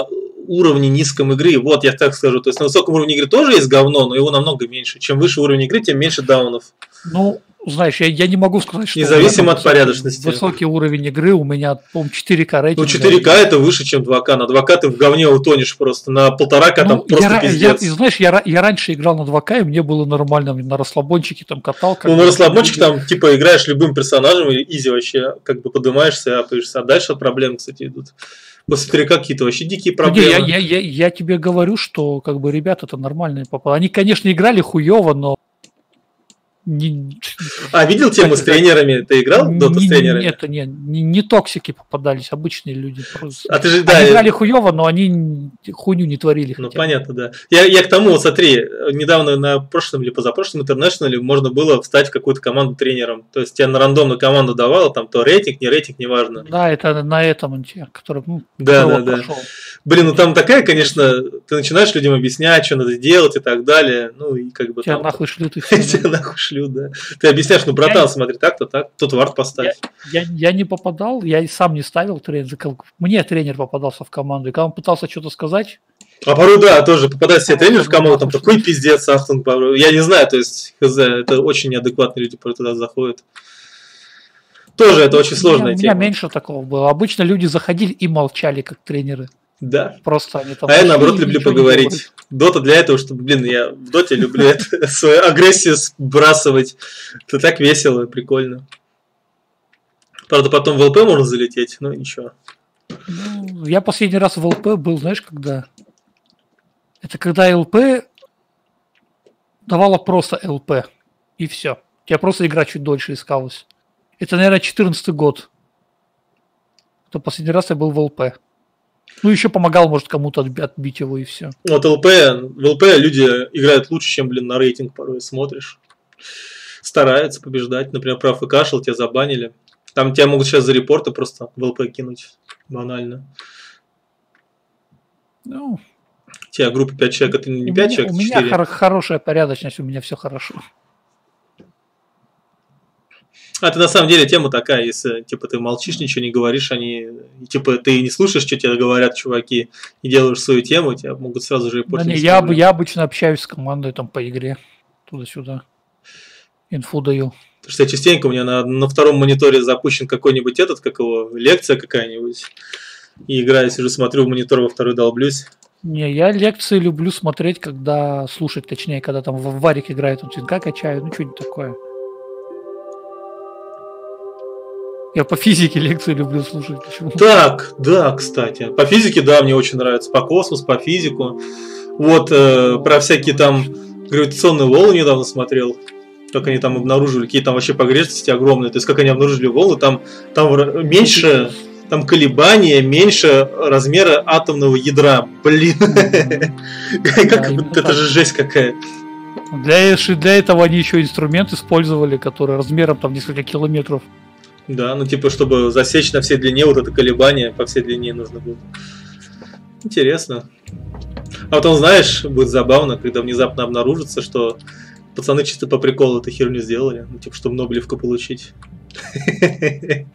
уровне низком игры. Вот я так скажу. То есть на высоком уровне игры тоже есть говно, но его намного меньше. Чем выше уровень игры, тем меньше даунов. Ну, знаешь, я, я не могу сказать, что... Независимо от порядочности. Высокий уровень игры, у меня, по-моему, 4К Ну, рейтинг. 4К это выше, чем 2К. На 2К ты в говне утонешь просто. На 1,5К там Ну, просто я, я- пиздец. и знаешь, я, я раньше играл на 2К, и мне было нормально, на расслабончике там катал. Ну, на расслабончик там, типа, играешь любым персонажем, и изи вообще, как бы поднимаешься, апаешься. А дальше проблемы, кстати, идут. После 3К какие-то вообще дикие Ну, проблемы. я, я, я, я тебе говорю, что как бы ребята-то нормальные попали. Они, конечно, играли хуево, но не, А, видел тему с тренерами? Ты играл в доту с не- тренерами? Это не, не, не токсики попадались, обычные люди. Просто. А ты же, Они да, играли хуево, но они хуйню не творили. Ну, понятно, да. Я, я к тому, вот смотри, недавно на прошлом или позапрошлом интернешнале можно было встать в какую-то команду тренером. То есть тебе на рандомную команду давало, там то рейтинг, не рейтинг, неважно. Да, это на этом, который ну, Да, да, да. прошел. Блин, ну там такая, конечно, ты начинаешь людям объяснять, что надо делать и так далее. Ну и как бы Тебя там... нахуй шлют и все. Тебя нахуй шлют, да. Ты объясняешь, ну, братан, смотри, так-то так, тут вард поставь. Я, я не попадал, я и сам не ставил тренер. Мне тренер попадался в команду, и когда он пытался что-то сказать, А порой, да, тоже попадает себе тренер в ну, команду, там такой пиздец, ахтунг. Я не знаю, то есть, хз, это очень неадекватные люди порой туда заходят. Тоже это очень у сложная меня, у меня меньше такого было. Обычно люди заходили и молчали, как тренеры. Да. Просто они там. А я наоборот и люблю поговорить. Дота для этого, чтобы, блин, я в доте люблю это, свою агрессию сбрасывать. Это так весело, прикольно. Правда, потом в ЛП можно залететь, но ничего. Ну, я последний раз в ЛП был, знаешь, когда? Это когда ЛП давала просто ЛП. И все. У тебя просто игра чуть дольше искалась. Это, наверное, 14 год. Это последний раз я был в ЛП. Ну, еще помогал, может, кому-то отби- отбить его и все. Вот ЛП, в ЛП люди играют лучше, чем, блин, на рейтинг порой смотришь. Стараются побеждать. Например, про ФКшил, тебя забанили. Там тебя могут сейчас за репорты просто в ЛП кинуть. Банально. Ну, У тебя группа 5 человек, это не у 5 меня, человек, у это меня 4. хор- хорошая порядочность, у меня все хорошо. А ты на самом деле тема такая, если типа ты молчишь, ничего не говоришь, они и, типа ты не слушаешь, что тебе говорят чуваки, и делаешь свою тему, тебя могут сразу же Да репортить. не, я, я обычно общаюсь с командой там по игре. Туда-сюда. Инфу даю. Потому что я частенько у меня на, на втором мониторе запущен какой-нибудь этот, как его, лекция какая-нибудь. И играю, сижу, смотрю в монитор, во второй долблюсь. Не, я лекции люблю смотреть, когда слушать, точнее, когда там в варик играет, он цвинка качает, ну что-нибудь такое. Я по физике лекции люблю слушать. Почему? Так, да, кстати. По физике, да, мне очень нравится. По космос, по физику. Вот э, про всякие там гравитационные волны недавно смотрел. Как они там обнаружили, какие там вообще погрешности огромные. То есть, как они обнаружили волны, там, там меньше, там колебания, меньше размера атомного ядра. Блин, как это же жесть какая. Для, для этого они еще инструмент использовали, который размером там несколько километров. Да, ну типа, чтобы засечь на всей длине вот это колебание, по всей длине нужно было. Интересно. А потом, знаешь, будет забавно, когда внезапно обнаружится, что пацаны чисто по приколу эту херню сделали, ну, типа, чтобы Нобелевку получить.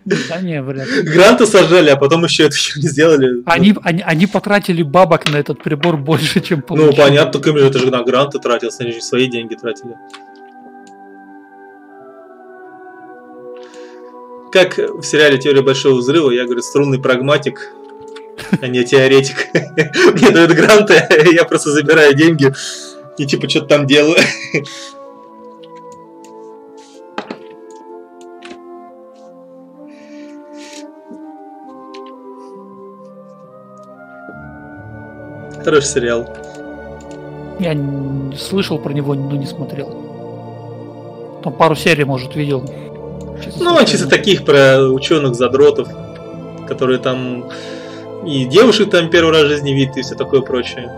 Да не, вряд ли. Гранты сажали, а потом еще эту херню сделали. Они, они, они потратили бабок на этот прибор больше, чем Ну, получили. понятно, только им же это же на гранты тратилось, они же свои деньги тратили. Как в сериале «Теория большого взрыва», я говорю, струнный прагматик, а не теоретик. Мне дают гранты, я просто забираю деньги и типа что-то там делаю. Хороший сериал. Я слышал про него, но не смотрел. Там пару серий, может, видел. Чисто Ну, чисто таких про ученых задротов, которые там и девушек там первый раз в жизни видят и все такое прочее.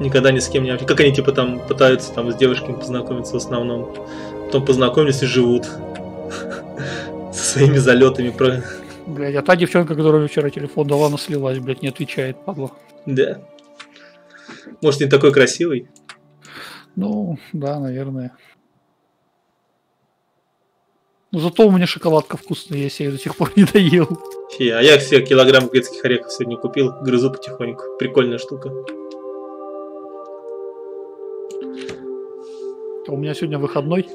Никогда ни с кем не общались. Как они типа там пытаются там с девушками познакомиться в основном. Потом познакомились и живут. Со своими залетами. Про... Блядь, а та девчонка, которая вчера телефон дала, она слилась, блядь, не отвечает, падла. Да. Может, не такой красивый? Ну, да, наверное. Но зато у меня шоколадка вкусная есть, я ее до сих пор не доел. Фи, а я себе килограмм грецких орехов сегодня купил. Грызу потихоньку. Прикольная штука. А у меня сегодня выходной.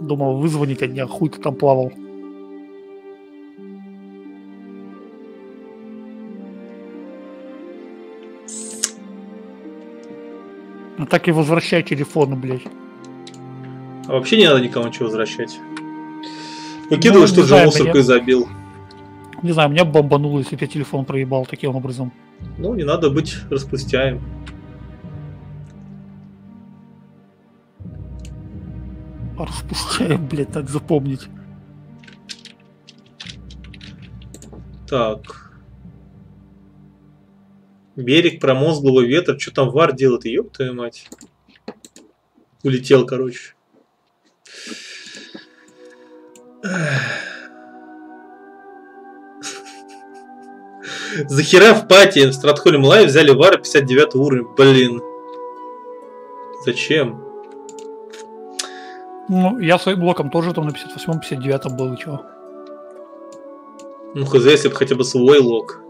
Думал вызвонить, а не хуй ты там плавал. Ну так и возвращай телефоны, блядь. А вообще не надо никому ничего возвращать. Выкидываешь Ну, тут не же мусорку меня- забил. Не знаю, меня бомбануло, если бы я телефон проебал таким образом. Ну, не надо быть распустяем. Распускаем, блядь, надо запомнить. Так. Берег промозглого ветра. Что там вар делает? Ёб твою мать. Улетел, короче. Захера в пати в Стратхолем Лайв взяли вара 59 уровень. Блин. Зачем? Ну, я своим блоком тоже там на 58-м, 59-м был, и чё. Ну, хз, если бы хотя бы свой лог.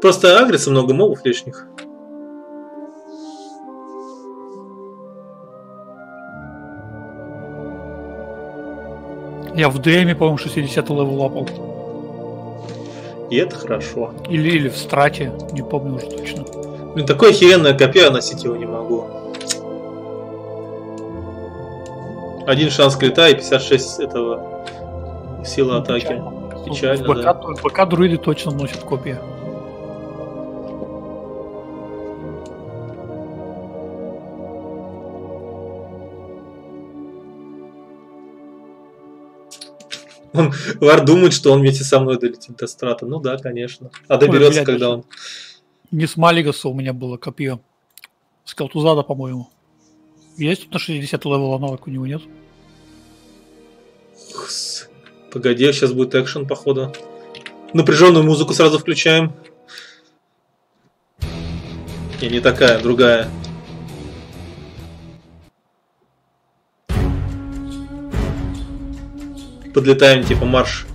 Просто агрится много мобов лишних. Я в ДМе, по-моему, 60 левел лапал. И это хорошо. Или, или в страте, не помню уже точно. Блин, такое охеренное копье, носить его не могу. Один шанс крита и 56 этого силы атаки. Печально, в, БК, в БК друиды точно носят копии. Он, Вар думает, что он вместе со мной долетит до страта. Ну да, конечно. А доберется, блядь, когда он... Не с Малигаса у меня было копье. С Кел'Тузада, по-моему. Есть тут на 60 левел аналог у него, нет? Погоди, сейчас будет экшен, походу. Напряженную музыку сразу включаем. Не, не такая, другая. Подлетаем, типа марш.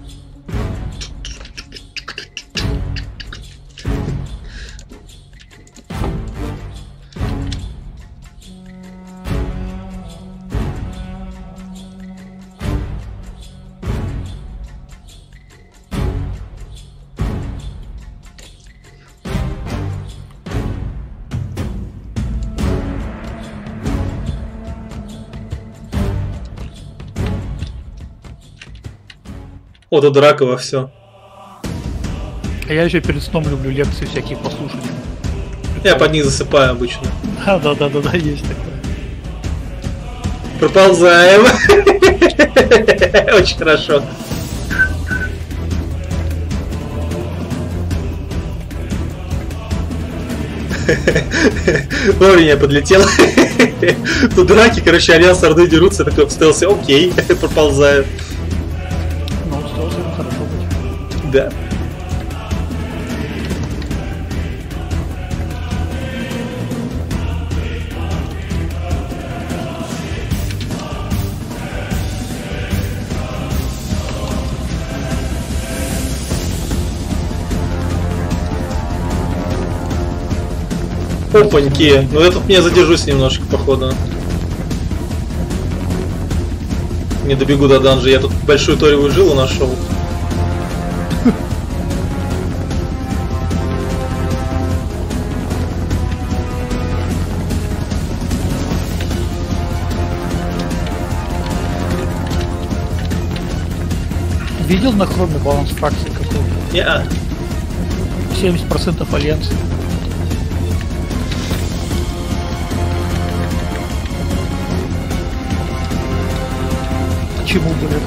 Вот это драка во все. А я еще перед сном люблю лекции всякие послушать. Я под них засыпаю обычно. Да, да, да, да, да, есть такое. Проползаем. Очень хорошо. Вовремя подлетел. Тут драки, короче, Альянс Орды дерутся, я такой обстелся, окей, проползаю. Да. Опаньки. Ну я тут не задержусь немножко, походу. Не добегу до данжа. Я тут большую торевую жилу нашел. Видел на хроме баланс фракции какой? Не, 70% альянса. Почему, блядь?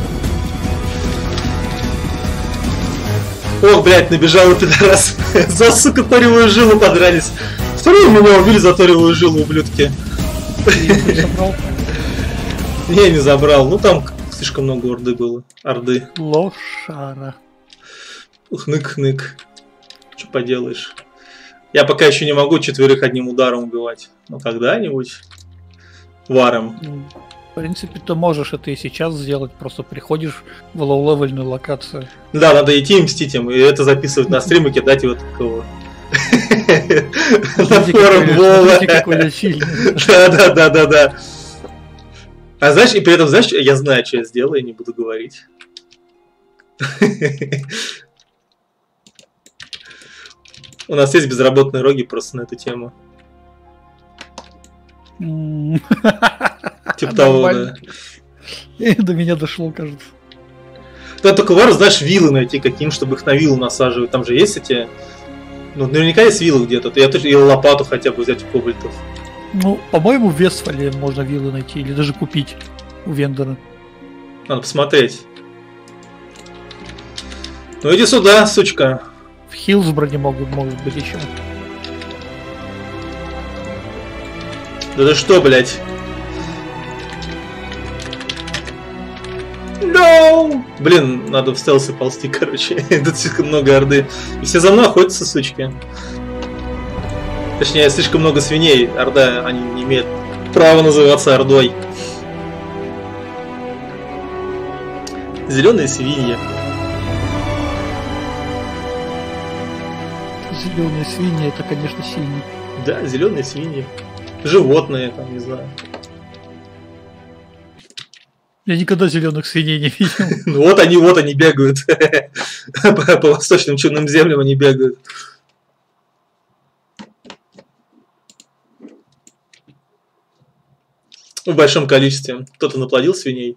Ох, блядь, набежал пидорас. За, сука, торевую жилу подрались. Вторую меня убили за торевую жилу, ублюдки. Не, не забрал. Ну там слишком много орды было. Орды. Лошара. Хнык-хнык. Что поделаешь. Я пока еще не могу четверых одним ударом убивать. Но когда-нибудь варом. В принципе, ты можешь это и сейчас сделать, просто приходишь в лоу-левельную локацию. Да, надо идти и мстить им, и это записывать на стрим и кидать его такого. На форум. Да, да, да, да, да. А знаешь, и при этом, знаешь, я знаю, что я сделаю, я не буду говорить. У нас есть безработные роги просто на эту тему. Типа того, да. И До меня дошло, кажется. Да, только вару, знаешь, вилы найти каким, чтобы их на вилу насаживать. Там же есть эти... Ну, наверняка есть вилы где-то. Я точно... Или лопату хотя бы взять у кобальтов. Ну, по-моему, в Вестфале можно виллы найти или даже купить у вендора. Надо посмотреть. Ну иди сюда, сучка. В Хилсброде могут, могут быть еще. Да ты что, блядь? No! Блин, надо в стелсе ползти, короче. Тут слишком много орды. И все за мной охотятся, сучки. Точнее, слишком много свиней. Орда, они не имеют права называться ордой. Зеленые свиньи. Зеленые свиньи, это, конечно, сильно. Да, зеленые свиньи. Животные, там, не знаю. Я никогда зеленых свиней не видел. Ну вот они, вот они бегают. По восточным чудным землям они бегают. В большом количестве. Кто-то наплодил свиней.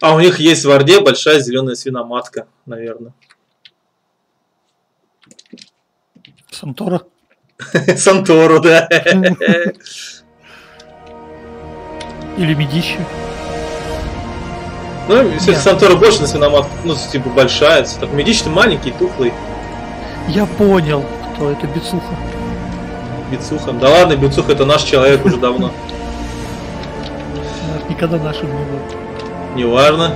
А у них есть в Орде большая зеленая свиноматка, наверное. Сантора. Сантору, да. Или Медичи. Ну, Нет. Сантора больше на свиноматку, ну, типа большая. Так, медичный маленький, тухлый. Я понял, кто это Бицуха. Бицуха. Да ладно, Бицуха это наш человек уже давно. Это Никогда нашим не был. Неважно.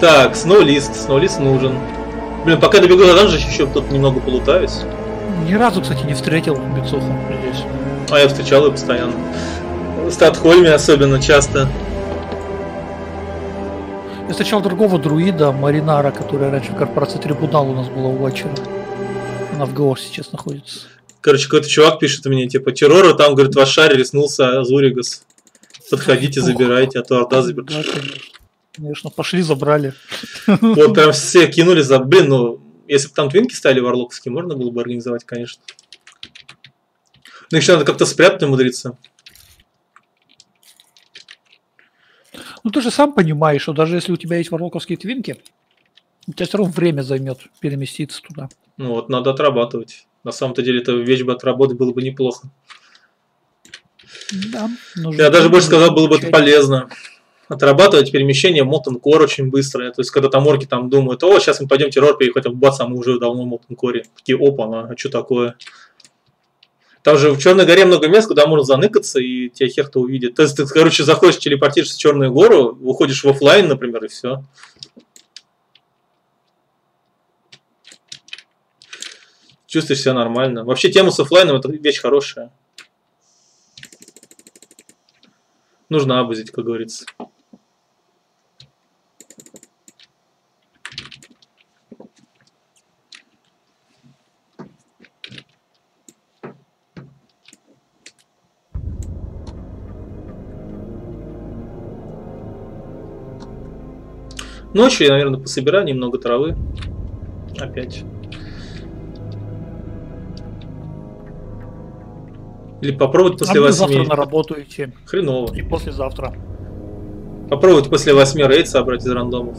Так, сноулист. Сноулист нужен. Блин, пока добегу до данжа, еще тут немного полутаюсь. Ни разу, кстати, не встретил Бицуху здесь. А я встречал ее постоянно. В Статхольме особенно часто. Я встречал другого друида, Маринара, которая раньше в корпорации Трибунал у нас была у Вачера. Она в ГОР сейчас находится. Короче, какой-то чувак пишет мне, типа, террора, там, говорит, в шаре реснулся Азуригас. Подходите, забирайте, а то Орда заберет. Да, конечно. Конечно, пошли, забрали. Вот прям все кинули за... Блин, ну, если бы там твинки стали варлоковские, можно было бы организовать, конечно. Но еще надо как-то спрятать умудриться. Ну ты же сам понимаешь, что даже если у тебя есть ворлоковские твинки, у тебя все равно время займет переместиться туда. Ну вот, надо отрабатывать. На самом-то деле, это вещь бы отработать было бы неплохо. Да, нужно Я даже больше сказал, было бы это полезно. Отрабатывать перемещение Molten Core очень быстро. То есть, когда там орки там думают, о, сейчас мы пойдем террор перехватим, бац, а мы уже давно в Molten Core. Такие, опа, на, а что такое? Там же в Черной горе много мест, куда можно заныкаться, и тебя хер кто увидит. То есть, ты, короче, заходишь, телепортируешься в Черную гору, выходишь в оффлайн, например, и все. Чувствуешь себя нормально. Вообще, тема с оффлайном это вещь хорошая. Нужно абузить, как говорится. Ночью я, наверное, пособираю немного травы. Опять. Или попробовать а после а 8. завтра на работу идти. Хреново. И послезавтра. Попробовать после 8 рейд собрать из рандомов.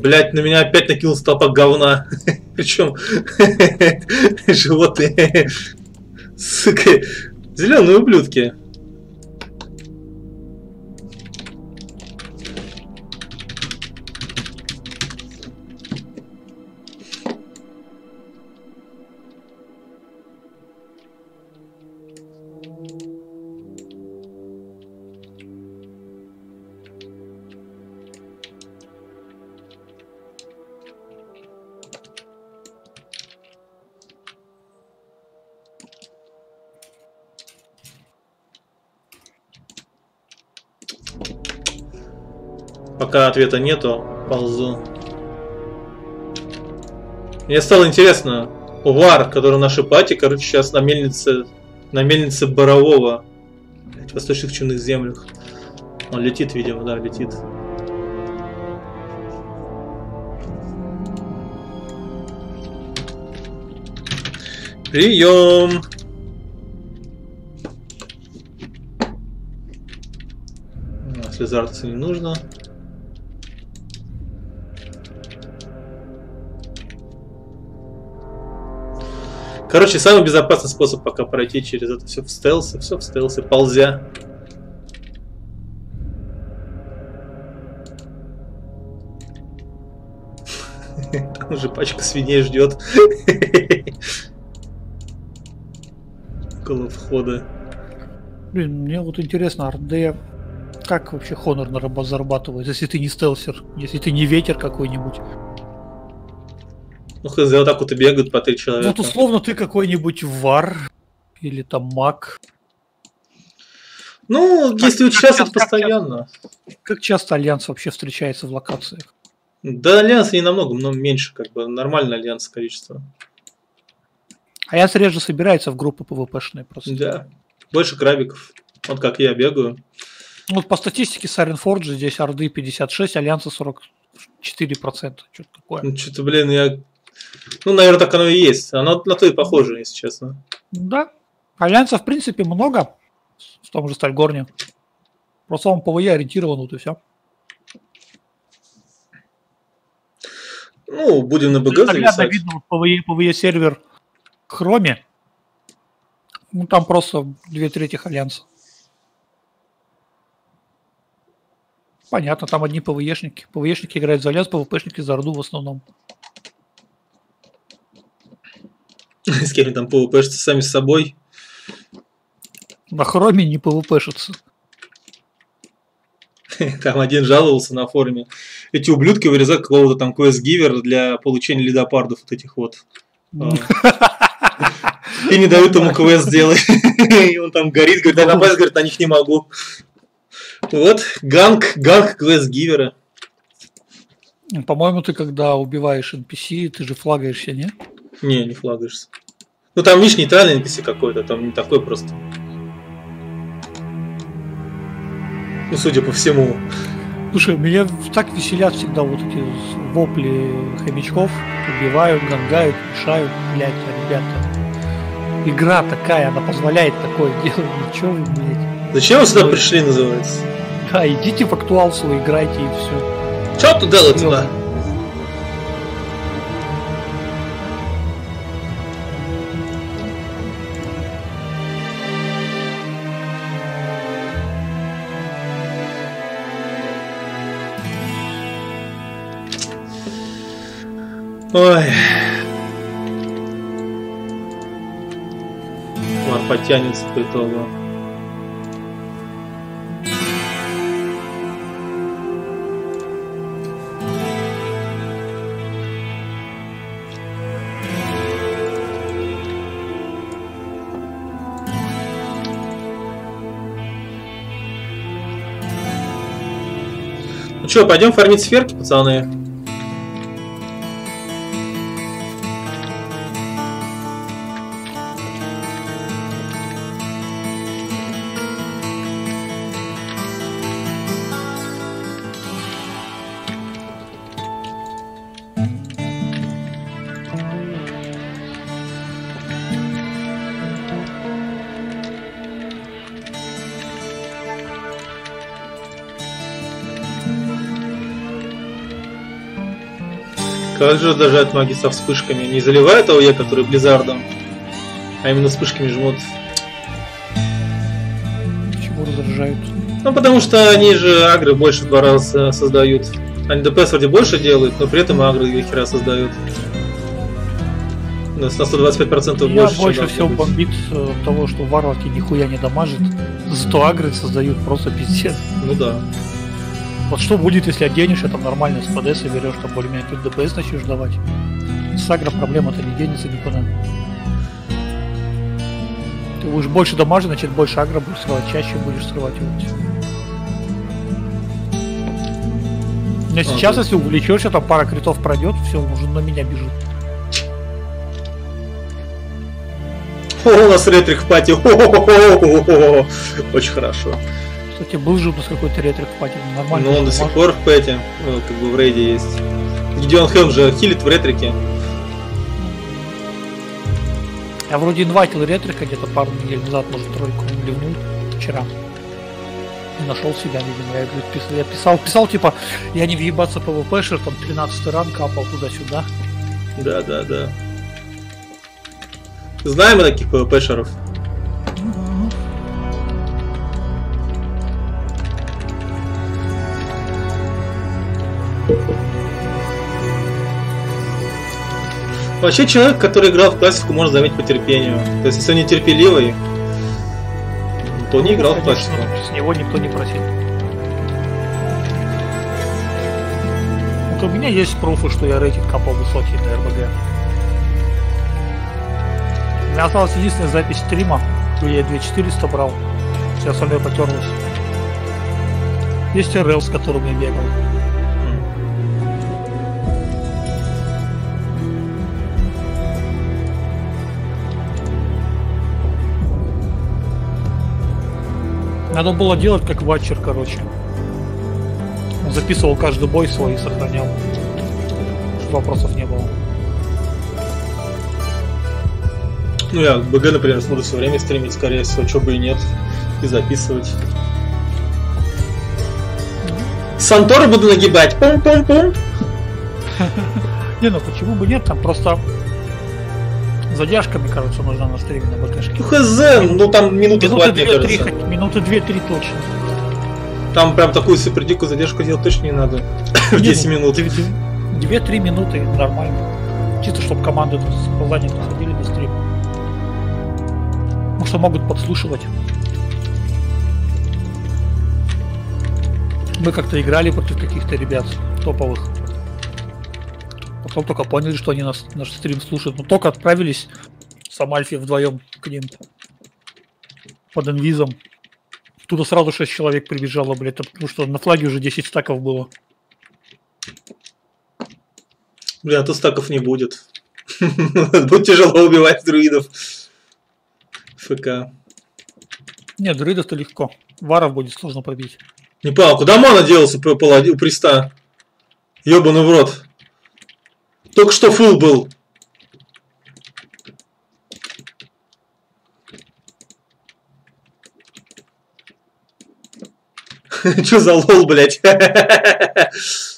Блять, на меня опять накинул столпа говна. Причем животные. Сука. Зеленые ублюдки. Пока ответа нету, ползу. Мне стало интересно, Увар, который в нашей пати, короче, сейчас на мельнице, на мельнице Борового, в восточных чумных землях. Он летит, видимо, да, летит. Прием! А, Слезартаться не нужно. Короче, самый безопасный способ пока пройти через это все в стелсе, все в стелсе, ползя. Там уже пачка свиней ждет. Около входа. Блин, мне вот интересно, РД как вообще Хонор зарабатывает, если ты не стелсер, если ты не ветер какой-нибудь. Ну, хз, вот так вот и бегают по три человека. вот условно ты какой-нибудь вар или там маг. Ну, если как участвовать часто- как постоянно. Как часто Альянс вообще встречается в локациях? Да, альянса не намного, но меньше, как бы, нормально альянс количество. Альянс реже собирается в группы ПВПшные просто. Да. Больше крабиков. Вот как я бегаю. Ну, Вот по статистике Саренфорджа здесь Орды 56, Альянса 44%. Что-то такое. Ну, что-то, блин, я... Ну, наверное, так оно и есть. Оно на то и похоже, если честно. Да. Альянса, в принципе, много в том же Стальгорне. Просто он ПВЕ ориентирован, вот и все. Ну, будем на БГ зависать. видно ПВЕ, ПВЕ сервер Хроме. Ну, там просто две трети Альянса. Понятно, там одни ПВЕшники. ПВЕшники играют за Альянс, ПВПшники за Орду в основном. С кем там пвпшатся сами с собой. На Хроме не ПВПшатся. Там один жаловался на форуме. Эти ублюдки вырезают какого-то там квест-гивера для получения леопардов вот этих вот. А. И не дают ему квест сделать. И он там горит, говорит, а напасть, говорит, на них не могу. Вот, ганк, ганк квест-гивера. По-моему, ты когда убиваешь NPC, ты же флагаешься, не? Не, не флагаешься. Ну там, видишь, нейтральный NPC какой-то, там не такой просто. Ну, судя по всему. Слушай, меня так веселят всегда вот эти вопли хомячков. Убивают, гангают, мешают. Блять, ребята. Игра такая, она позволяет такое делать. Ничего вы, блядь. Зачем вы сюда пришли, называется? Да, идите в актуал свой, играйте и все. Что тут делать Ой. Вар потянется по итогу. Ну что, пойдем фармить сферки, пацаны? Как же раздражают маги со вспышками? Не заливают АОЕ, который Близзардом, а именно вспышками жмут. Почему раздражают? Ну, потому что они же агры больше в два раза создают. Они ДПС вроде больше делают, но при этом агры их хера создают. На 125% Меня больше, больше всего быть. бомбит э, того, что варварки нихуя не дамажит. Зато агры создают просто пиздец. Ну да. Вот что будет, если оденешь, там нормально СПД соберешь, там более-менее тут ДПС начнешь давать. С агро проблема-то не денется никуда. Ты будешь больше дамажа, значит больше агро будешь срывать, чаще будешь срывать его. Но сейчас, Ага. если увлечешься, там пара критов пройдет, все, уже на меня бежит. О, у нас ретрик в пати. Очень хорошо. Кстати, был же у нас какой-то ретрик в пати, нормально. Но Ну, он до сих пор в пэте, э, как бы в рейде есть. Гидеон Хелм же хилит в ретрике. Я вроде инвайтил ретрика где-то пару недель назад, может тройку ливнул вчера. Не нашел себя, видимо. Я, говорю, писал, я писал, писал, типа, я не въебаться ПВПшер, там 13 ранг капал туда-сюда. Да, да, да. Знаем мы таких ПВПшеров. Вообще человек, который играл в классику, можно заметить по терпению. То есть, если он нетерпеливый, то не играл в Конечно, классику. с него никто не просил. Вот у меня есть пруфы, что я рейтинг капал высокий на РБГ. У меня осталась единственная запись стрима, где я 2400 брал. Все остальное потерлось. Есть РЛ, с которым я бегал. Надо было делать как ватчер, короче. Он записывал каждый бой свой и сохранял. Чтобы вопросов не было. Ну, я БГ, например, буду все время стримить, скорее всего, чё бы и нет. И записывать. Санторы буду нагибать. Пум-пум-пум. Не, ну почему бы нет, там просто задержками, короче, нужна на стриме на БКшке. Ну, хз, ну там минуты Минуты хватит, мне две-три, кажется. хоть- минуты две-три точно. Там прям такую супер дикую задержку делать точно не надо. В Не, 10 ну, минут. две- две- Две-три минуты нормально. Чисто, чтобы команды заняты ходили стрим. Потому что могут подслушивать. Мы как-то играли против каких-то ребят топовых. Потом только поняли, что они нас, наш стрим слушают. Но только отправились с Амальфи вдвоем к ним. Под инвизом. Туда сразу 6 человек прибежало, блядь, потому что на флаге уже 10 стаков было. Блин, а тут стаков не будет. Будет тяжело убивать друидов. ФК. Нет, друидов-то легко. Варов будет сложно пробить. Не понял, куда мана делся у приста? Ёбаный в рот. Только что фул был. Чё за лол, блядь?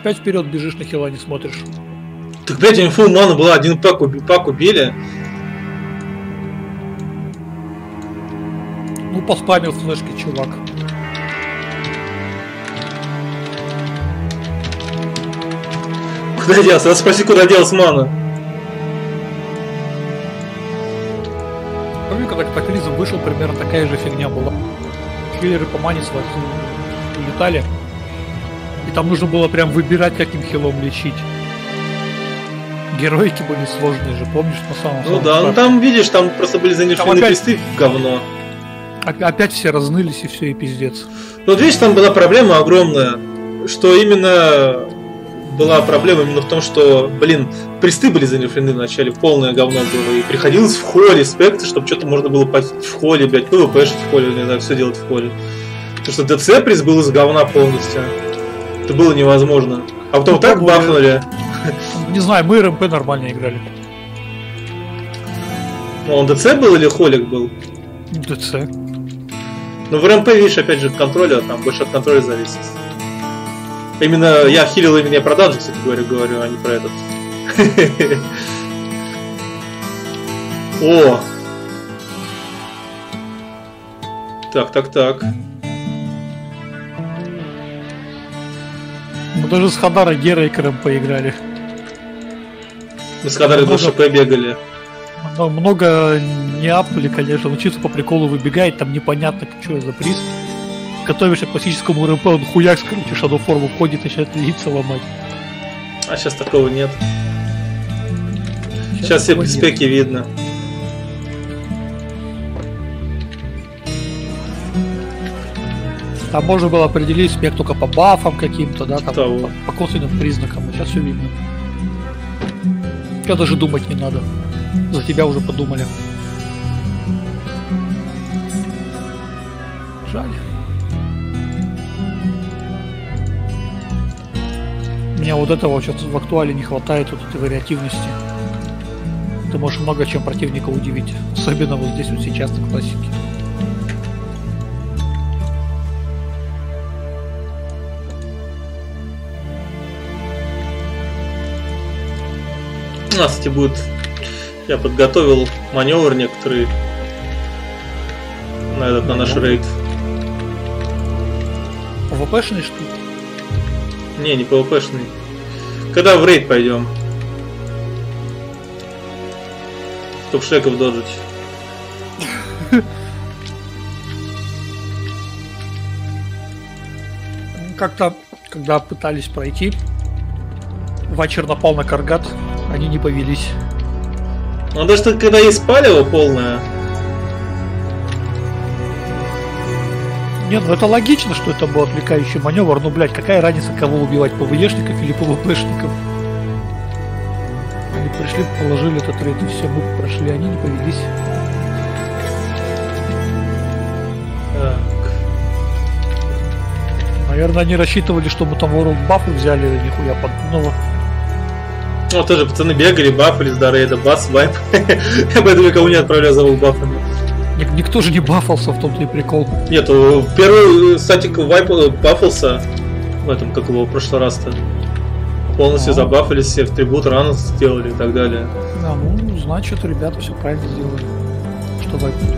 Опять вперед бежишь на хила не смотришь. Так, блядь, у него фул мана была, один пак, уби- пак убили. Ну, поспамил флешки, чувак. Куда делся? Надо спроси, куда делась мана. Помню, когда катаклизм вышел, примерно такая же фигня была. Хиллеры по мане свою улетали. И там нужно было прям выбирать, каким хилом лечить. Героики были сложные же, помнишь, на самом Ну самом да, ну там, видишь, там просто были занерфлены опять- писты в говно. Оп- Опять все разнылись и все, и пиздец. Ну, вот видишь, там была проблема огромная, что именно была проблема именно в том, что, блин, присты были занерфлены вначале, полное говно было, и приходилось в холле спекты, чтобы что-то можно было в холле, блядь, PvP в холле, не знаю, все делать в холле. Потому что ДЦ приз был из говна полностью. Это было невозможно. А потом Ну, так бахнули. Не знаю, мы РМП нормально играли. Ну, он ДЦ был или холик был? ДЦ. Ну, в РМП, видишь, опять же, контроля, там больше от контроля зависит. Именно я хилил именно про даджи, кстати говоря, говорю, а не про этот. О! Так, так, так. Даже с Хадарой Герой к РМП играли. Мы с Хадарой до Много. ШП бегали. Но много не апнули, конечно, но чисто по приколу выбегает, там непонятно, что за приз. Готовишься к классическому РМП, он хуяк, короче, шаду форму ходит, начинает лица ломать. А сейчас такого нет. Сейчас все такого нет. спеки видно. Там можно было определить спек только по бафам каким-то, да, там Того. по, по косвенным признакам, а сейчас все видно. Я даже думать не надо. За тебя уже подумали. Жаль. Мне вот этого сейчас в актуале не хватает, вот этой вариативности. Ты можешь много чем противника удивить. Особенно вот здесь вот сейчас на классике. У нас, кстати, будет... Я подготовил маневр некоторые на этот, на наш рейд. ПВПшный что ли? Не, не PvP-шный. Когда в рейд пойдем? Чтоб шеков доджить. Как-то, когда пытались пройти, Вачер напал на Каргат, они не повелись. Ну даже так, когда есть палево полное, Нет, ну это логично, что это был отвлекающий маневр, но, блядь, какая разница, кого убивать, ПВЕшников или ПВПшников? Они пришли, положили этот рейд, и все, мы прошли, они не повелись. Наверное, они рассчитывали, что мы там ворон бафы взяли, нихуя подобного. Ну тоже пацаны бегали, бафались до рейда, бас, вайп. Я поэтому никого не отправляю за бафами. Ник- никто же не бафался, в том-то и прикол. Нет, э, первый статик вайп э, бафался в этом, как его в прошлый раз-то. Полностью А. забафались, все в трибут рано сделали и так далее. Да, ну, значит, ребята все правильно сделали. Что вайпнули.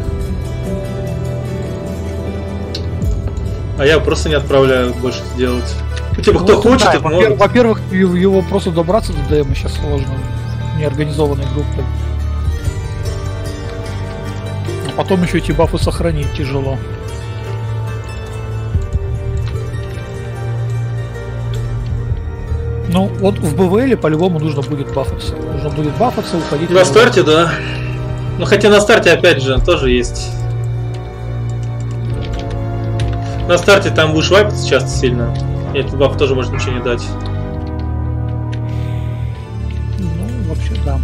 А я просто не отправляю больше делать. Типа, кто Ну, хочет, да. Во-первых, ев- его просто добраться до ДМ сейчас сложно. Неорганизованной группой. А потом еще эти бафы сохранить тяжело. Ну, вот в БВЛ по-любому нужно будет бафаться. Нужно будет бафаться, уходить. На старте, да. Ну, хотя на старте, опять же, тоже есть. На старте там будешь вайпаться часто сильно. Этот баф тоже может ничего не дать. Ну, вообще, да.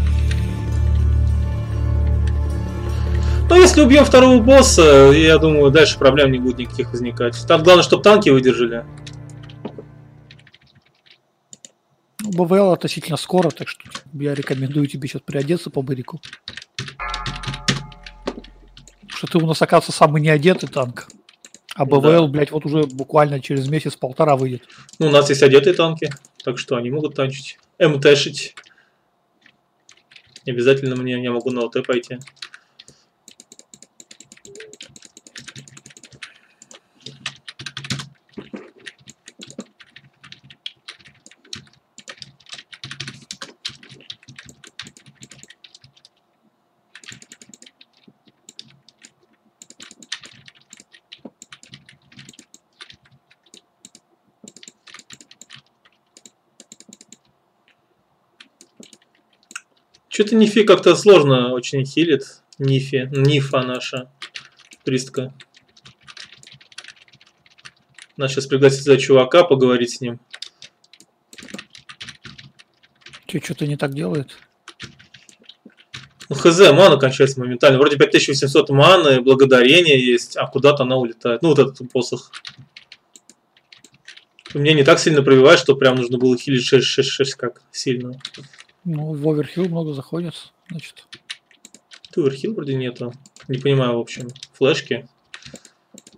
Но Ну, если убьем второго босса, я думаю, дальше проблем не будет никаких возникать. Там главное, чтобы танки выдержали. Ну, БВЛ относительно скоро, так что я рекомендую тебе сейчас приодеться по барику. Потому Что ты у нас, оказывается, самый неодетый танк. А Да. БВЛ, блядь, вот уже буквально через месяц-полтора выйдет. Ну, у нас есть одетые танки, так что они могут танчить. МТшить. Обязательно мне, я могу на ЛТ пойти. Что-то Нифи как-то сложно очень хилит. Нифи. Нифа наша. Туристка. Надо сейчас пригласить за чувака, поговорить с ним. Че, что-то не так делает? Ну, хз, мана кончается моментально. Вроде 5800 маны, благодарение есть, а куда-то она улетает. Ну, вот этот посох. Мне не так сильно пробивает, что прям нужно было хилить 6-6-6 как сильно. Ну, в оверхилл много заходит, значит. Туверхилл вроде нету. Не понимаю, в общем. Флешки.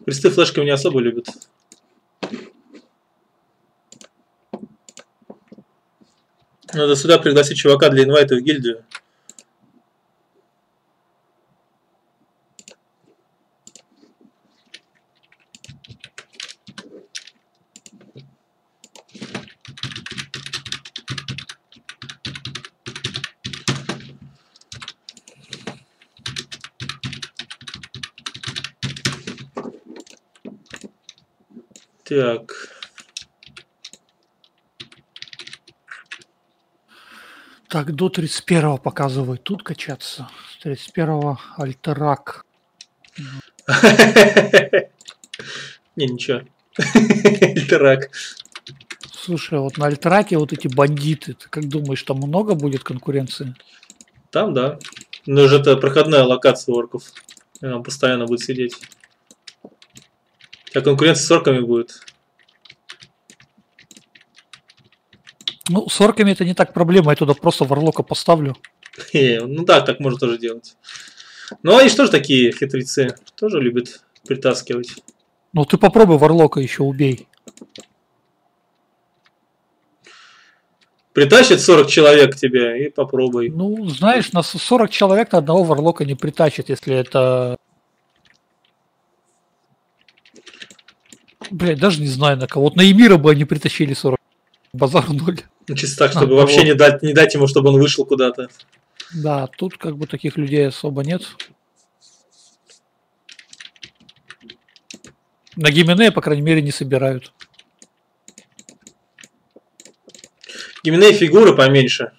Кресты флешками не особо любят. Надо сюда пригласить чувака для инвайта в гильдию. Так. Так, до 31 показывают. Тут качаться. С 31 альтерак. Не, ничего. Альтерак. Слушай, вот на альтраке вот эти бандиты, ты как думаешь, там много будет конкуренции? Там, да. Но же это проходная локация орков. И Нам постоянно будет сидеть. А конкуренция с орками будет. Ну, с орками это не так проблема, я туда просто варлока поставлю. Ну да, так можно тоже делать. Ну, они же тоже такие хитрецы. Тоже любят притаскивать. Ну, ты попробуй варлока еще убей. Притащит 40 человек к тебе и попробуй. Ну, знаешь, на 40 человек на одного варлока не притащит, если это... Блять, даже не знаю на кого. Вот на Эмира бы они притащили 40. Базар ноль. Ну, Чисто так, чтобы А, вообще вот. не дать, не дать ему, чтобы он вышел куда-то. Да, тут как бы таких людей особо нет. На Гимене, по крайней мере, не собирают. Гименей фигуры поменьше.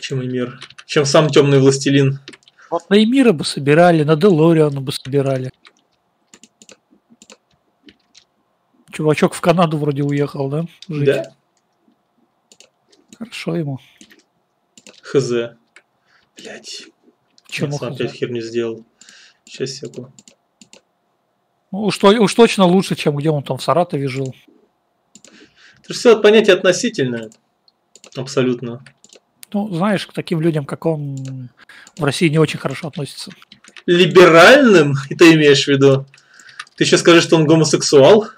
Чем Эмир. Чем сам темный властелин. Вот на Эмира бы собирали, на Делориана бы собирали. Чувачок в Канаду вроде уехал, да? Жить. Да. Хорошо ему. Хз. Блять. Чему опять хуже? херню сделал. Сейчас секунду. Ну, уж, уж точно лучше, чем где он там в Саратове жил. Это же все понятие относительное. Абсолютно. Ну, знаешь, к таким людям, как он, в России не очень хорошо относится. Либеральным, ты имеешь в виду? Ты еще скажи, что он гомосексуал?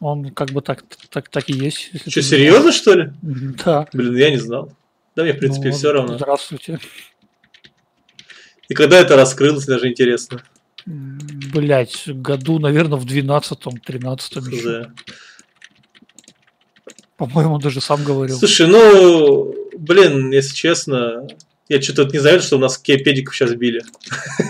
Он как бы так, так, так и есть. Что, серьезно, что ли? Да. Блин, я не знал. Да мне, в принципе, Ну, все равно. Здравствуйте. И когда это раскрылось, даже интересно. Блять, году, наверное, в 12-м, 13-м еще. Хз. По-моему, даже сам говорил. Слушай, ну, блин, если честно, я что-то не заметил, что у нас ке- педиков сейчас били.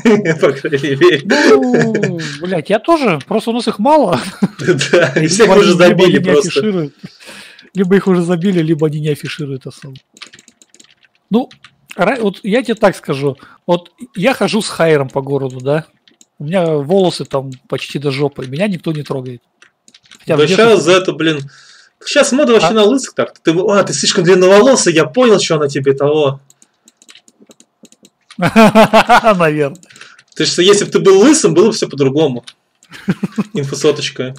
По крайней мере. Ну, блять, я тоже. Просто у нас их мало. Да, и всех уже забили просто. Либо их уже забили, либо они не афишируют особо. Ну, вот я тебе так скажу. Вот я хожу с хайером по городу, да? У меня волосы там почти до жопы. Меня никто не трогает. Хотя Да сейчас за это, блин. Сейчас мода вообще А? на лысых так. Ты, а, ты слишком длинноволосый, я понял, что она тебе того. Наверное. То есть, если бы ты был лысым, было бы все по-другому. Инфосоточка.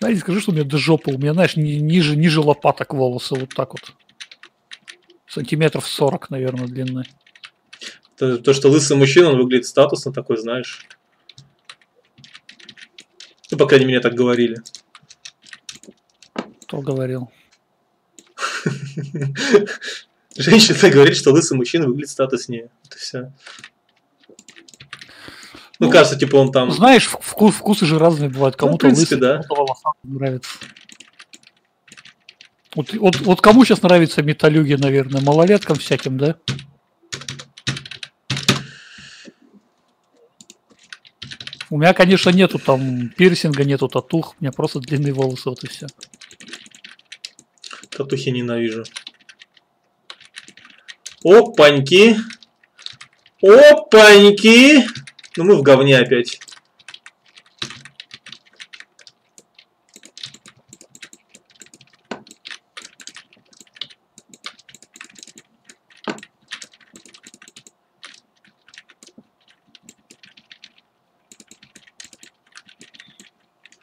Знаете, скажи, что у меня до жопы. У меня, знаешь, ни- ниже, ниже лопаток волосы. Вот так вот. Сантиметров 40, наверное, длины. То, то, что лысый мужчина, он выглядит статусно такой, знаешь. Ну, по крайней мере, так говорили. Кто говорил? Женщина говорит, что лысый мужчина выглядит статуснее. Это все. Ну, Ну, кажется, типа он там... Знаешь, вк- вкус, вкусы же разные бывают. Ну, Кому-то принципе, лысый, да. кому-то волосатый нравится. Вот, вот, вот кому сейчас нравится металюги, наверное, малолеткам всяким, да? У меня, конечно, нету там пирсинга, нету татух, у меня просто длинные волосы, вот и все. Татухи ненавижу. Опаньки. Опаньки. Ну мы в говне опять.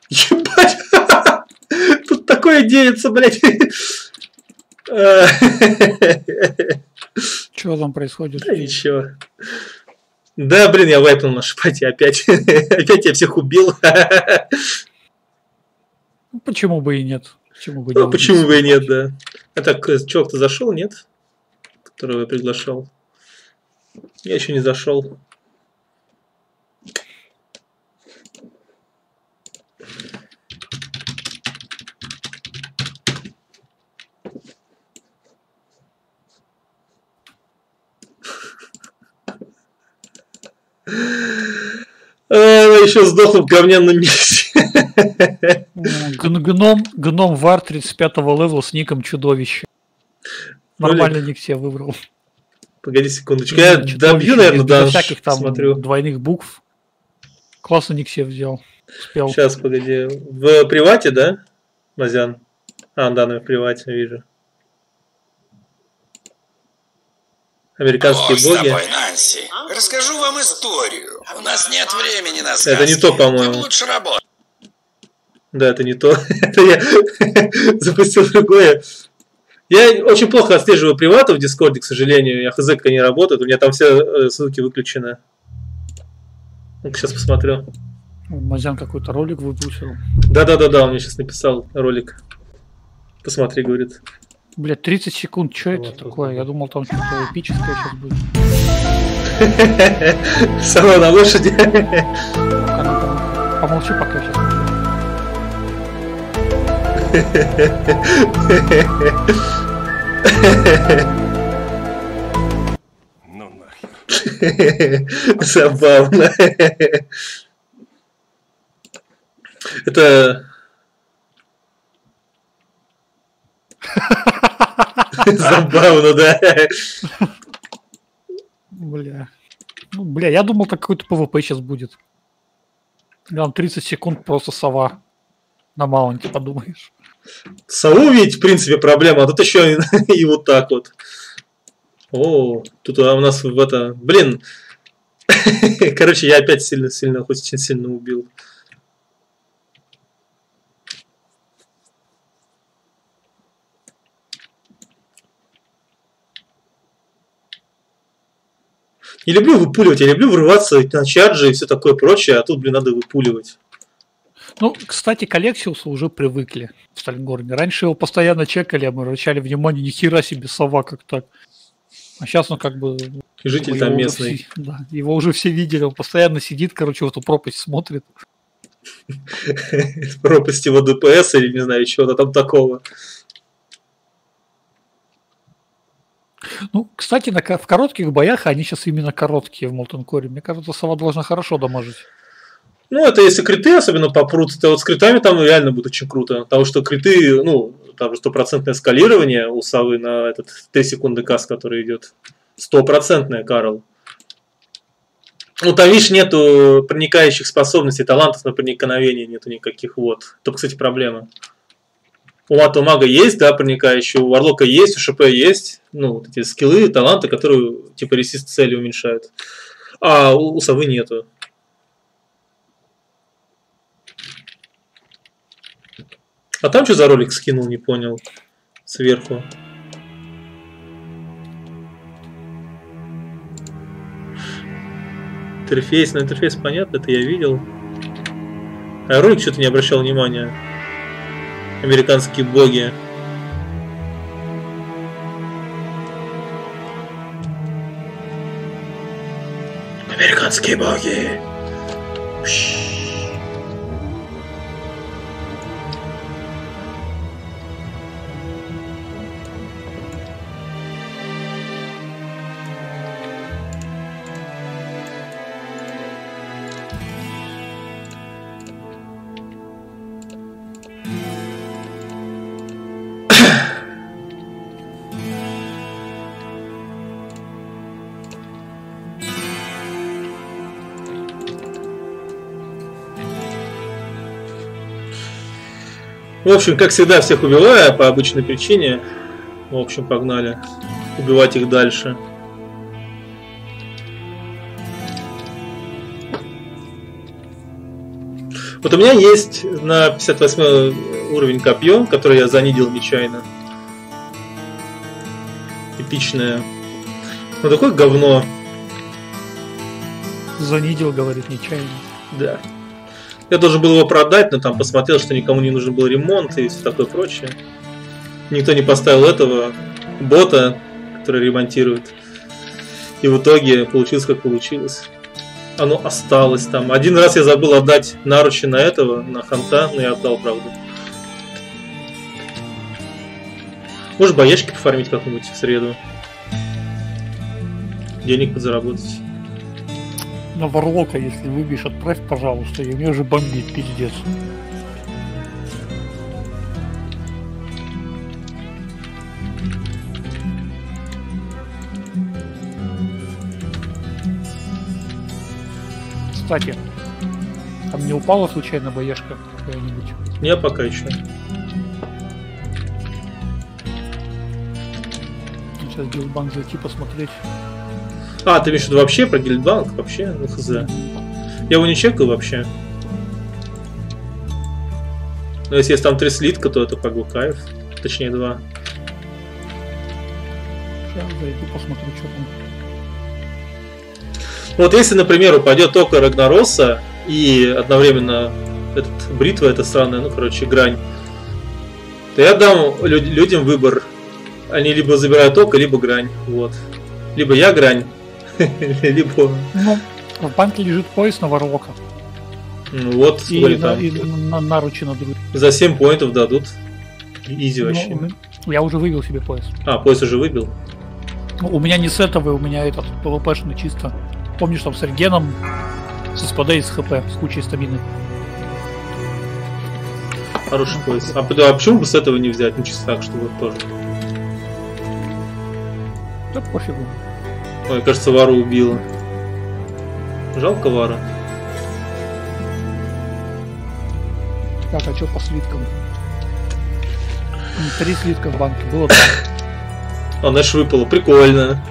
Ебать! Тут такое делится, блядь. Э, Что там происходит? Да ничего. Да, блин, я вайпнул на шпате опять. Опять я всех убил. Ну, почему бы и нет? Почему бы, не Ну, почему бы и нет, да. А так, э, чувак, кто зашел, нет? Которого я приглашал. Я еще не зашел. Еще сдох в говняном месте. М, г- Гном, гном вар 35 левела с ником чудовище. Нормально ник себе выбрал. Погоди секундочку, я добью, наверное, да, всяких там смотрю. двойных букв. Классно ник себе взял. Успел. Сейчас, погоди. В привате, да, Мазян? А, да, ну, в привате, вижу. Американские Бог с боги. тобой, Нанси. Расскажу вам историю. У нас нет времени на сказки. Это не то, по-моему. Лучше работал. Да, это не то. Это я запустил другое. Я очень плохо отслеживаю приваты в Дискорде, к сожалению. Я хз не работает. У меня там все э, ссылки выключены. Ну сейчас посмотрю. Мазян какой-то ролик выпустил. Да-да-да-да, он мне сейчас написал ролик. Посмотри, говорит. Блять, 30 секунд, что это такое? Я думал, там что-то эпическое сейчас будет. Сама на лошади. Помолчи пока сейчас. Ну нахер. Забавно. Это... Забавно, да. Бля. Ну, бля, я думал, так какой-то ПВП сейчас будет. Там 30 секунд просто сова. На маунте, подумаешь. Сову видеть, в принципе, проблема, а тут еще и, и вот так вот. О, тут у нас в это... Блин. Короче, я опять сильно-сильно, хоть очень сильно убил. Не люблю выпуливать, я люблю врываться на чарджи и все такое прочее, а тут, блин, надо выпуливать. Ну, кстати, к Алексиусу уже привыкли в Сталингорне. Раньше его постоянно чекали, а обращали внимание, ни хера себе сова как так. А сейчас он как бы... Житель там местный. все- да, его уже все видели, он постоянно сидит, короче, в эту пропасть смотрит. пропасти его ДПС или не знаю чего-то там такого. Ну, кстати, на, в коротких боях они сейчас именно короткие в Молтон Коре. Мне кажется, сова должна хорошо дамажить. Ну, это если криты особенно попрут, то вот с критами там реально будет очень круто. Потому что криты, ну, там стопроцентное скалирование у совы на этот 3 секунды касс, который идет. Стопроцентное, Карл. Ну, там, видишь, нету проникающих способностей, талантов на проникновение нету никаких, вот. Это, кстати, проблема. У Мата Мага есть, да, проникающий, у Варлока есть, у ШП есть, ну, вот эти скиллы, таланты, которые, типа, ресист цели уменьшают. А у, у совы нету. А там что за ролик скинул, не понял. Сверху. Интерфейс, на интерфейс понятно, это я видел. А ролик что-то не обращал внимания. Американские боги. Американские боги. В общем, как всегда, всех убиваю по обычной причине. В общем, погнали. Убивать их дальше. Вот у меня есть на 58 уровень копье, который я занидил нечаянно. Эпичное. Ну такое говно. Занидел, говорит, нечаянно. Да. Я должен был его продать, но там посмотрел, что никому не нужен был ремонт и все такое прочее. Никто не поставил этого бота, который ремонтирует. И в итоге получилось, как получилось. Оно осталось там. Один раз я забыл отдать наручи на этого, на ханта, но я отдал, правда. Может, боечки пофармить как-нибудь в среду. Денег подзаработать. На Варлока, если выбьешь, отправь, пожалуйста. И мне уже бомбит, пиздец. Кстати, там не упала случайно боешка какая-нибудь? Не, пока еще. Сейчас Гилдбанк зайти посмотреть. А, ты имеешь в виду вообще про Гильдбанк? Вообще? Ну, хз. Я его не чекаю вообще. Но если есть там три слитка, то это как бы кайф. Точнее, два. Сейчас зайду посмотрю, что там. Вот если, например, упадет только Рагнароса и одновременно этот бритва, эта странная, ну, короче, грань, то я дам лю- людям выбор. Они либо забирают око, либо грань. Вот. Либо я грань, либо... Ну, в банке лежит пояс на Варлока. Ну, вот, И, смотри, на, там. и на- наручи на друг. За 7 поинтов дадут. Изи Ну, вообще. у ме- я уже вывел себе пояс. А, пояс уже выбил. Ну, у меня не сетовый, у меня этот ПВПшный чисто. Помнишь, там с Эргеном, с СПД и с ХП, с кучей стамины. Хороший пояс. А, а почему бы с этого не взять? Ну, чисто так, чтобы тоже. Да пофигу. Ой, кажется, Вару убила. Жалко Вара. Так, а что по слиткам? Три слитка в банке было. два. А, Нэш выпало. Прикольно.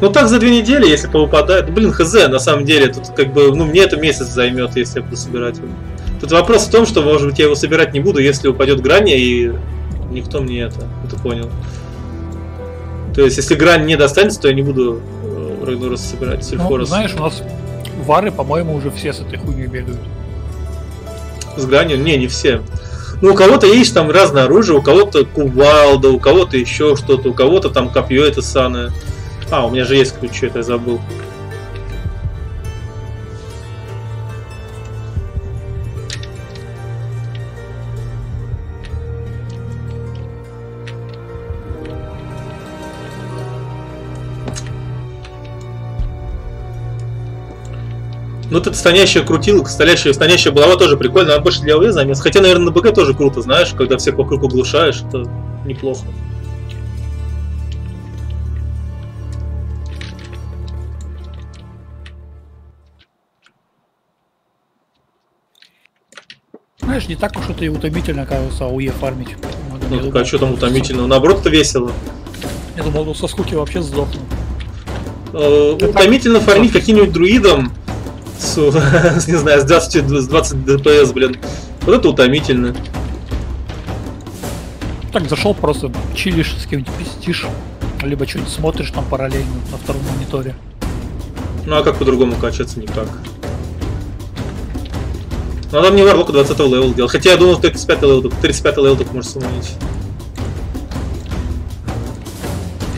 Ну так за две недели, если повыпадает. Ну, Блин, хз, на самом деле, тут как бы, ну мне это месяц займет, если я буду собирать его. Тут вопрос в том, что, может быть, я его собирать не буду, если упадет грань, и никто мне это, это понял. То есть, если грань не достанется, то я не буду э, Рагнорос собирать, Ну, Сильфорос. знаешь, у нас вары, по-моему, уже все с этой хуйней бегают. С гранью? Не, не все. Ну, у кого-то есть там разное оружие, у кого-то кувалда, у кого-то еще что-то, у кого-то там копье это самое. А, у меня же есть ключи, это я забыл. Ну, тут стоящая крутилка, стоящая, стоящая булава тоже прикольно, она больше для ОВ замес. Хотя, наверное, на БГ тоже круто, знаешь, когда всех вокруг оглушаешь, это неплохо. Знаешь, не так уж это и утомительно, кажется, АУЕ фармить. Ну, так, а думал, что там утомительного? Наоборот, это весело. Я думал, ну, со скуки вообще сдохну. Э, Утомительно фармить каким-нибудь друидом с, не знаю, с 20, с 20 ДПС, блин. Вот это утомительно. Так зашел, просто чилишь, с кем-нибудь пиздишь, либо что-нибудь смотришь там параллельно на втором мониторе. Ну а как по-другому качаться? Никак. Надо мне варлока 20 левел делать. Хотя я думал, что 35 левел, только 35 левел только можешь сумонить.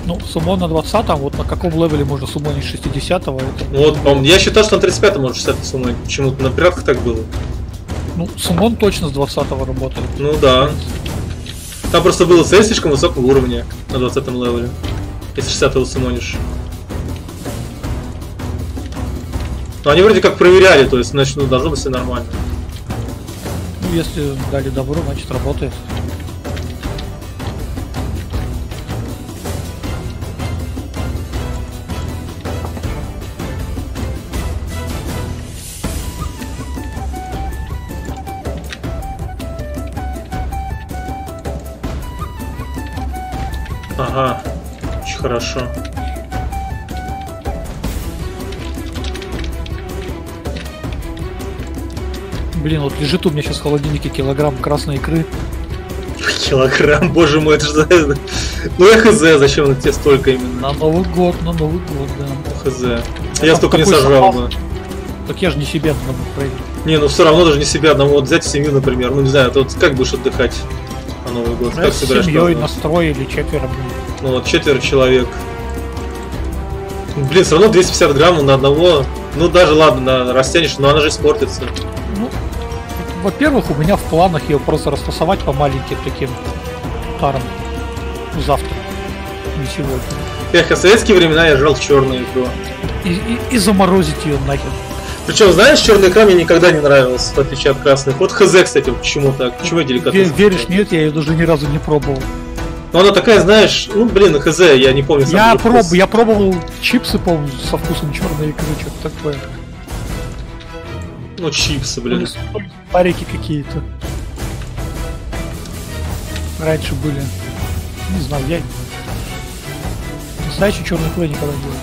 Ну, сумон на 20 вот на каком левеле можно сумонить 60-го, это... Ну вот, по-моему, я считал, что на 35 можешь 60 сумонить. Почему-то на пиратках так было. Ну, сумон точно с 20 работает. Ну да. Там просто было цель слишком высокого уровня на 20 левеле. Если 60 его сумонишь. Но они вроде как проверяли, то есть, значит, ну, должно быть все нормально. Ну, если дали добро, значит работает. Хорошо. Блин, вот лежит у меня сейчас в холодильнике килограмм красной икры. Килограмм, боже мой, это же... за- Ну я хз, зачем на тебе столько именно? На Новый год, на Новый год, да. Хз. Я столько не сожрал бы. Так я же не себе одному проиграл. Не, ну все равно даже не себя одного. Вот взять семью, например. Ну не знаю, вот как будешь отдыхать на Новый год? Да, Как с семьей настроили четверо. блин. Ну вот четверо человек. Блин, все равно 250 грамм на одного. Ну даже ладно, на, растянешь, но она же испортится. Ну, во-первых, у меня в планах ее просто растасовать по маленьким таким тарам. Завтра. Не сегодня. Эх, а в советские времена я жрал черную икру. И, и- и заморозить ее нахер. Причем, знаешь, черная икра мне никогда не нравилась, в отличие от красных. Вот хз, кстати, почему так? Почему я деликатес? веришь, нет, я ее даже ни разу не пробовал. Но она такая, знаешь, ну блин, хз, я не помню. Я, вкус. проб, я пробовал чипсы, помню, со вкусом черной икры, что-то такое. Ну чипсы, блин. Парики какие-то. Раньше были. Не знаю, я... Настоящую черную икру я никогда не делал.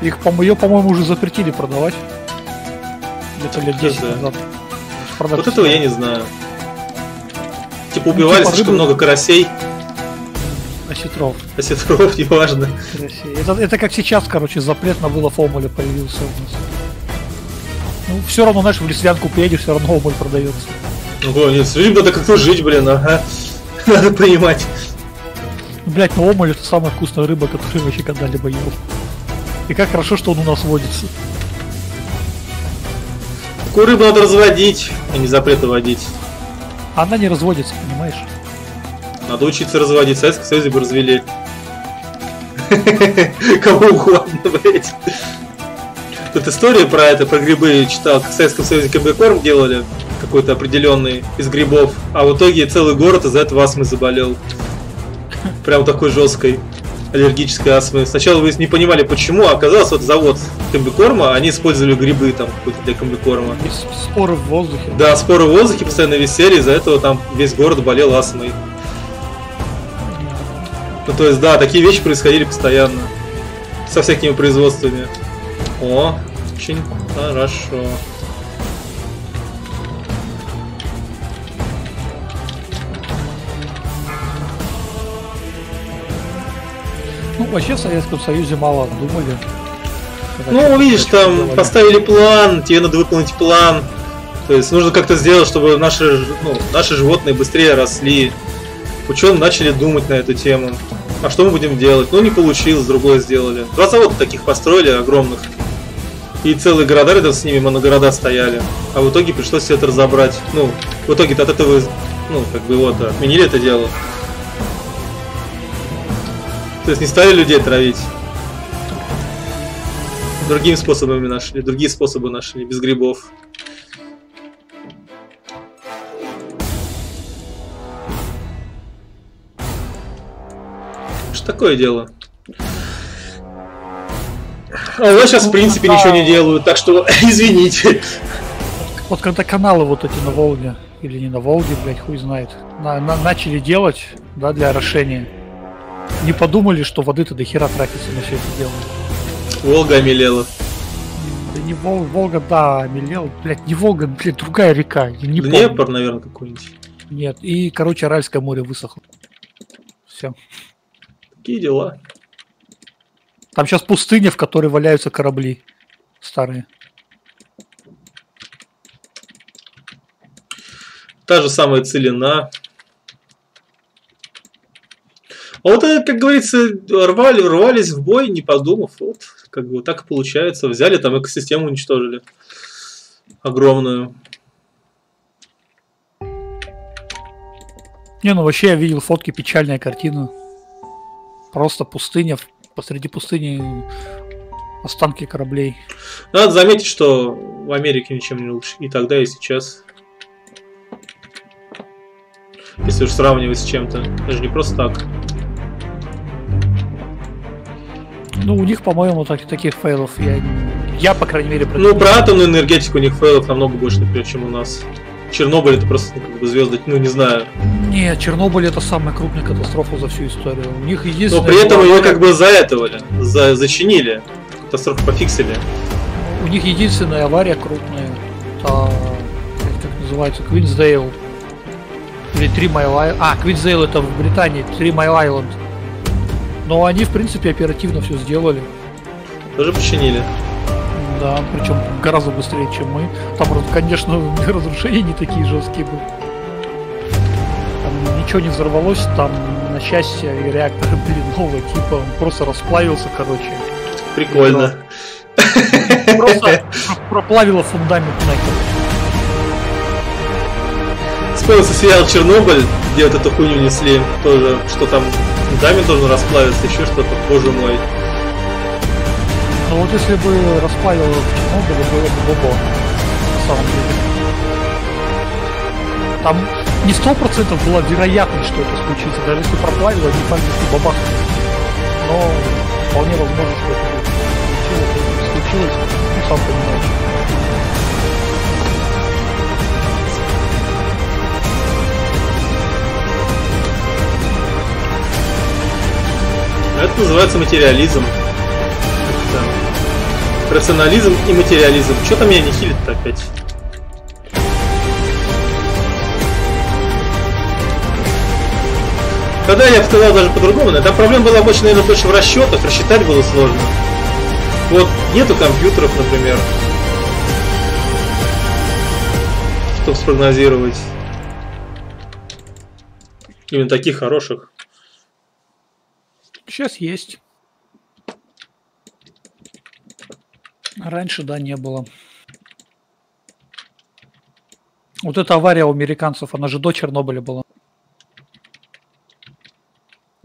Их, по ее, по-моему, уже запретили продавать. Где-то лет 10 Да. назад. Вот этого я не знаю. Типа убивали типа слишком рыбы- много карасей, Осетров. осетров, неважно. России. Это, это как сейчас, короче, запрет на вылов омуля появился у нас. Ну, все равно, знаешь, в леслянку приедешь, все равно омуль продается. Ой, нет, с людьми надо как-то жить, блин, ага. Надо понимать. Ну, блять, ну омуль это самая вкусная рыба, которую я вообще когда-либо ел. И как хорошо, что он у нас водится. Такую рыбу надо разводить, а не запреты вводить. Она не разводится, понимаешь? Надо учиться разводить. В Советском Союзе бы развели. Кого угодно, блять. Тут история про это, про грибы читал. как В Советском Союзе КБ-корм делали какой-то определенный из грибов, а в итоге целый город из-за этого астмой заболел. Прям такой жесткой аллергической астмы. Сначала вы не понимали почему, а оказалось вот завод комбикорма, они использовали грибы там для комбикорма. Есть споры в воздухе. Да, споры в воздухе постоянно висели, из-за этого там весь город болел астмой. Ну то есть да, такие вещи происходили постоянно. Со всякими производствами. О, очень хорошо. Вообще в Советском Союзе мало думали. Ну, видишь, там делали. поставили план, тебе надо выполнить план. То есть нужно как-то сделать, чтобы наши, ну, наши животные быстрее росли. Ученые начали думать на эту тему. А что мы будем делать? Ну, не получилось, другое сделали. Два завода таких построили, огромных. И целые города рядом с ними, моногорода стояли. А в итоге пришлось все это разобрать. Ну, в итоге от этого, ну, как бы вот, отменили это дело. То есть не стали людей травить. Другими способами нашли, другие способы нашли, без грибов. Что такое дело? А вас сейчас, в принципе, ничего не делают, так что извините. Вот когда каналы вот эти на Волге, или не на Волге, блядь, хуй знает, на- на- начали делать, да, для орошения, не подумали, что воды-то до хера тратится на все это дело. Волга омелела. Да не Волга, Волга, да, мелел, блядь, не Волга, блядь, другая река, я не помню. Днепр, наверное, какой-нибудь. Нет, и, короче, Аральское море высохло. Все. Такие дела. Там сейчас пустыня, в которой валяются корабли старые. Та же самая целина. А вот это, как говорится, рвали, рвались в бой, не подумав. Вот, как бы так и получается. Взяли, там экосистему уничтожили. Огромную. Не, ну вообще я видел фотки, печальная картина. Просто пустыня, посреди пустыни останки кораблей. Надо заметить, что в Америке ничем не лучше. И тогда, и сейчас. Если уж сравнивать с чем-то. Даже не просто так. Ну, у них, по-моему, так- таких фейлов я, я по крайней мере, Ну, про атомную энергетику у них фейлов намного больше, например, чем у нас. Чернобыль это просто ну, как бы звезды, ну не знаю. Нет, Чернобыль это самая крупная катастрофа за всю историю. У них Но единственное... при этом была- ее как бы заэтовали, за, зачинили. Катастрофу пофиксили. У них единственная авария крупная. Это называется, Квинсдейл. Или Три Майл. А, Квинсдейл это в Британии, Три Майл Island. Но они, в принципе, оперативно все сделали. Тоже починили. Да, причем гораздо быстрее, чем мы. Там, конечно, разрушения не такие жесткие были. Там ничего не взорвалось, там, на счастье, и реакторы были новые, типа, он просто расплавился, короче. Прикольно. Просто проплавило фундамент нахер. Вспомнился сериал Чернобыль, где вот эту хуйню несли. Тоже, что там фундамент должен расплавиться, еще что-то, боже мой. Но вот если бы расплавило в Чернобыле, было бы бобо. На самом деле. Там не сто процентов была вероятность, что это случится. Даже если проплавило, не факт, что бабах. Но вполне возможно, что это случилось. Случилось, ну сам понимаешь. Это называется материализм. Это рационализм и материализм. Что там меня не хилит-то опять? Тогда я сказал даже по-другому. Там проблема была больше, наверное, больше в расчетах. Рассчитать было сложно. Вот нету компьютеров, например, чтобы спрогнозировать. Именно таких хороших. Сейчас есть. Раньше, да, не было. Вот эта авария у американцев, она же до Чернобыля была.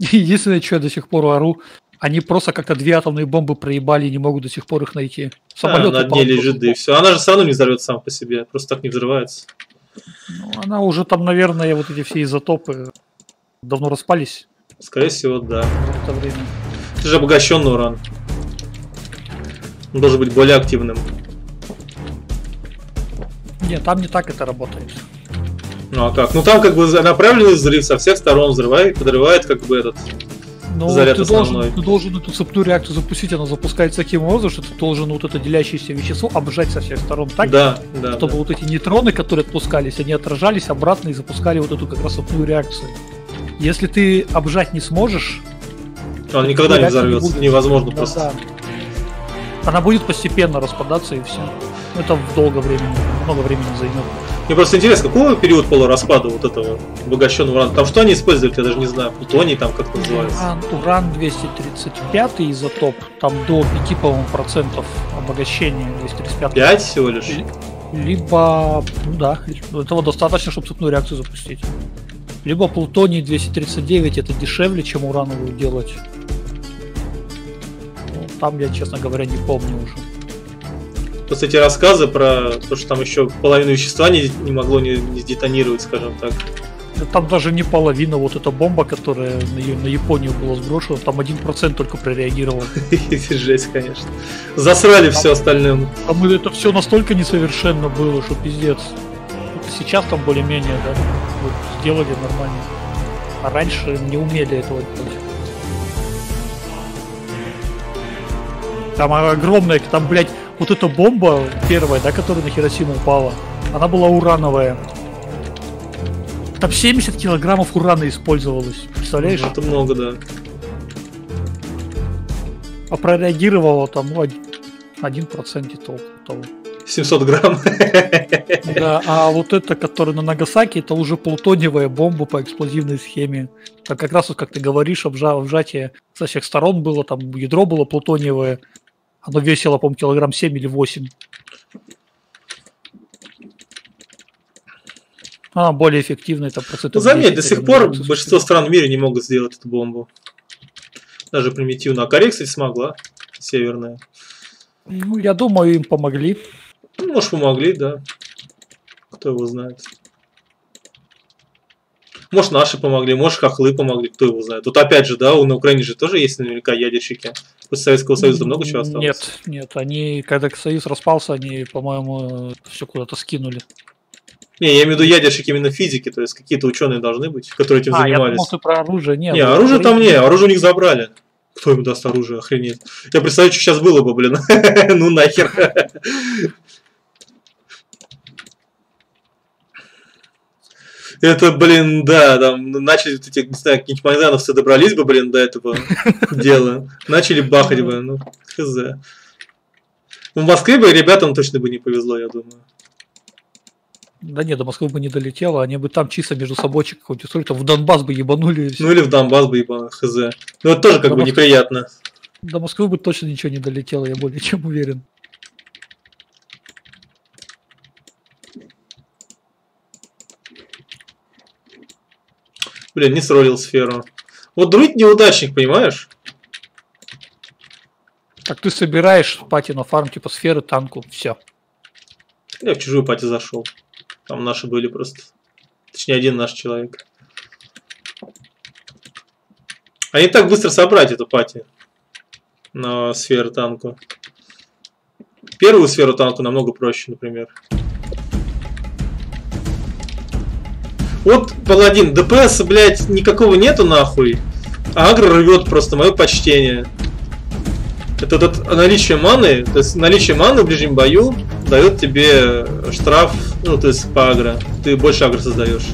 Единственное, что я до сих пор ору, они просто как-то две атомные бомбы проебали и не могут до сих пор их найти. Самолет а, на дне лежит, да и все. Она же все равно не взорвется сам по себе, просто так не взрывается. Ну, она уже там, наверное, вот эти все изотопы давно распались. Скорее всего, да. Это время. Это же обогащенный уран. Он должен быть более активным. Нет, там не так это работает. Ну а как? Ну там как бы направленный взрыв со всех сторон взрывает, подрывает как бы этот ну, заряд ты основной. Должен, ты должен эту цепную реакцию запустить, она запускается таким образом, что ты должен вот это делящееся вещество обжать со всех сторон так, да, да, чтобы да. вот эти нейтроны, которые отпускались, они отражались обратно и запускали вот эту как раз цепную реакцию. Если ты обжать не сможешь, он никогда не взорвется, не невозможно да, просто. Да. Она будет постепенно распадаться и все. Это долго времени, много времени займет. Мне просто интересно, какого период полураспада вот этого обогащенного урана? Там что они использовали, я даже не знаю. Плутоний там как-то называется. Уран, уран 235 изотоп, там до 5, по-моему, процентов обогащения 235. 5 всего лишь? Либо, ну да, этого достаточно, чтобы цепную реакцию запустить. Либо плутоний 239 это дешевле, чем урановую делать. Ну, там я, честно говоря, не помню уже. Просто эти рассказы про то, что там еще половину вещества не, не могло не, не детонировать, скажем так. Там даже не половина, вот эта бомба, которая на, на Японию была сброшена, там один процент только прореагировал. Жесть, конечно. Засрали все остальным. Там это все настолько несовершенно было, что пиздец. Сейчас там более-менее, да, вот, сделали нормально. А раньше не умели этого делать. Там огромная, там, блядь, вот эта бомба первая, да, которая на Хиросиму упала, она была урановая. Там 70 килограммов урана использовалось. Представляешь? Это много, да. А прореагировало там ну, один процент и того. 700 грамм. Да, а вот это, которая на Нагасаки, это уже плутониевая бомба по эксплозивной схеме. Так как раз вот, как ты говоришь, обжа обжатие со всех сторон было, там ядро было плутониевое, оно весило, по-моему, килограмм 7 или 8. А, более эффективно это процент. Ну, заметь, до сих пор большинство стран в мире не могут сделать эту бомбу. Даже примитивно. А Корея, кстати, смогла. Северная. Ну, я думаю, им помогли. Ну, может, помогли, да. Кто его знает. Может, наши помогли, может, хохлы помогли, кто его знает. Тут опять же, да, на Украине же тоже есть наверняка ядерщики. После Советского Союза много чего осталось. Нет, нет, они, когда Союз распался, они, по-моему, все куда-то скинули. Не, я имею в виду ядерщики именно физики, то есть какие-то ученые должны быть, которые этим а, занимались. Я думал, ты про оружие. Нет, не, оружие там не, оружие у них забрали. Кто им даст оружие, охренеть. Я представляю, что сейчас было бы, блин. ну нахер. Это, блин, да, там начали вот эти, не знаю, какие-нибудь майдановцы добрались бы, блин, до этого дела. Начали бахать бы, ну, хз. Ну, В Москве бы ребятам точно бы не повезло, я думаю. Да нет, до Москвы бы не долетело, они бы там чисто между собойчик какой-нибудь устроили, там в Донбасс бы ебанули. Ну или в Донбасс бы ебано, хз. Ну это тоже как Да, бы Москва- неприятно. До Москвы бы точно ничего не долетело, я более чем уверен. Блин, не сролил сферу. Вот друид неудачник, понимаешь? Так ты собираешь пати на фарм типа сферы, танку, все. Я в чужую пати зашел. Там наши были просто. Точнее, один наш человек. А не так быстро собрать эту пати на сферу танку. Первую сферу танку намного проще, например. Вот, паладин, ДПС, блядь, никакого нету нахуй. А агро рвет просто мое почтение. Это вот наличие маны, то есть наличие маны в ближнем бою дает тебе штраф, ну, то есть по агро. Ты больше агро создаешь.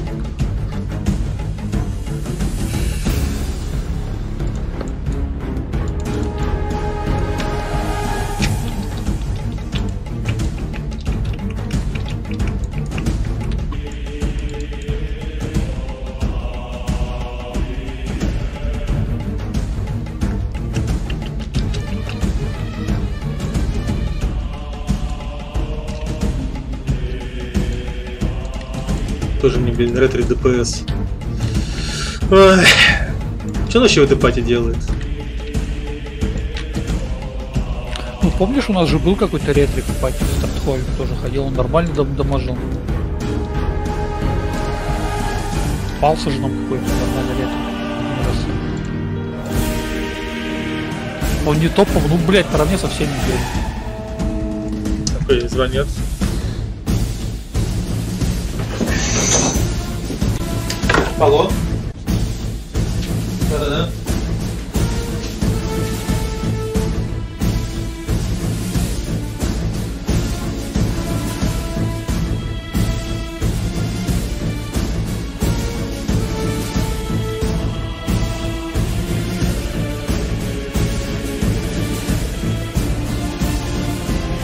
Блин, ретро ДПС. Ой. Что он вообще в этой пати делает? Ну помнишь, у нас же был какой-то ретрик в пати в Стартхолле, тоже ходил, он нормально дам дамажил. Пался же нам какой-то нормальный ретрик. Он не топовый, ну блять, наравне со всеми бегает. Такой звонят. Алло? Да-да-да.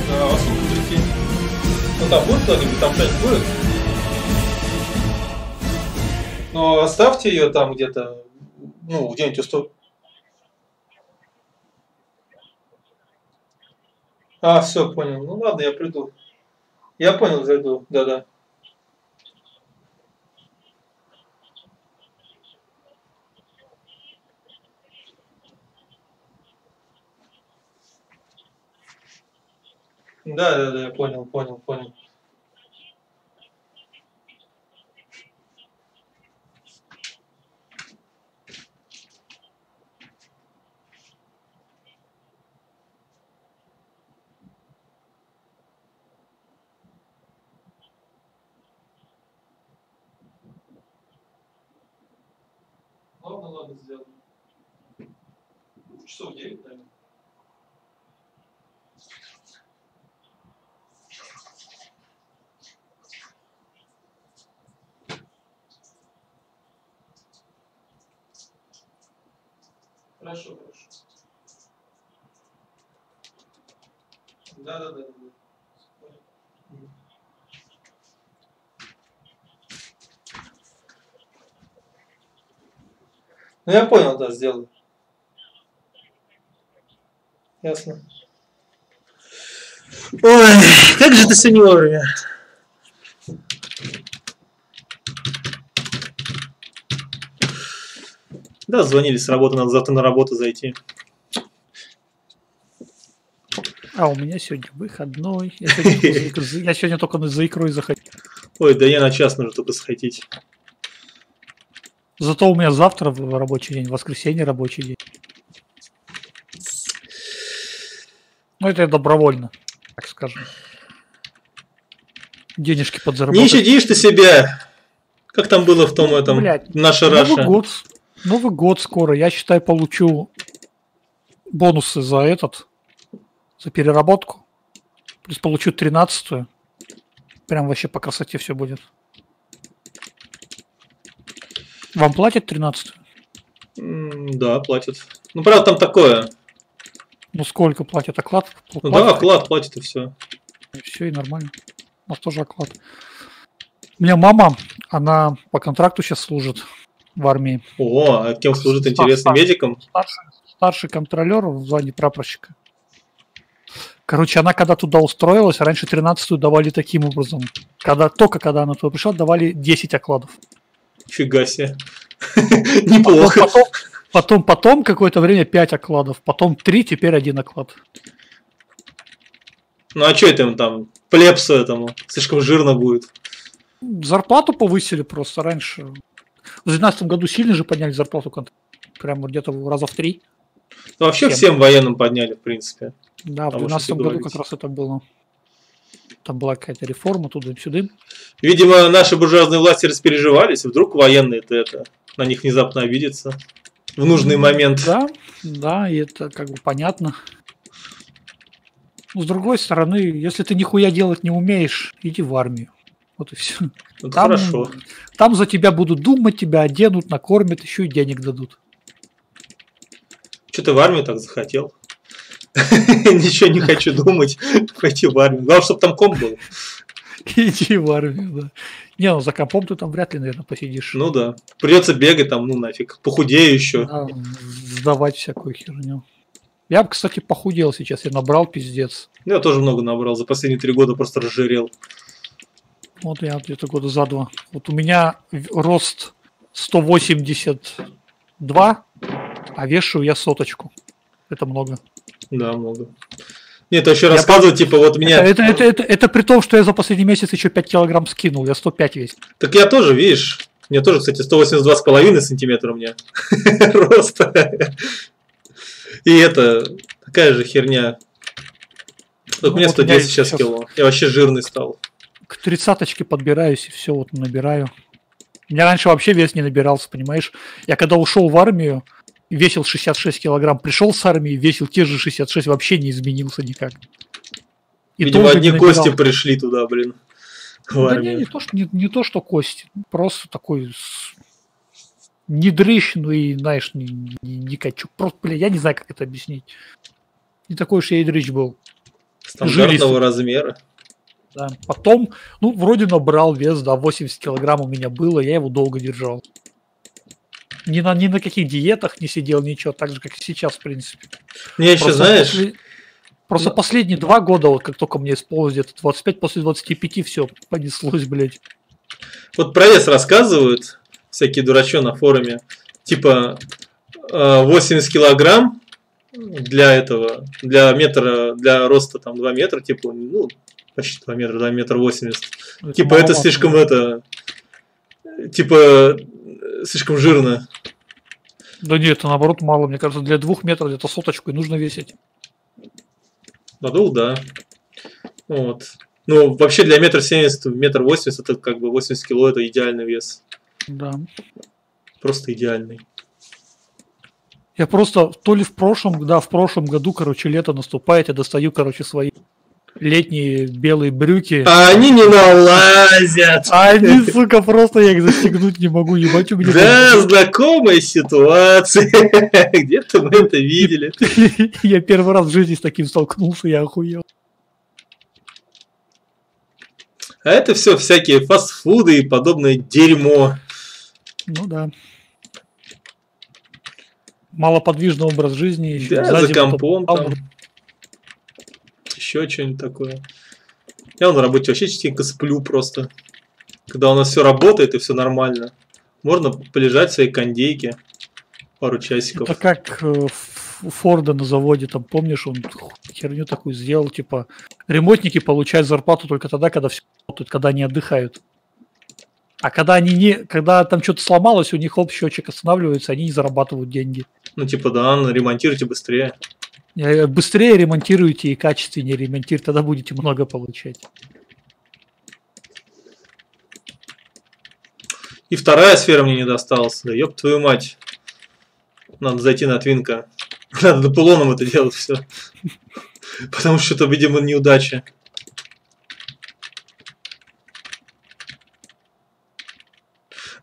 Да, во сколько прийти? Оставьте ее там где-то, ну, где-нибудь у сто- А, все, понял. Ну ладно, я приду. Я понял, зайду. Да-да. Да, да, да, я понял, понял, понял. Ладно, ладно, сделаю. Часов 9, наверное. Хорошо, хорошо. Да, да, да, да. Ну я понял, да, сделаю. Ясно. Ой, как же ты сегодня вовремя. Да, звонили с работы, надо завтра на работу зайти. А у меня сегодня выходной. Я сегодня, только за икр- я сегодня только за икрой заходил. Ой, да я на час нужно только сходить. Зато у меня завтра рабочий день, воскресенье рабочий день. Ну это я добровольно, так скажем. Денежки Не подзаработать. щадишь ты себя. Как там было в том этом, Блядь, наша Новый Раша. год, с- Новый год скоро. Я считаю, получу бонусы за этот, за переработку. Плюс получу 13 Прям вообще по красоте все будет. Вам платят 13 М, Да, платят. Ну, правда, там такое. Ну сколько платят? Оклад? Ну да, оклад платит и все. Все и нормально. У нас тоже оклад. У меня мама, она по контракту сейчас служит в армии. О, а кем служит интересно? Медиком? Старший, старший контролер в звании прапорщика. Короче, она когда туда устроилась, раньше 13 давали таким образом. Когда, только когда она туда пришла, давали 10 окладов. Фига себе. Неплохо. потом, потом, потом какое-то время 5 окладов, потом 3, теперь один оклад. Ну а что это им там? Плепсу этому. Слишком жирно будет. Зарплату повысили просто раньше. В 2012 году сильно же подняли зарплату прямо где-то раза в три. Ну, вообще Всем. всем военным подняли, в принципе. Да, в Потому что 2012 ты году как раз это было. Там была какая-то реформа туда-сюда. Видимо, наши буржуазные власти распереживались, вдруг военные-то это на них внезапно обидятся в нужный момент. Да, да, и это как бы понятно. Но с другой стороны, если ты нихуя делать не умеешь, иди в армию. Вот и все. Это Там, хорошо. там за тебя будут думать, тебя оденут, накормят, еще и денег дадут. Что ты в армию так захотел? Ничего не хочу думать. Пойти в армию. Главное, чтобы там комп был. Иди в армию, да. Не, ну за компом ты там вряд ли, наверное, посидишь. Ну да. Придется бегать там, ну нафиг. Похудею еще. Да, сдавать всякую херню. Я бы, кстати, похудел сейчас, я набрал пиздец. Я тоже много набрал. За последние три года просто разжирел. Вот я где-то года за два. Вот у меня рост 182, а вешаю я соточку. Это много. Да, много. Нет, это еще Я рассказывать, типа, вот меня... Это, это, это, это при том, что я за последний месяц еще 5 килограмм скинул, я 105 весь. Так я тоже, видишь, у меня тоже, кстати, 182,5 сантиметра у меня роста. И это такая же херня. Только Ну, у меня вот у меня 110 сейчас сейчас- кило. Я вообще жирный стал. К тридцаточке подбираюсь и все, вот набираю. У меня раньше вообще вес не набирался, понимаешь? Я когда ушел в армию, весил 66 килограмм, пришел с армии, весил те же 66, вообще не изменился никак. И Видимо, одни кости набирал. пришли туда, блин. Да не, не, то, что, не, не то, что кости, просто такой с- не дрыщ, ну и, знаешь, не, не, не качук. Просто, бля, я не знаю, как это объяснить. Не такой уж я и дрыщ был. Стандартного жилистый. размера. Да. Потом, ну, вроде набрал вес, да, 80 килограмм у меня было, я его долго держал. Ни на, ни на каких диетах не сидел, ничего, так же, как и сейчас, в принципе. Мне еще, Просто знаешь, после- Просто ну- последние два года, вот как только мне исполнилось где-то 25, после 25, все, понеслось, блядь. вот про вес рассказывают всякие дурачо на форуме. Типа э, 80 килограмм для этого, для метра, для роста там 2 метра, типа, ну, почти 2 метра, 2 метра 80. Типа это слишком это, типа э, слишком жирно. Да нет, наоборот мало. Мне кажется, для двух метров где-то соточку и нужно весить. Надул, да. Вот. Ну, вообще для метра семьдесят, метр восемьдесят, это как бы 80 кило, это идеальный вес. Да. Просто идеальный. Я просто то ли в прошлом, да, в прошлом году, короче, лето наступает, я достаю, короче, свои летние белые брюки. А они не налазят. А они, сука, просто я их застегнуть не могу, ебать у меня. Да, знакомая ситуация. Где-то мы это видели. Я первый раз в жизни с таким столкнулся, я охуел. А это все всякие фастфуды и подобное дерьмо. Ну да. Малоподвижный образ жизни. Да, за компом там. Еще что-нибудь такое. Я на работе вообще частенько сплю просто. Когда у нас все работает и все нормально. Можно полежать в своей кондейке пару часиков. Это как э, у Форда на заводе, там, помнишь, он херню такую сделал, типа, ремонтники получают зарплату только тогда, когда все работают, когда они отдыхают. А когда они не, когда там что-то сломалось, у них оп, счетчик останавливается, они не зарабатывают деньги. Ну, типа, да, ремонтируйте быстрее. Э, Быстрее ремонтируйте и качественнее ремонтируйте, тогда будете много получать. И вторая сфера мне не досталась. Да ёб твою мать. Надо зайти на Твинка. Надо до пулоном это делать все. Потому что это, видимо, неудача.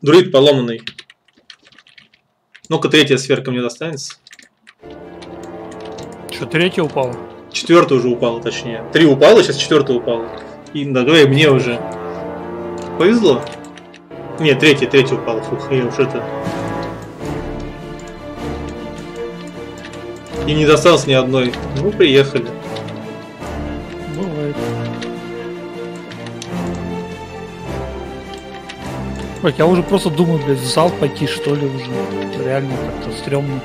Друид поломанный. Ну-ка, третья сферка мне достанется. Что, третья упала? Четвертая уже упала, точнее. Три упала, сейчас четвертая упала. И ну, давай мне уже. Повезло. Нет, третья, третья упала. Фух, я уж это. И не досталось ни одной. Ну, приехали. Бывает. Ой, я уже просто думаю, блядь, в зал пойти, что ли, уже. Реально как-то стрёмно.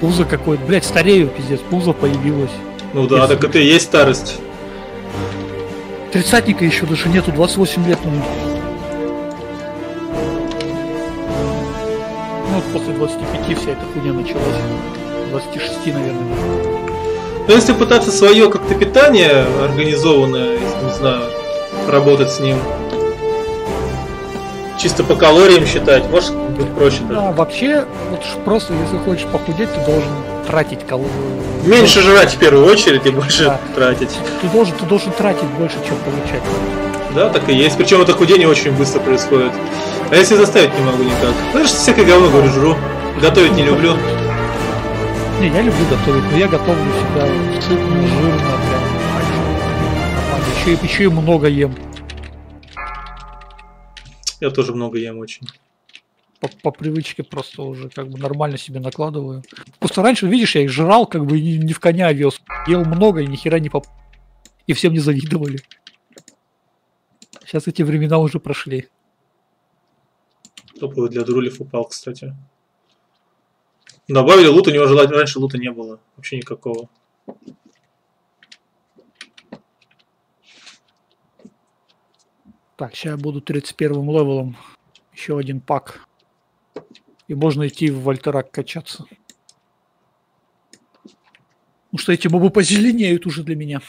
Пузо какое-то. Блядь, старею, пиздец. Пузо появилось. Ну да, Если- так это и есть старость. Тридцатника еще даже нету, 28 лет ну. Ну вот после 25 вся эта хуйня началась. 26, наверное. Но если пытаться свое как-то питание организованное, не знаю, работать с ним, чисто по калориям считать, может быть проще даже. Да, вообще, вот просто если хочешь похудеть, ты должен тратить калории. Меньше жрать в первую очередь и больше Да. тратить. Ты должен, ты должен тратить больше, чем получать. Да, так и есть. Причем это худение очень быстро происходит. А если заставить не могу никак. Знаешь, всякое говно, говорю, жру. Готовить не люблю. Не, я люблю готовить, но я готовлю всегда сытно, жирно, прям. Еще, и- еще и много ем. Я тоже много ем очень. По, по привычке просто уже как бы нормально себе накладываю. Просто раньше, видишь, я их жрал, как бы не, не в коня вез. Ел много и ни хера не поп... И всем не завидовали. Сейчас эти времена уже прошли. Топовый для друлев упал, кстати. Добавили лут, у него же ла- раньше лута не было. Вообще никакого. Так, сейчас я буду 31 левелом. Еще один пак. И можно идти в Вольтерак качаться. Потому что эти мобы позеленеют уже для меня.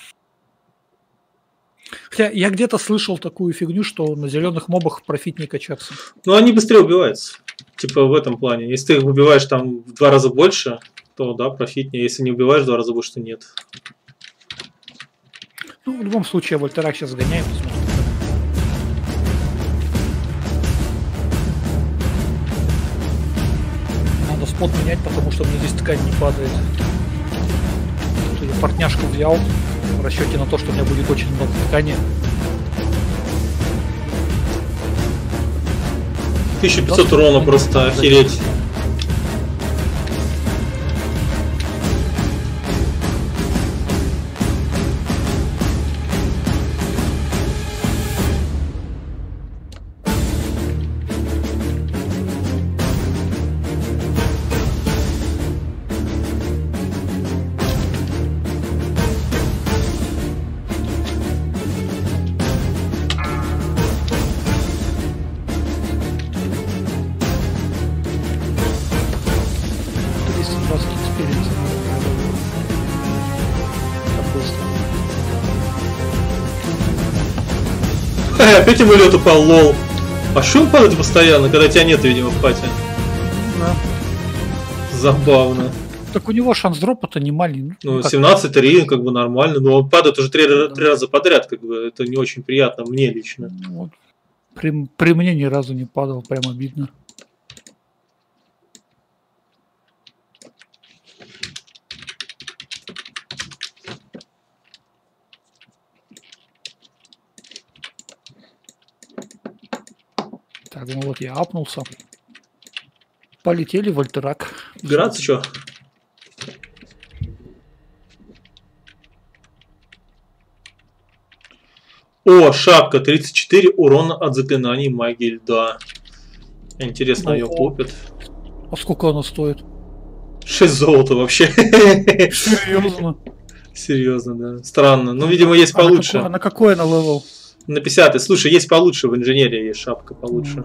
Хотя я где-то слышал такую фигню, что на зеленых мобах профит не качаться. Но они быстрее убиваются. Типа в этом плане. Если ты их убиваешь там в два раза больше, то да, профитнее. Если не убиваешь в два раза больше, то нет. Ну, в любом случае, Вольтерак сейчас гоняю. посмотрим. Спот менять, потому что мне здесь ткань не падает. Тут я портняшку взял в расчете на то, что у меня будет очень много ткани. 1500 урона просто охереть. Опять ему лед упал, лол. А что он падает постоянно, когда тебя нет, видимо, в пати? Да. Забавно. Так у него шанс дропа-то не маленький. Ну, как- 17-3, как бы нормально, но он падает уже три, ра- три раза подряд, как бы это не очень приятно мне лично. Ну, вот. При, при мне ни разу не падал, прям обидно. Так, ну вот я апнулся. Полетели в Альтерак. Град, что? О, шапка 34 урона от заклинаний магии льда. Интересно, ее купят. А сколько оно стоит? 6 золота вообще. Серьезно? Серьезно, да. Странно. Ну, видимо, есть А на получше. какой- а на какой она левел? На 50 Слушай, есть получше в инженерии, есть шапка получше.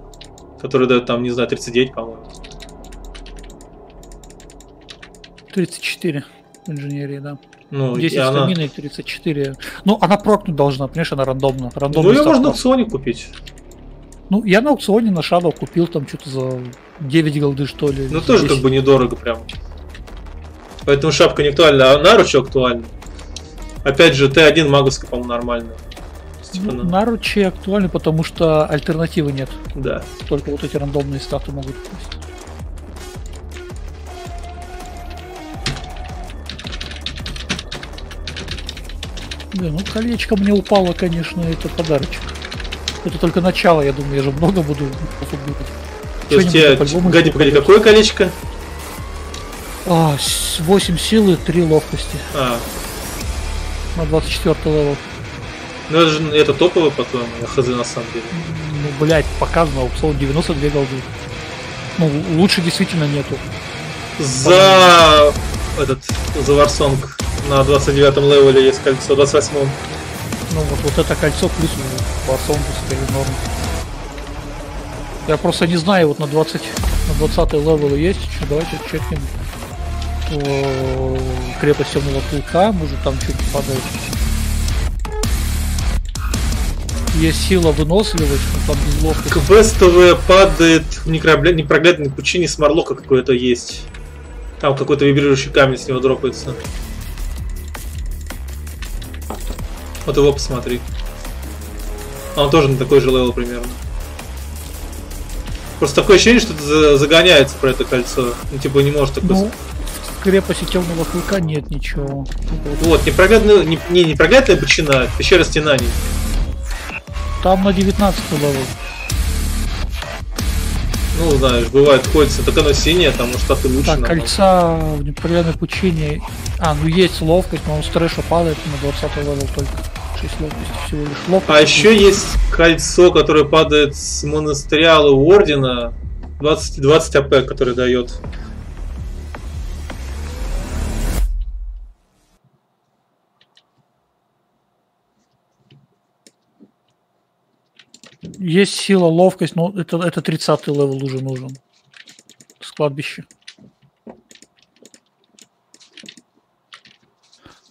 Которая дает там, не знаю, 39, по-моему. 34 в инженерии, да. Ну, 10 и она... и 34. Ну, она прокнуть должна, понимаешь, она рандомно. Ну, Рандомный ее можно на аукционе купить. Ну, я на аукционе на Shadow купил там что-то за 9 голды, что ли. Ну, тоже 10. как бы недорого прям. Поэтому шапка не актуальна, а наручи актуальна. Опять же, Т1 маговская, по-моему, нормально. Ну, наручи актуальны, потому что альтернативы нет. Да. Только вот эти рандомные статы могут пусть. Блин, ну колечко мне упало, конечно, это подарочек. Это только начало, я думаю, я же много буду Погоди, тебе... Погоди, какое колечко? А, 8 силы, 3 ловкости. А. На 24 левел ну это же это топовый потом, я хз на самом деле. Ну, блять, показано, аукцион 92 голды. Ну, лучше действительно нету. За этот, за Варсонг на 29 левеле есть кольцо, 28 Ну, вот, вот это кольцо плюс Варсонг или норм. Я просто не знаю, вот на 20, на 20 левел есть, что давайте чекнем крепость темного клыка, может там что-то падает. Есть сила выносливость, но там без ловкости. Квестовая падает в непрогля- непроглядной пучине с мурлока какое-то есть. Там какой-то вибрирующий камень с него дропается. Вот его посмотри. А Он тоже на такой же левел примерно. Просто такое ощущение, что это за- загоняется про это кольцо. Ну, типа, не может такое... Ну, в крепости темного клыка нет ничего. Вот. Непроглядная, не, не непроглядная пучина, пещера стенаний. Там на 19 левел. Ну, знаешь, бывает, ходится, так оно синее, там может статы лучше. Так, кольца в непроглядной пучине. А, ну есть ловкость, но он с трэша падает на 20 левел только. 6 ловкости всего лишь. Ловкость. А еще есть кольцо, которое падает с монастыря у ордена. 20, 20 АП, который дает. Есть сила, ловкость, но это, это 30 левел уже нужен. С кладбища.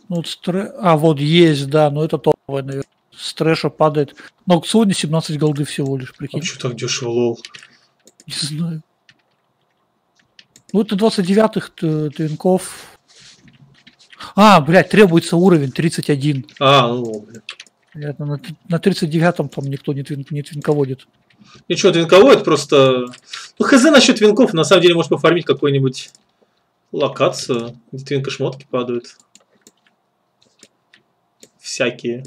Ну, вот стре- А, вот есть, да, но это топовое, наверное. С трэша падает. На аукционе 17 голды всего лишь, А прикинь. что так дешево, лол? Не знаю. Ну, это 29-х т- твинков. А, блядь, требуется уровень 31. А, ну, лол, Это на, на 39-м там никто не, твин, не твинководит. Ничего, твинковой, это просто... Ну, хз насчет твинков, на самом деле, может пофармить какую-нибудь локацию, где твинка шмотки падают. Всякие.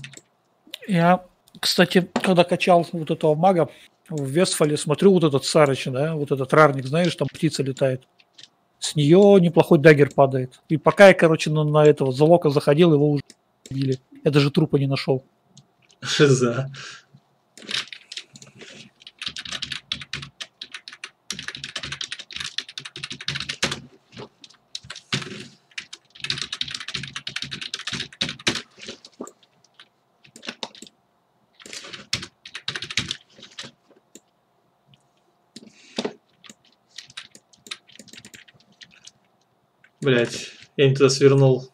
Я, кстати, когда качал вот этого мага в Вестфале, смотрю вот этот Сарыч, да, вот этот рарник, знаешь, там птица летает. С нее неплохой дагер падает. И пока я, короче, на, на этого залока заходил, его уже убили. Я даже трупа не нашел. Шиза. Блять, я не туда свернул.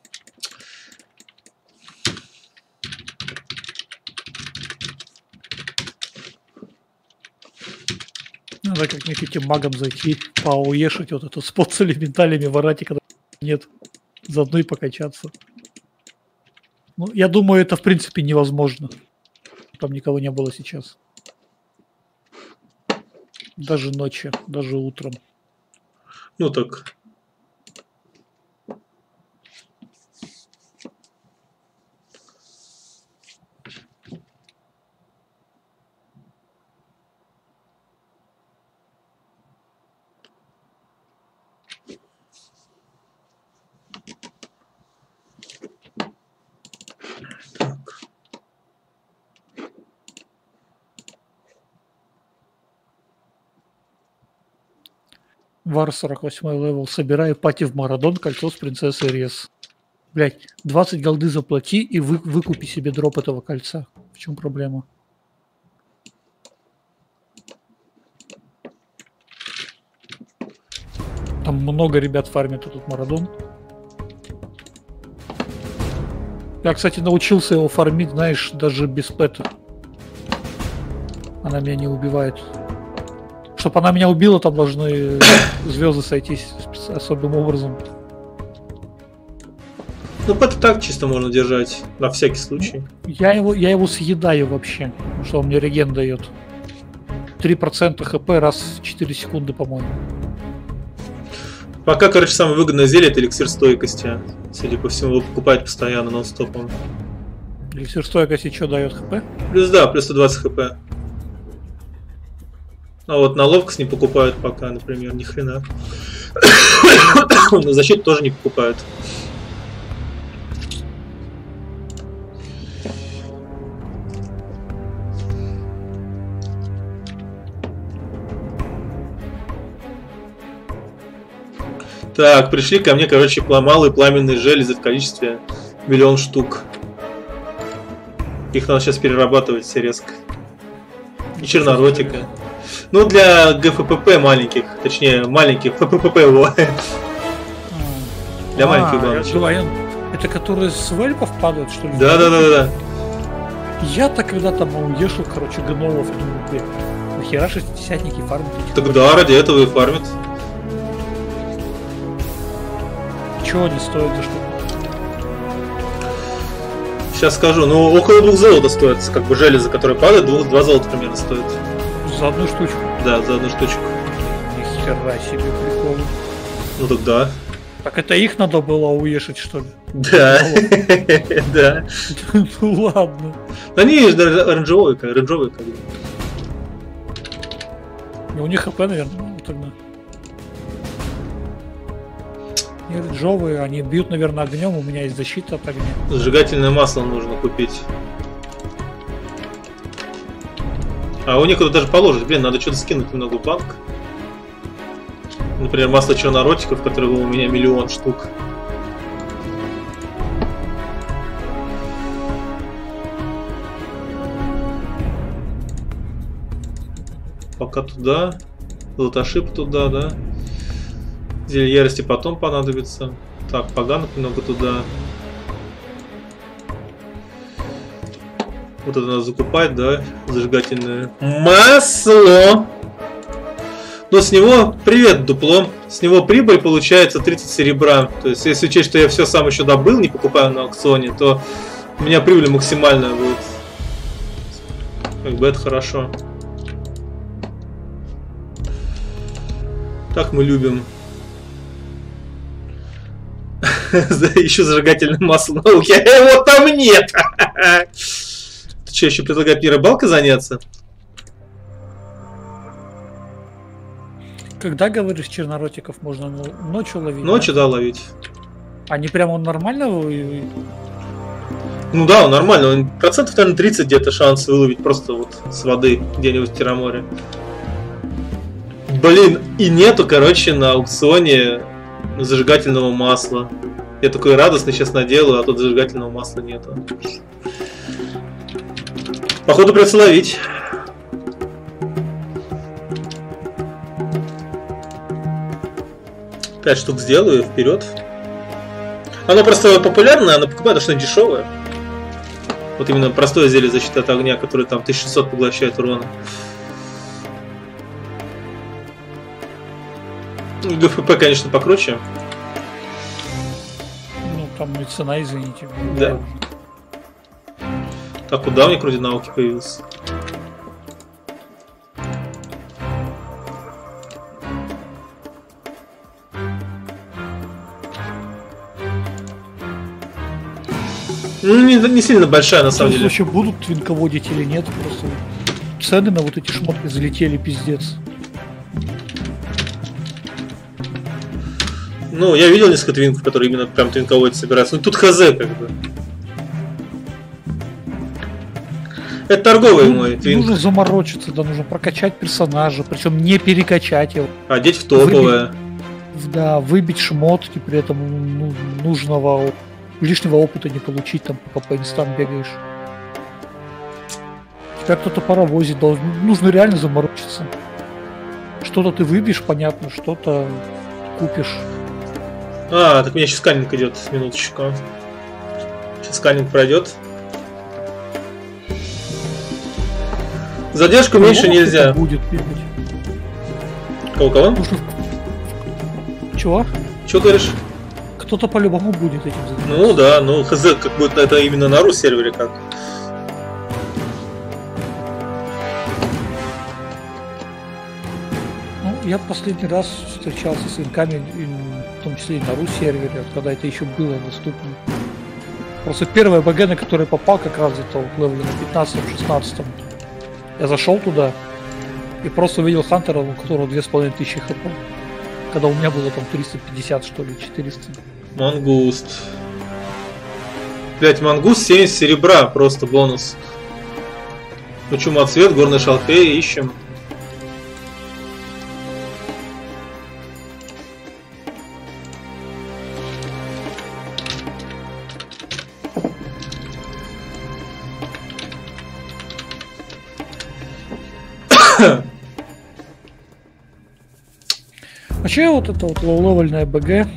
Надо как-нибудь этим магом зайти, поуешать вот этот спот с элементалями в арате, когда нет. Заодно и покачаться. Ну, я думаю, это в принципе невозможно. Там никого не было сейчас. Даже ночью, даже утром. Ну так. Вар 48 левел. Собираю пати в Марадон, кольцо с принцессой Рез. Блять, 20 голды заплати и вы, выкупи себе дроп этого кольца. В чем проблема? Там много ребят фармят этот Марадон. Я, кстати, научился его фармить, знаешь, даже без пэта. Она меня не убивает. Чтобы она меня убила, там должны звезды сойтись особым образом. Ну, это так чисто можно держать, на всякий случай. Я его, я его съедаю вообще, что он мне реген дает. 3% хп раз в 4 секунды, по-моему. Пока, короче, самое выгодное зелье это эликсир стойкости. Судя по всему, его покупать постоянно нон-стопом. Эликсир стойкости что дает хп? Плюс да, плюс 120 хп. А вот на ловкость не покупают пока, например, ни хрена. На защиту тоже не покупают. Так, пришли ко мне, короче, малые пламенные железы в количестве миллион штук. Их надо сейчас перерабатывать все резко. И черноротика. Ну, для ГФПП маленьких, точнее, маленьких ФППП его. Для маленьких А, я думаю, Это которые с вельпов падают, что ли? Да, да, да, да. Я-то когда-то уешил, короче, гномов, думаю, блин, нахера шестидесятники фармят Тогда ради этого и фармят. Чего они стоят за штуку? Сейчас скажу, ну около двух золота стоит, как бы железо, которое падает, двух, два золота примерно стоит. За одну штучку. Да, за одну штучку. Нихера себе прикол. Ну так да. Так это их надо было уешить, что ли? Да. Да. Ну ладно. Да они же даже оранжевые, оранжевые, как бы. Ну, У них хп, наверное, мало тогда. Не рыжовые, они бьют, наверное, огнем, у меня есть защита от огня. Сжигательное масло нужно купить. А у некуда даже положить. Блин, надо что-то скинуть немного в банк. Например, масло черноротиков, которого у меня миллион штук. Пока туда. Золотошип туда, да. Зелье ярости потом понадобится. Так, поганок много туда. Вот это надо закупать, да, зажигательное масло. Но с него, привет, дупло, с него прибыль получается 30 серебра. То есть, если учесть, что я все сам еще добыл, не покупаю на аукционе, то у меня прибыль максимальная будет. Как бы это хорошо. Так мы любим. Еще зажигательное масло на луке. Его там нет! Ты что, еще предлагать мне рыбалкой заняться? Когда, говоришь, черноротиков можно ну- ночью ловить? Ночью, да, ловить. да? Они прямо нормально вы- Ну да, он нормально. Он процентов, наверное, 30 где-то шанс выловить просто вот с воды где-нибудь в Тираморе. Блин, и нету, короче, на аукционе зажигательного масла. Я такой радостный сейчас наделаю, а тут зажигательного масла нету. Походу придется ловить. Пять штук сделаю вперед. Оно просто популярное, оно покупает, потому что оно дешевое. Вот именно простое зелье защиты от огня, которое там 1600 поглощает урона. ГФП, конечно, покруче. Ну, там и цена, извините. Да. Так, куда у них вроде науки появился? Ну, не, не сильно большая, на самом деле. вообще будут твинководить или нет, просто цены на вот эти шмотки залетели, пиздец. Ну, я видел несколько твинков, которые именно прям твинководить собираются. Ну, тут хз, как бы. Это торговый Ну, мой твинк. Нужно заморочиться, да, нужно прокачать персонажа, причем не перекачать его. Одеть в топовое. В- Да, выбить шмотки, при этом ну, нужного лишнего опыта не получить, там по, по инстам бегаешь. Тебя кто-то паровозит должен. Нужно реально заморочиться. Что-то ты выбьешь, понятно, что-то купишь. А, так у меня сейчас сканинг идет, минуточку. Сейчас сканинг пройдет. Задержку меньше По-моему, нельзя. кто-то Будет. Кого кого? Нужно... Чего? Че говоришь? Кто-то по-любому будет этим заниматься. Ну да, ну хз, как будто это именно на рус сервере как. Ну, я последний раз встречался с инками, в том числе и на рус сервере, когда это еще было доступно. Просто первая БГ, на которой попал, как раз где-то вот левеле на 15-16. Я зашел туда и просто увидел Хантера, у которого 2500 хп. Когда у меня было там 350, что ли, 400. Мангуст. Блять, мангуст 70 серебра, просто бонус. Ну чума цвет, горный шалфей, ищем. Вообще вот это вот лоу-левельная БГ,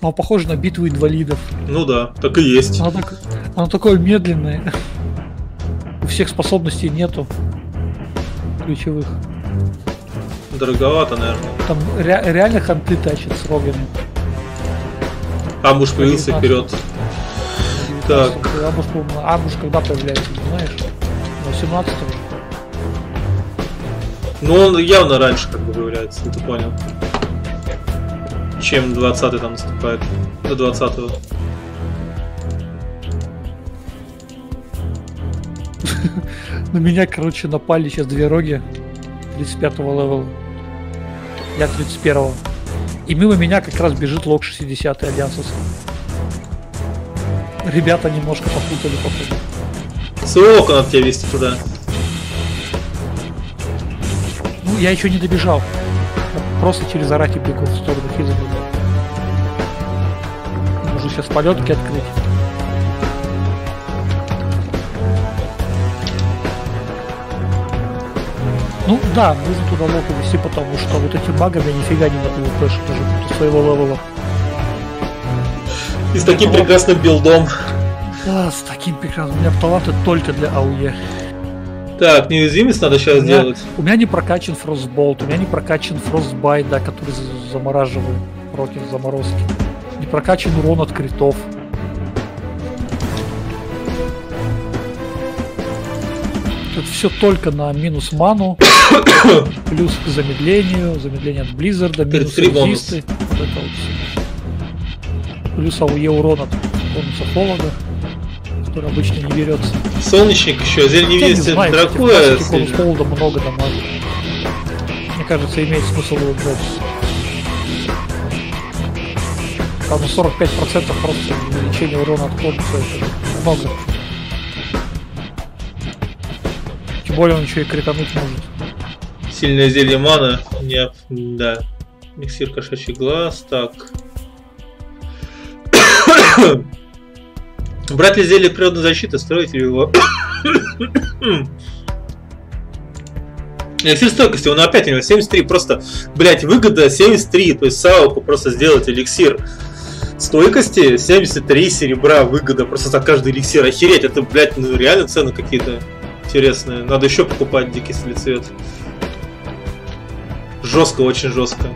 оно похоже на битву инвалидов. Ну да, так и есть. Оно, так- оно такое медленное. У всех способностей нету ключевых. Дороговато, наверное. Там ре- реально ханты тащат с рогами. Ambush появился 19. вперед. Так. Ambush, по-моему, Ambush когда появляется, не знаешь? На 18 Ну он явно раньше как бы появляется, ты понял. Чем 20 там наступает. До 20 -го. На меня, короче, напали сейчас две роги 35 левела. Я 31 И мимо меня как раз бежит лог 60 альянсовский. Ребята немножко попутали, походу. Своего надо тебя вести туда. Ну, я еще не добежал. Просто через Араки бегу в сторону Хиза. Можно сейчас полетки открыть. Ну да, нужно туда локу вести, потому что вот этим магам я нифига не могу упэшить даже до своего левела. И с таким прекрасным билдом. Да, с таким прекрасным. У меня таланты только для АУЕ. Так, неуязвимость надо сейчас У меня, сделать. у меня не прокачан Frostbolt, у меня не прокачан Frostbite, да, который за- замораживает против заморозки. Не прокачан урон от критов. Тут все только на минус ману, плюс к замедлению, замедление от Близзарда, минус 33 бонус. резисты. Вот это вот всё. Плюс АУЕ урон от бонуса холода, который обычно не берется. Солнечник еще, зелень не невидимости знаю, кстати, в дракуя. Холода много дамажит. Мне кажется, имеет смысл его брать. Там ну 45% просто увеличение урона от конуса, это много. Тем более он еще и критануть может. Сильное зелье мана. Не, да. Миксир кошачий глаз. Так. Брать ли зелье природной защиты, строить ли его? Эликсир стойкости, он опять у него 73, просто, блять, выгода 73, то есть Сауку просто сделать эликсир стойкости, 73 серебра выгода просто за каждый эликсир, охереть, это, блять, ну реально цены какие-то интересные, надо еще покупать дикий слицвет. Жестко, очень жестко.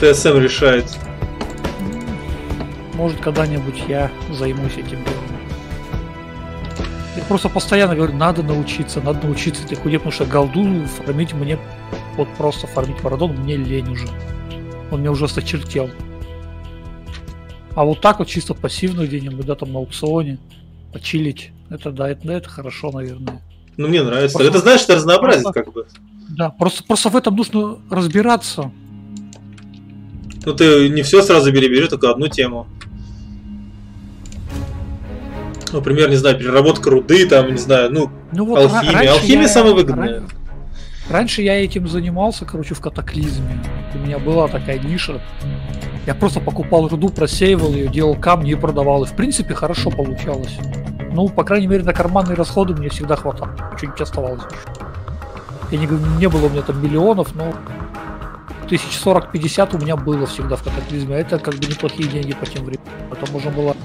ТСМ решает. Может, когда-нибудь я займусь этим делом. Я просто постоянно говорю, надо научиться, надо научиться этой хуйне, потому что голду фармить мне, вот просто фармить марадон мне лень уже. Он мне уже осточертел. А вот так вот чисто пассивно где-нибудь, да, там на аукционе, почилить, это да, это, это хорошо, наверное. Ну, мне нравится. Просто- Это, знаешь, это разнообразит просто- как бы. Да, просто, просто в этом нужно разбираться. Ну, ты не все сразу бери, бери только одну тему. Например, не знаю, переработка руды, там, не знаю, ну, Ну вот алхимия. Алхимия я- самая выгодная. ран- Раньше я этим занимался, короче, в катаклизме. У меня была такая ниша. Я просто покупал руду, просеивал ее, делал камни и продавал. И в принципе хорошо получалось. Ну, по крайней мере, на карманные расходы мне всегда хватало. Что-нибудь оставалось. Я не, говорю, не было у меня там миллионов, но тысяч сорок-пятьдесят у меня было всегда в катаклизме. А это как бы неплохие деньги по тем временам. Это можно было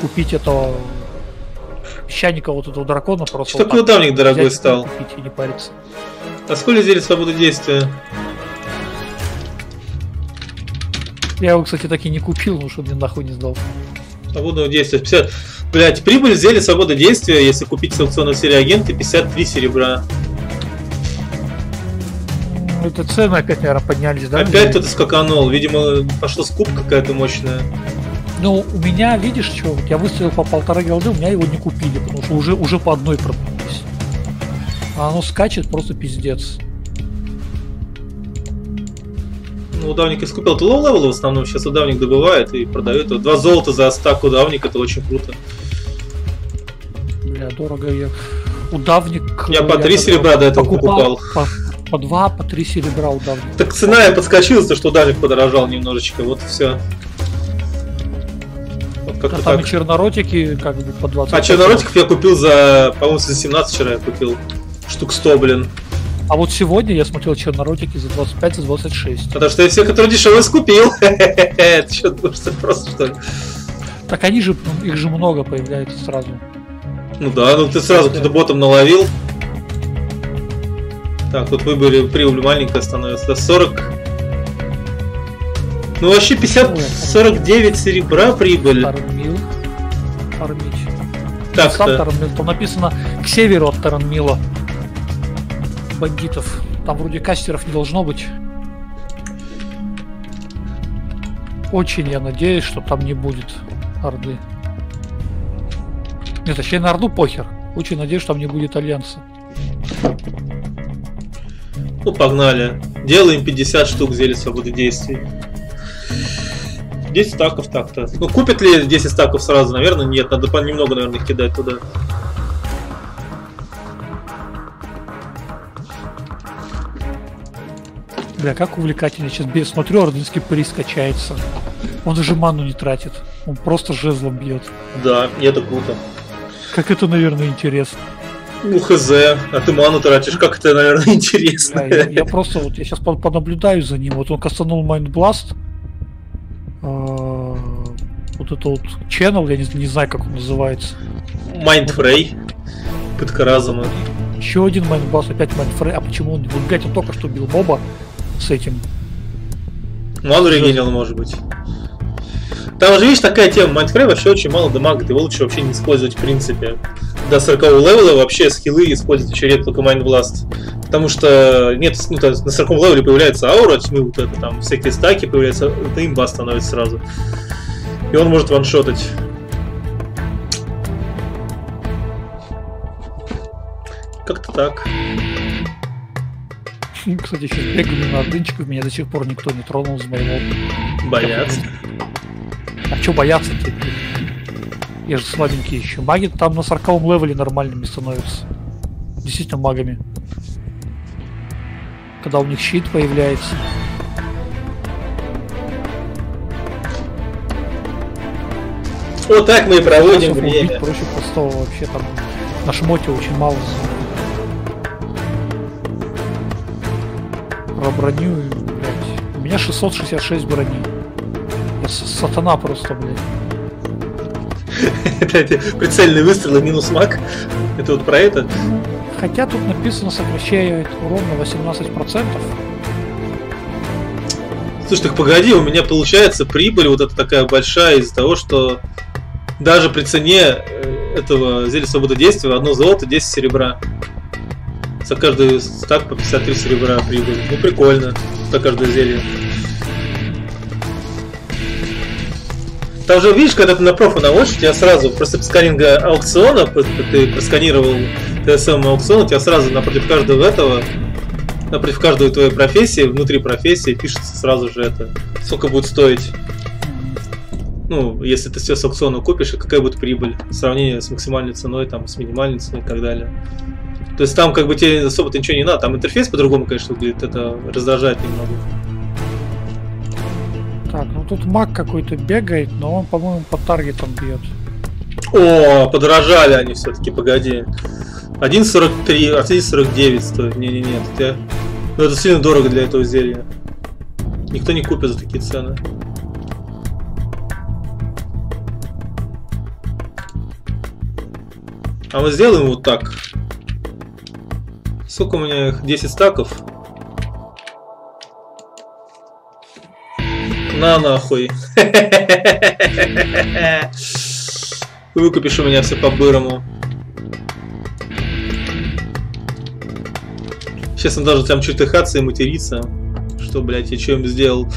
купить этого песчаника вот этого дракона просто. Что вот так кнутавник дорогой стал? Купить и не париться. А сколько зелье свободы действия? Я его, кстати, так и не купил, потому что мне нахуй не сдал. Свободного действия 50. Блять, прибыль зелья свободы действия, если купить с серии агенты, 53 серебра. Ну, Это цены опять, наверное, поднялись, да? Опять кто-то скаканул. Видимо, пошла скупка какая-то мощная. Ну, у меня, видишь, что, вот я выставил по полтора голды, у меня его не купили, потому что уже, уже по одной продались. А оно скачет просто пиздец. Ну, удавник и скупил. Это low level в основном. Сейчас удавник добывает и продает. Вот Два золота за стак удавник, это очень круто. Бля, дорого я. Удавник. Я по три серебра до этого покупал. По, по два, по три серебра удавник. Так цена и подскочила, то что удавник подорожал немножечко. Вот и все. Вот А как-то там так. и черноротики как бы по 20. А черноротиков я купил за, по-моему, за 17 вчера я купил. Штук 100, блин. А вот сегодня я смотрел черноротики за 25 за 26. Потому что я все, которые дешевые, скупил. Это что, думаешь, это просто что ли? Так они же, их же много появляется сразу. Ну да, ну ты сразу туда ботом наловил. Так, тут выборы прибыль маленькая становится. До 40. Ну вообще 50, 49 серебра прибыль. Таранмил. Фармить. Так, Сам то Таранмил, там написано к северу от Таранмила. Бандитов. Там вроде кастеров не должно быть. Очень я надеюсь, что там не будет Орды. Нет, точнее на Орду похер. Очень надеюсь, что там не будет Альянса. ну погнали. Делаем 50 штук зелья свободы действий. 10 стаков так-то. Ну купят ли 10 стаков сразу? Наверное, нет. Надо немного, наверное, их кидать туда. Бля, как увлекательно. Сейчас смотрю, орденский приз качается. Он даже ману не тратит. Он просто жезлом бьет. Да, и это круто. Как это, наверное, интересно. Ну хз, а ты ману тратишь, как это, наверное, интересно. Бля, я, я просто вот я сейчас понаблюдаю за ним. Вот он кастанул. А, Вот это вот channel, я не, не знаю, как он называется. Майндфрей. Пытка разума. Еще один Blast, опять Fray. А почему он? Вот, блядь, он только что убил моба с этим. Ману регенил, может быть. Там же, видишь, такая тема, Майндфрей вообще очень мало дамага, его лучше вообще не использовать в принципе. До 40 левела вообще скиллы использовать очень редко, только Blast. Потому что нет, ну, есть на 40 левеле появляется аура тьмы, вот это там всякие стаки появляются, это имба становится сразу. И он может ваншотать. Как-то так. Кстати, сейчас бегаю на ордынчиков, меня до сих пор никто не тронул с моего. Боятся. А что бояться-то? Я же слабенький еще. Маги там на 40 левеле нормальными становятся. Действительно магами. Когда у них щит появляется. Вот так мы и проводим убить время. проще простого вообще там. На шмоте очень мало. Про броню, блядь. У меня 666 брони. Сатана просто, блядь. Это эти прицельные выстрелы минус маг. Это вот про это. Хотя тут написано сокращает урон на 18%. Слушай, так погоди, у меня получается прибыль вот эта такая большая из-за того, что даже при цене э, этого зелья свободы действия одно золото 10 серебра. За каждый стак по 53 серебра прибыль. Ну прикольно, за каждое зелье. Там же, видишь, когда ты на профу наводишь, тебя сразу после сканинга аукциона, ты просканировал ТСМ аукциона, у тебя сразу напротив каждого этого, напротив каждой твоей профессии, внутри профессии пишется сразу же это, сколько будет стоить. Ну, если ты все с аукциона купишь, и какая будет прибыль в сравнении с максимальной ценой, там, с минимальной ценой и так далее. То есть там как бы тебе особо-то ничего не надо, там интерфейс по-другому, конечно, выглядит, это раздражает немного. Так, ну тут маг какой-то бегает, но он, по-моему, по таргетам бьет. О, подорожали они все-таки, погоди. 1.43, 1.49 стоит. Не-не-не, это, тебя- ну, это сильно дорого для этого зелья. Никто не купит за такие цены. А мы сделаем вот так. Сколько у меня их? 10 стаков. На нахуй. Выкупишь у меня все по-бырому. Сейчас он даже там чертыхаться и материться. Что, блядь, я что им сделал?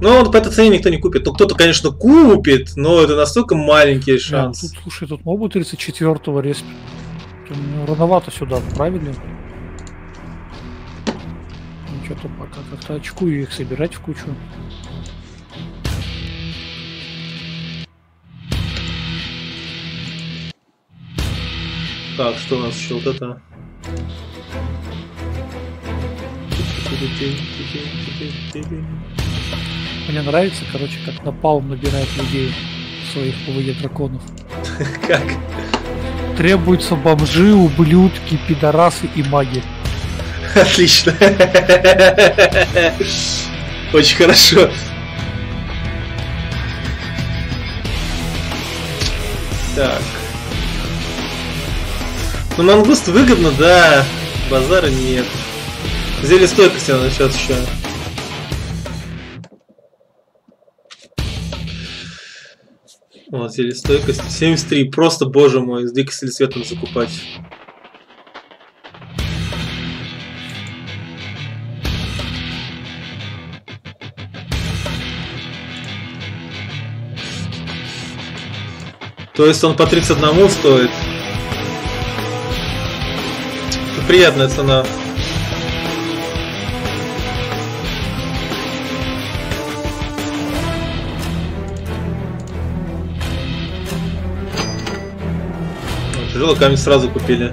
Ну, вот по этой цене никто не купит. Ну, кто-то, конечно, купит, но это настолько маленький Да, шанс. тут, слушай, тут мобу 34-го респи. Ну, Рановато сюда отправили. Что-то пока как-то очкую их собирать в кучу. Так, что у нас еще вот это? Мне нравится, короче, как напалм набирает людей своих PvE драконов. Как? Требуются бомжи, ублюдки, пидорасы и маги. Отлично. Очень хорошо. Так. Ну, мангуст выгодно, да. Базара нет. Зелье стойкости надо сейчас еще. Вот, зелье стойкости. 73. Просто, боже мой, с дикостью светом закупать. То есть он по 31 стоит. Это приятная цена. Вот, Тяжелый камень сразу купили.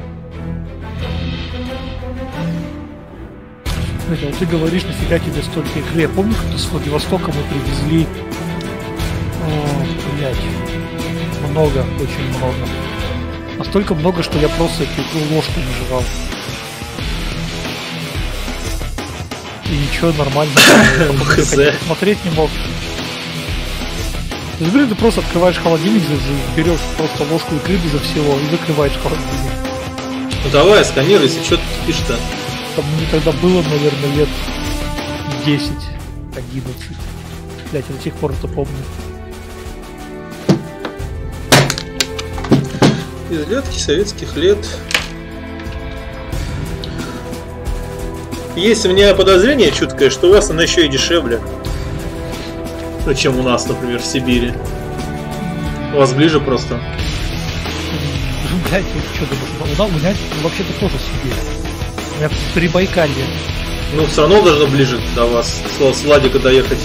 А ты говоришь, нафига тебе столько игры. Я помню, как с Владивостока мы привезли... О, блядь. Много, очень много. Настолько много, что я просто эту игру ложку не жрал. И ничего, нормально. Смотреть не мог. То есть, блин, ты просто открываешь холодильник, за- за- берешь просто ложку икры безо всего и закрываешь холодильник. Ну давай, сканируй, если что ты пишешь-то. Там мне тогда было, наверное, лет 10, 11. Блять, я до сих пор это помню. Излетки советских лет. Есть у меня подозрение чуткое, что у вас она еще и дешевле. Ну, чем у нас, например, в Сибири. У вас ближе просто. Блять, что думаешь? У нас, вообще-то тоже Сибирь. Меня при Байкалье. Ну, все равно должно ближе до вас. С Владика доехать.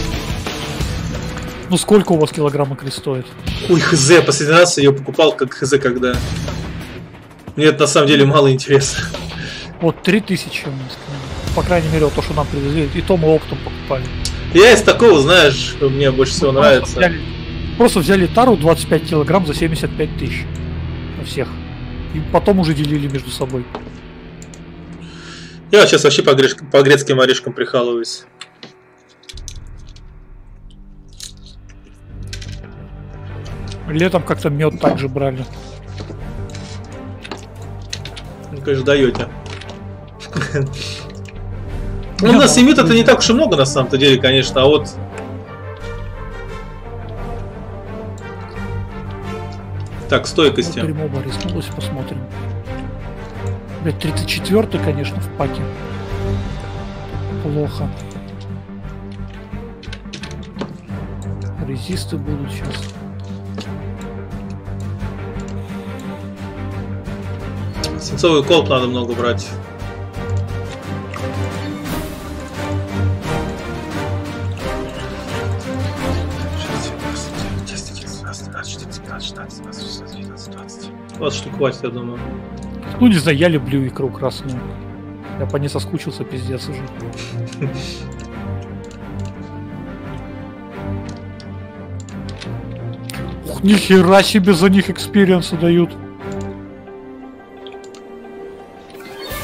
Ну сколько у вас килограмм икры стоит? Ой, хз, последний раз я ее покупал как хз когда. Мне это на самом деле мало интересно. Вот 3000 у нас. По крайней мере, вот то, что нам привезли. И то мы оптом покупали. Я из такого, знаешь, мне больше всего Просто нравится. взяли- Просто взяли тару 25 килограмм за 75 тысяч. На всех. И потом уже делили между собой. Я сейчас вообще по, греш- по грецким орешкам прикалываюсь. Летом как-то мед также брали. Ну, конечно, даете. Ну, у нас ну, семит это не так уж и много на самом-то деле, конечно, а вот... Так, стойкости. Внутри моба рискнулось, посмотрим. Блять, 34 конечно, в паке. Плохо. Резисты будут сейчас. Свинцовый колб надо много брать. Вот штук хватит, я думаю. Ну, не знаю, я люблю икру красную. Я по ней соскучился, пиздец уже. Ух, нихера себе за них экспириенсы дают.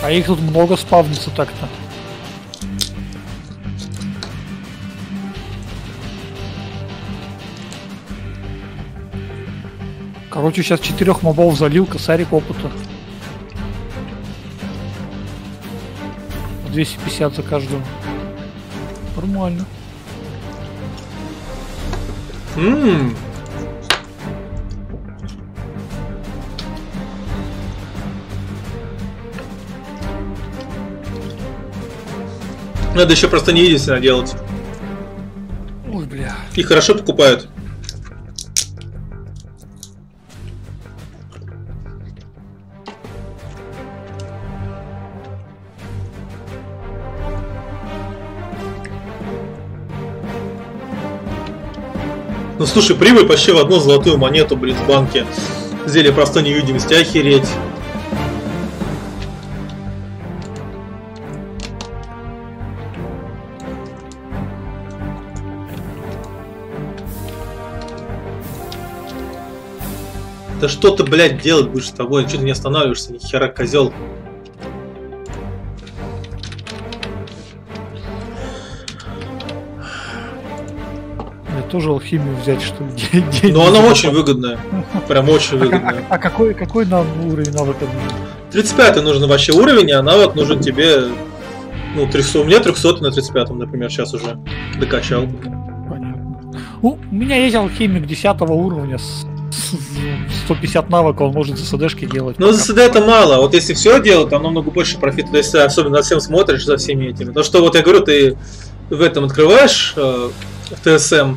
А их тут много спавнится так-то. Короче, сейчас четырех мобов залил, косарик опыта. 250 за каждого. Нормально. Ммм. Надо еще просто не единственно делать. Ой, бля. И хорошо покупают. Ну слушай, прибыль почти в одну золотую монету, блин, в банке. Зелье простой невидимости, охереть. Да что ты, блядь, делать будешь с тобой? Что ты не останавливаешься, ни хера, козел? Мне тоже алхимию взять, что ли? День Ну она очень выгодная. Прям очень А, выгодная. а- а какой, какой нам уровень навыка нужен? 35 нужен вообще уровень, а навык нужен тебе... Ну, 300, у меня 300 на 35, например, сейчас уже докачал. Понятно. Ну, у меня есть алхимик 10 уровня с 150 навыка, он может ЗСДшки делать. Но за СД это мало. Вот если все делать, там намного больше профита, если особенно за всем смотришь, за всеми этими. То что вот я говорю, ты в этом открываешь э, в ТСМ,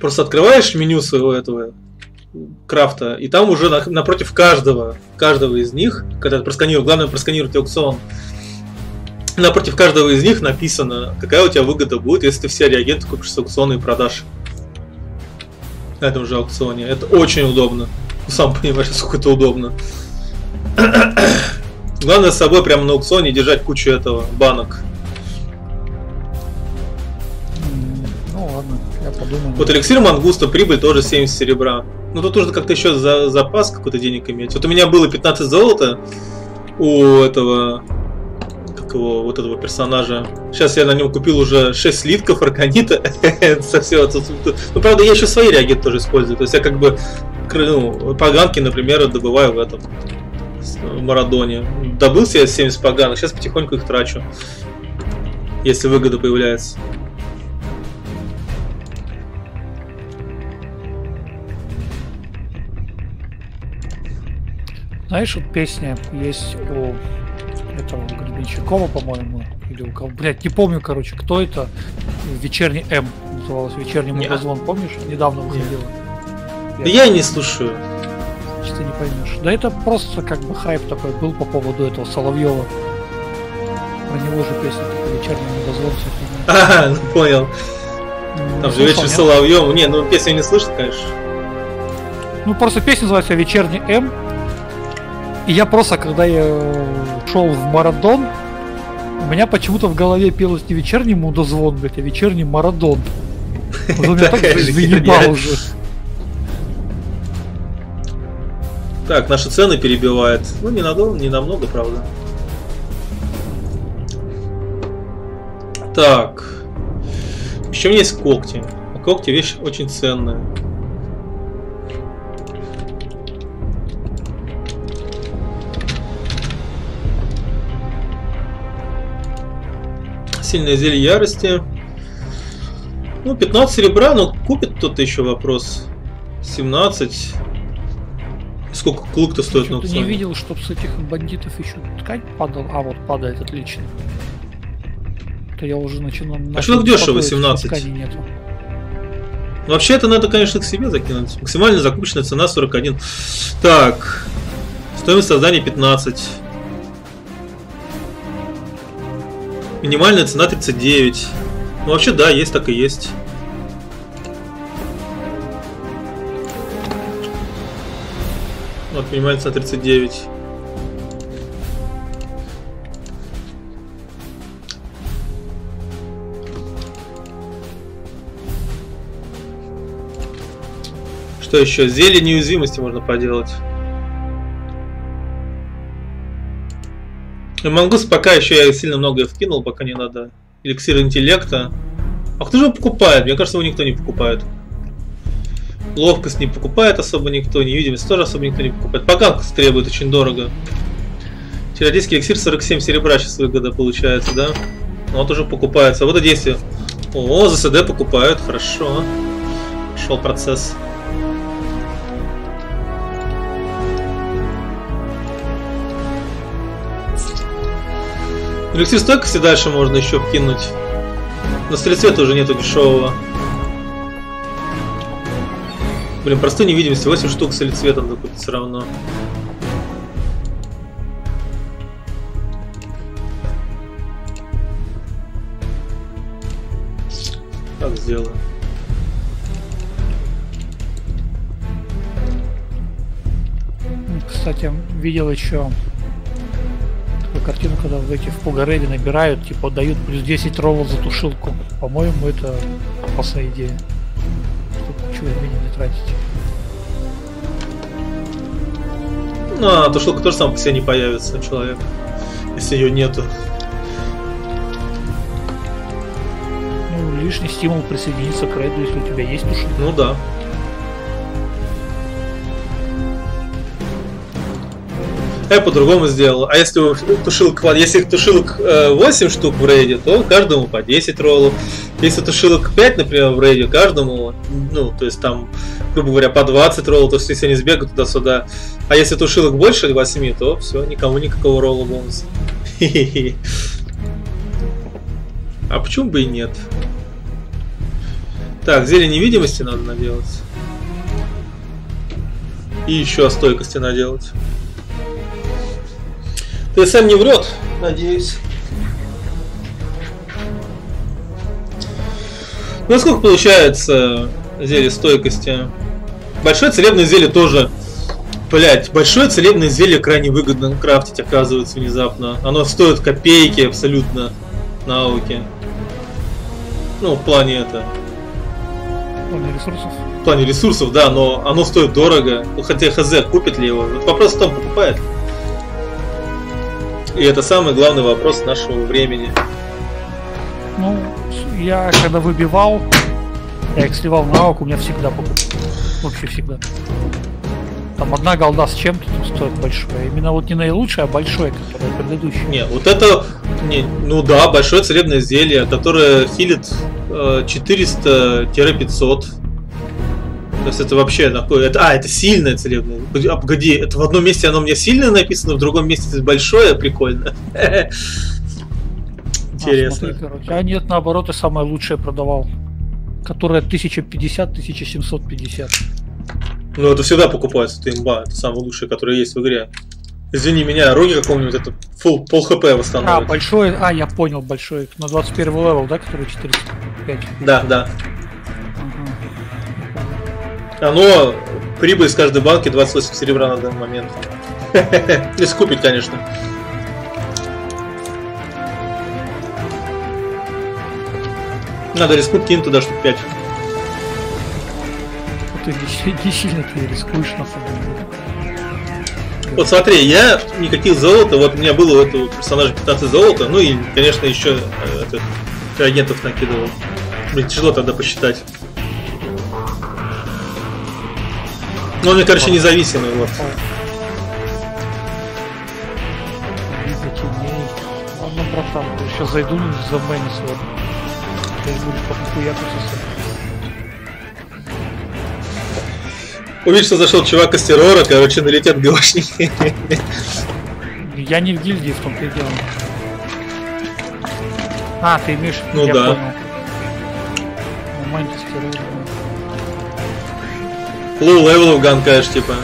просто открываешь меню своего этого крафта, и там уже на- напротив каждого, каждого из них, когда ты просканируешь, главное просканировать аукцион, напротив каждого из них написано, какая у тебя выгода будет, если ты все реагенты купишь с аукциона и продашь на этом же аукционе. Это очень удобно. Ну, Сам понимаешь, насколько это удобно. Главное с собой прямо на аукционе держать кучу этого банок. Ну ладно, я подумаю. Вот эликсир мангуста, прибыль тоже 70 серебра. Ну тут нужно как-то еще за запас какой-то денег иметь. Вот у меня было 15 золота у этого его, вот этого персонажа. Сейчас я на нем купил уже 6 слитков арканита. Со всего этого. Ну, правда, я еще свои реагенты тоже использую. То есть я как бы ну, поганки, например, добываю в этом в Марадоне. Добыл себе 70 поганок, сейчас потихоньку их трачу. Если выгода появляется. Знаешь, вот песня есть у этого Гребенщикова, по-моему, или у кого, блядь, не помню, короче, кто это, вечерний М называлась, вечерний Не. мудозвон, помнишь? Недавно выходила. Да я и не слушаю. Значит, ты не поймешь. Да это просто как бы хайп такой был по поводу этого Соловьева. Про него же песня такая вечерний мудозвон. вся фигня. А, ну понял. М, Там же вечер нет? с Соловьем. Не, ну песню не слышит, конечно. Ну, просто песня называется «Вечерний М». И я просто, когда я шел в Марадон, у меня почему-то в голове пелось не вечерний мудозвон, блядь, а вечерний Марадон. Вот меня так заебал уже. Так, наши цены перебивает. Ну, не надолго, не намного, правда. Так. Еще у меня есть когти. А когти вещь очень ценная. Сильное зелье ярости. Ну, 15 серебра, но купит кто-то еще вопрос. 17. Сколько клык-то стоит на Что-то не аукционе? видел, чтоб с этих бандитов еще ткань падала. А, вот падает, отлично. То я уже начинаю... начал что так дешево, беспокоиться, что 17? ткани нету. Вообще это надо, конечно, к себе закинуть. Максимальная закупочная цена 41. Так. Стоимость создания 15. Минимальная цена 39. Ну вообще да, есть так и есть. Вот, минимальная цена 39. Что еще? Зелье неуязвимости можно поделать. И Мангус пока еще я сильно многое вкинул, пока не надо. Эликсир интеллекта. А кто же его покупает? Мне кажется, его никто не покупает. Ловкость не покупает особо никто, невидимость тоже особо никто не покупает. Пока требует очень дорого. Чародейский эликсир 47 серебра сейчас выгода получается, да? Ну вот уже покупается. Вот и действие. О, за СД покупают, хорошо. Пошел процесс. Эликсир стойкости дальше можно еще вкинуть. На стрельце тоже нету дешевого. Блин, простой невидимости 8 штук с цветом какой-то все равно. Так сделаю. Кстати, видел еще картину, когда в эти в Пугареде набирают, типа дают плюс 10 роллов за тушилку. По-моему, это опасная идея. Чтобы ничего времени не тратить. Ну, а тушилка тоже сам по себе не появится у человека, если ее нету. Ну, лишний стимул присоединиться к рейду, если у тебя есть тушилка. Ну да. Я по-другому сделал. А если у тушилок, хват- если их тушилок э, 8 штук в рейде, то каждому по 10 роллов. Если тушилок 5, например, в рейде, каждому, ну, то есть там, грубо говоря, по 20 роллов, то есть если они сбегают туда-сюда. А если тушилок больше 8, то все, никому никакого ролла бонуса. А почему бы и нет? Так, зелье невидимости надо наделать. И еще стойкости наделать. Ты сам не врет, надеюсь. Ну сколько получается зелье стойкости? Большое целебное зелье тоже. Блять, большое целебное зелье крайне выгодно крафтить, оказывается, внезапно. Оно стоит копейки абсолютно науки. Ну, в плане это. В плане ресурсов. В плане ресурсов, да, но оно стоит дорого. Хотя хз, купит ли его. Вот вопрос в том, покупает. ли. И это самый главный вопрос нашего времени. Ну, я когда выбивал, я их сливал на аук, у меня всегда покупал. Вообще всегда. Там одна голда с чем-то стоит большое. Именно вот не наилучшее, а большое, которое предыдущее. Не, вот это, не, ну да, большое целебное зелье, которое хилит э, 400-500. То есть это вообще такое, это, а, это сильное целебное. А, погоди, это в одном месте оно мне сильное написано, в другом месте это большое, прикольно. А, Интересно. смотри. А нет, наоборот, я самое лучшее продавал. Которое 1050-1750. Ну это всегда покупается, это имба, это самое лучшее, которое есть в игре. Извини меня, роги какого-нибудь, это full, пол HP А, восстанавливает. большое, а, я понял, большое. На 21 level, да, который 405. Да, да. Оно, прибыль с каждой банки 28 серебра на данный момент. Если купить, конечно. Надо рискнуть кинуть туда штук 5. Ты не, не сильно ты рискуешь на самом деле. Вот смотри, я никаких золота, вот у меня было у этого персонажа 15 золота, ну и, конечно, еще э, этот, реагентов накидывал. Блин, тяжело тогда посчитать. Ну, он, мне, короче, независимый, вот. Ладно, братан, сейчас зайду за Мэнни сегодня. Ты будешь по хуяку. Увидишь, что зашел чувак из террора, короче, налетят ГОшники. Я не в гильдии в том-то и дело. А, ты имеешь Ну я да. понял. Ну, Мантис террор, да. Low level ов ганкаешь, типа.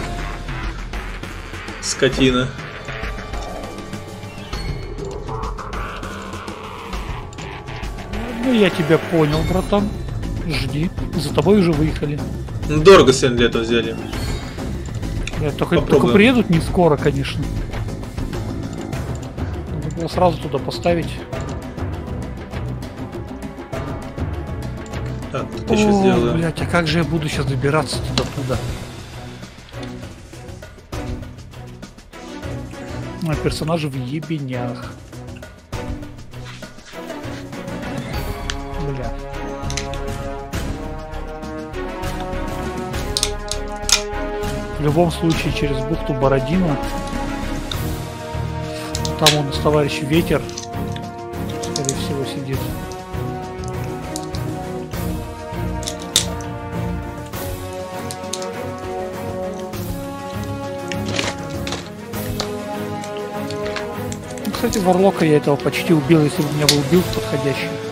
Скотина. Ну, я тебя понял, братан. Жди. За тобой уже выехали. Ну, дорого сегодня для этого взяли. Э, Только, только приедут не скоро, конечно. Надо было сразу туда поставить. Еще О, сделаю. блядь, а как же я буду сейчас добираться туда-туда? А персонажи в ебенях. Бля. В любом случае через бухту Бородина. Там у нас товарищ Ветер, Варлока я этого почти убил, если бы меня был билд подходящий.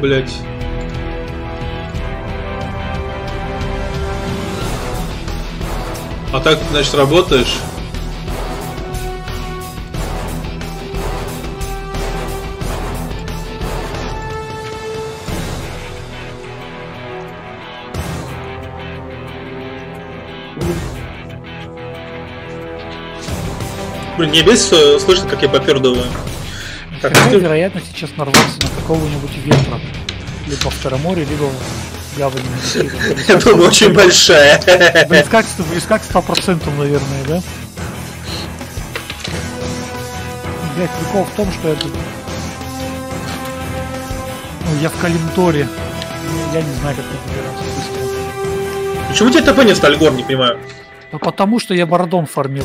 Блядь? А так, значит, работаешь? Блин, не бесит, слышно, как я попердываю. Так, Какая ты- вероятность сейчас нарваться на какого-нибудь ветра? Либо в Староморе, либо в Гавани. я думаю, очень большая. Близка к, близка к 100%, наверное, да? Блять, прикол в том, что это... Ну, я в Калимторе. Я не знаю, как мне добираться быстро. Почему тебе ТП не в Стальгор, не понимаю? Ну, потому что я бородом фармил.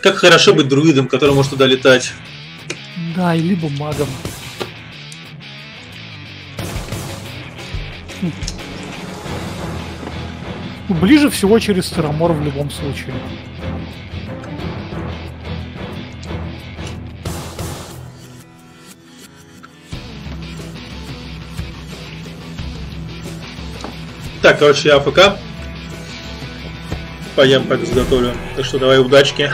Как хорошо быть друидом, который может туда летать. Да, и либо магом. Ближе всего через Старомор в любом случае. Так, короче, я АФК. Поем, пока заготовлю. Так что давай удачки.